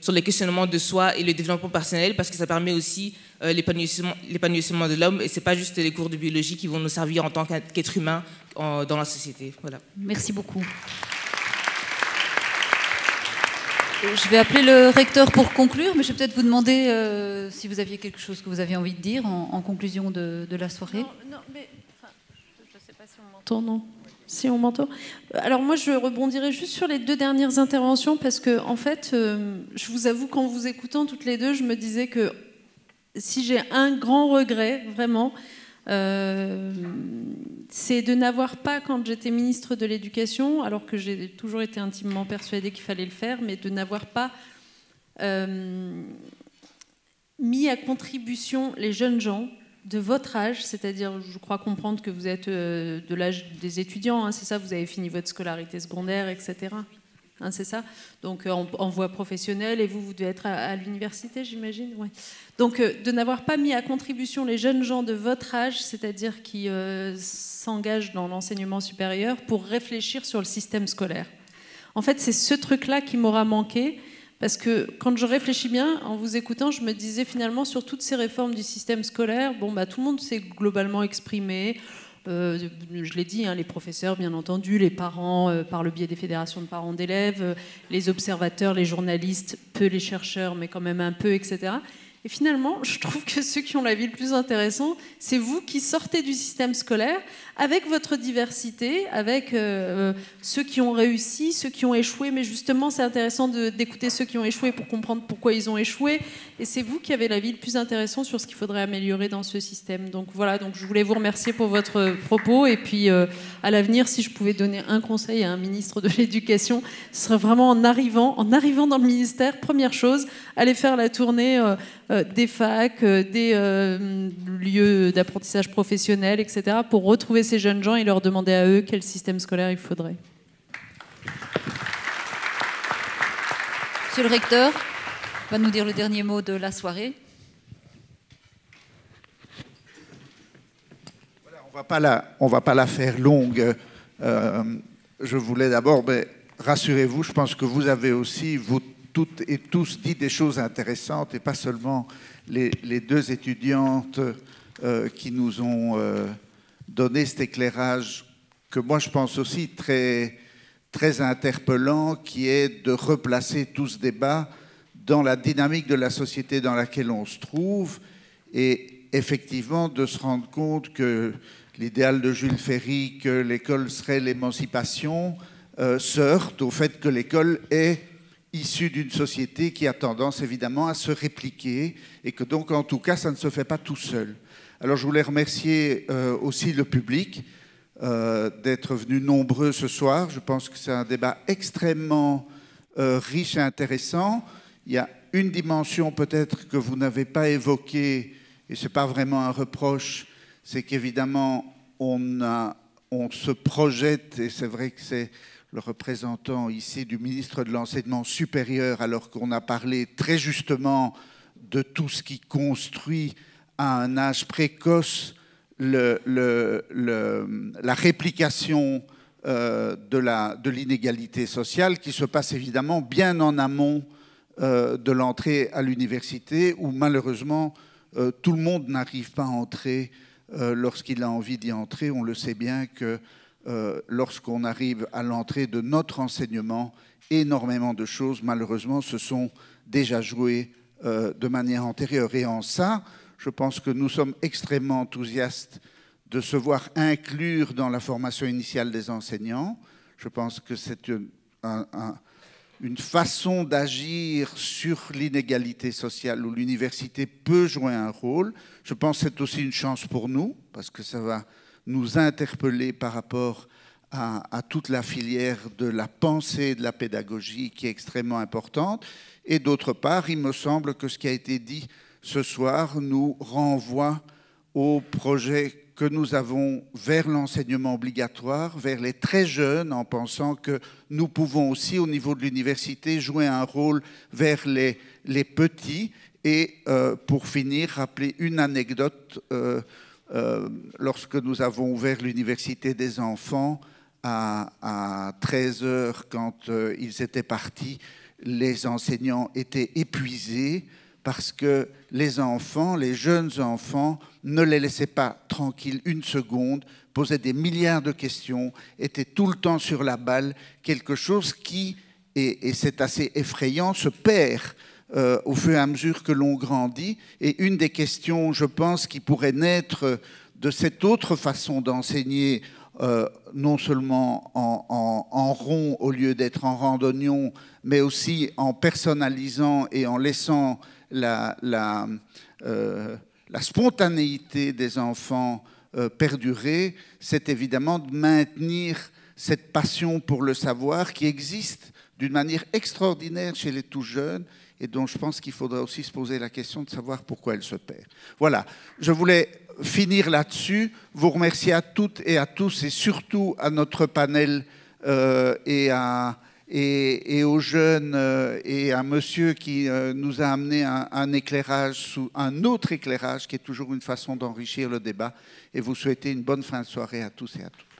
[SPEAKER 13] sur les questionnements de soi et le développement personnel, parce que ça permet aussi l'épanouissement de l'homme, et ce n'est pas juste les cours de biologie qui vont nous servir en tant qu'être humain dans la société. Voilà.
[SPEAKER 2] Merci beaucoup. Je vais appeler le recteur pour conclure, mais je vais peut-être vous demander euh, si vous aviez quelque chose que vous aviez envie de dire en, conclusion de, la soirée. Non, non mais
[SPEAKER 3] je ne sais pas si on m'entend, non Si on m'entend. Alors moi, je rebondirai juste sur les deux dernières interventions parce que, en fait, euh, je vous avoue qu'en vous écoutant toutes les deux, je me disais que si j'ai un grand regret, vraiment, euh, c'est de n'avoir pas, quand j'étais ministre de l'Éducation, alors que j'ai toujours été intimement persuadée qu'il fallait le faire, mais de n'avoir pas euh, mis à contribution les jeunes gens de votre âge, c'est-à-dire, je crois comprendre que vous êtes euh, de l'âge des étudiants, hein, c'est ça, vous avez fini votre scolarité secondaire, etc. Hein, c'est ça Donc en, voie professionnelle, et vous, vous devez être à, l'université, j'imagine. Donc euh, de n'avoir pas mis à contribution les jeunes gens de votre âge, c'est-à-dire qui euh, s'engagent dans l'enseignement supérieur, pour réfléchir sur le système scolaire. En fait, c'est ce truc-là qui m'aura manqué, parce que quand je réfléchis bien, en vous écoutant, je me disais finalement sur toutes ces réformes du système scolaire, bon, bah, tout le monde s'est globalement exprimé. Euh, je l'ai dit, hein, les professeurs, bien entendu, les parents par le biais des fédérations de parents d'élèves, les observateurs, les journalistes, peu les chercheurs, mais quand même un peu, etc. Et finalement, je trouve que ceux qui ont la vie le plus intéressant, c'est vous qui sortez du système scolaire avec votre diversité, avec euh, euh, ceux qui ont réussi, ceux qui ont échoué. Mais justement, c'est intéressant d'écouter ceux qui ont échoué pour comprendre pourquoi ils ont échoué. Et c'est vous qui avez la vie le plus intéressant sur ce qu'il faudrait améliorer dans ce système. Donc voilà, donc je voulais vous remercier pour votre propos. Et puis euh, à l'avenir, si je pouvais donner un conseil à un ministre de l'Éducation, ce serait vraiment en arrivant, en arrivant dans le ministère, première chose, aller faire la tournée euh, des facs, euh, des euh, lieux d'apprentissage professionnel, etc., pour retrouver ces jeunes gens et leur demander à eux quel système scolaire il faudrait.
[SPEAKER 2] Monsieur le recteur, va nous dire le dernier mot de la soirée.
[SPEAKER 1] on ne va pas la faire longue. je voulais d'abord, ben, rassurez-vous, je pense que vous avez aussi, vous et tous dit des choses intéressantes et pas seulement les, deux étudiantes euh, qui nous ont euh, donné cet éclairage que moi je pense aussi très, très interpellant, qui est de replacer tout ce débat dans la dynamique de la société dans laquelle on se trouve et effectivement de se rendre compte que l'idéal de Jules Ferry, que l'école serait l'émancipation, euh, se heurte au fait que l'école est issu d'une société qui a tendance évidemment à se répliquer et que donc en tout cas ça ne se fait pas tout seul. Alors je voulais remercier euh, aussi le public euh, d'être venu nombreux ce soir. Je pense que c'est un débat extrêmement euh, riche et intéressant. Il y a une dimension peut-être que vous n'avez pas évoquée et ce n'est pas vraiment un reproche, c'est qu'évidemment on, se projette et c'est vrai que c'est le représentant ici du ministre de l'Enseignement supérieur, alors qu'on a parlé très justement de tout ce qui construit à un âge précoce la réplication euh, de l'inégalité sociale qui se passe évidemment bien en amont euh, de l'entrée à l'université où malheureusement euh, tout le monde n'arrive pas à entrer lorsqu'il a envie d'y entrer. On le sait bien que euh, lorsqu'on arrive à l'entrée de notre enseignement, énormément de choses, malheureusement, se sont déjà jouées euh, de manière antérieure. Et en ça, je pense que nous sommes extrêmement enthousiastes de se voir inclure dans la formation initiale des enseignants. Je pense que c'est une, une façon d'agir sur l'inégalité sociale où l'université peut jouer un rôle. Je pense que c'est aussi une chance pour nous, parce que ça va nous interpeller par rapport à, toute la filière de la pensée et de la pédagogie qui est extrêmement importante. Et d'autre part, il me semble que ce qui a été dit ce soir nous renvoie au projet que nous avons vers l'enseignement obligatoire, vers les très jeunes, en pensant que nous pouvons aussi, au niveau de l'université, jouer un rôle vers les, les petits. Et euh, pour finir, rappeler une anecdote. Euh, euh, lorsque nous avons ouvert l'université des enfants à, à 13 heures, quand ils étaient partis, les enseignants étaient épuisés parce que les enfants, les jeunes enfants, ne les laissaient pas tranquilles une seconde, posaient des milliards de questions, étaient tout le temps sur la balle, quelque chose qui, et, c'est assez effrayant, se perd euh, au fur et à mesure que l'on grandit. Et une des questions, je pense, qui pourrait naître de cette autre façon d'enseigner, euh, non seulement en, rond au lieu d'être en randonnion, mais aussi en personnalisant et en laissant la, la, euh, spontanéité des enfants perdurer, c'est évidemment de maintenir cette passion pour le savoir qui existe d'une manière extraordinaire chez les tout jeunes et dont je pense qu'il faudra aussi se poser la question de savoir pourquoi elle se perd. Voilà, je voulais finir là-dessus, vous remercier à toutes et à tous et surtout à notre panel euh, et à et, aux jeunes euh, et à monsieur qui euh, nous a amené un, éclairage sous un autre éclairage qui est toujours une façon d'enrichir le débat. Et vous souhaitez une bonne fin de soirée à tous et à toutes.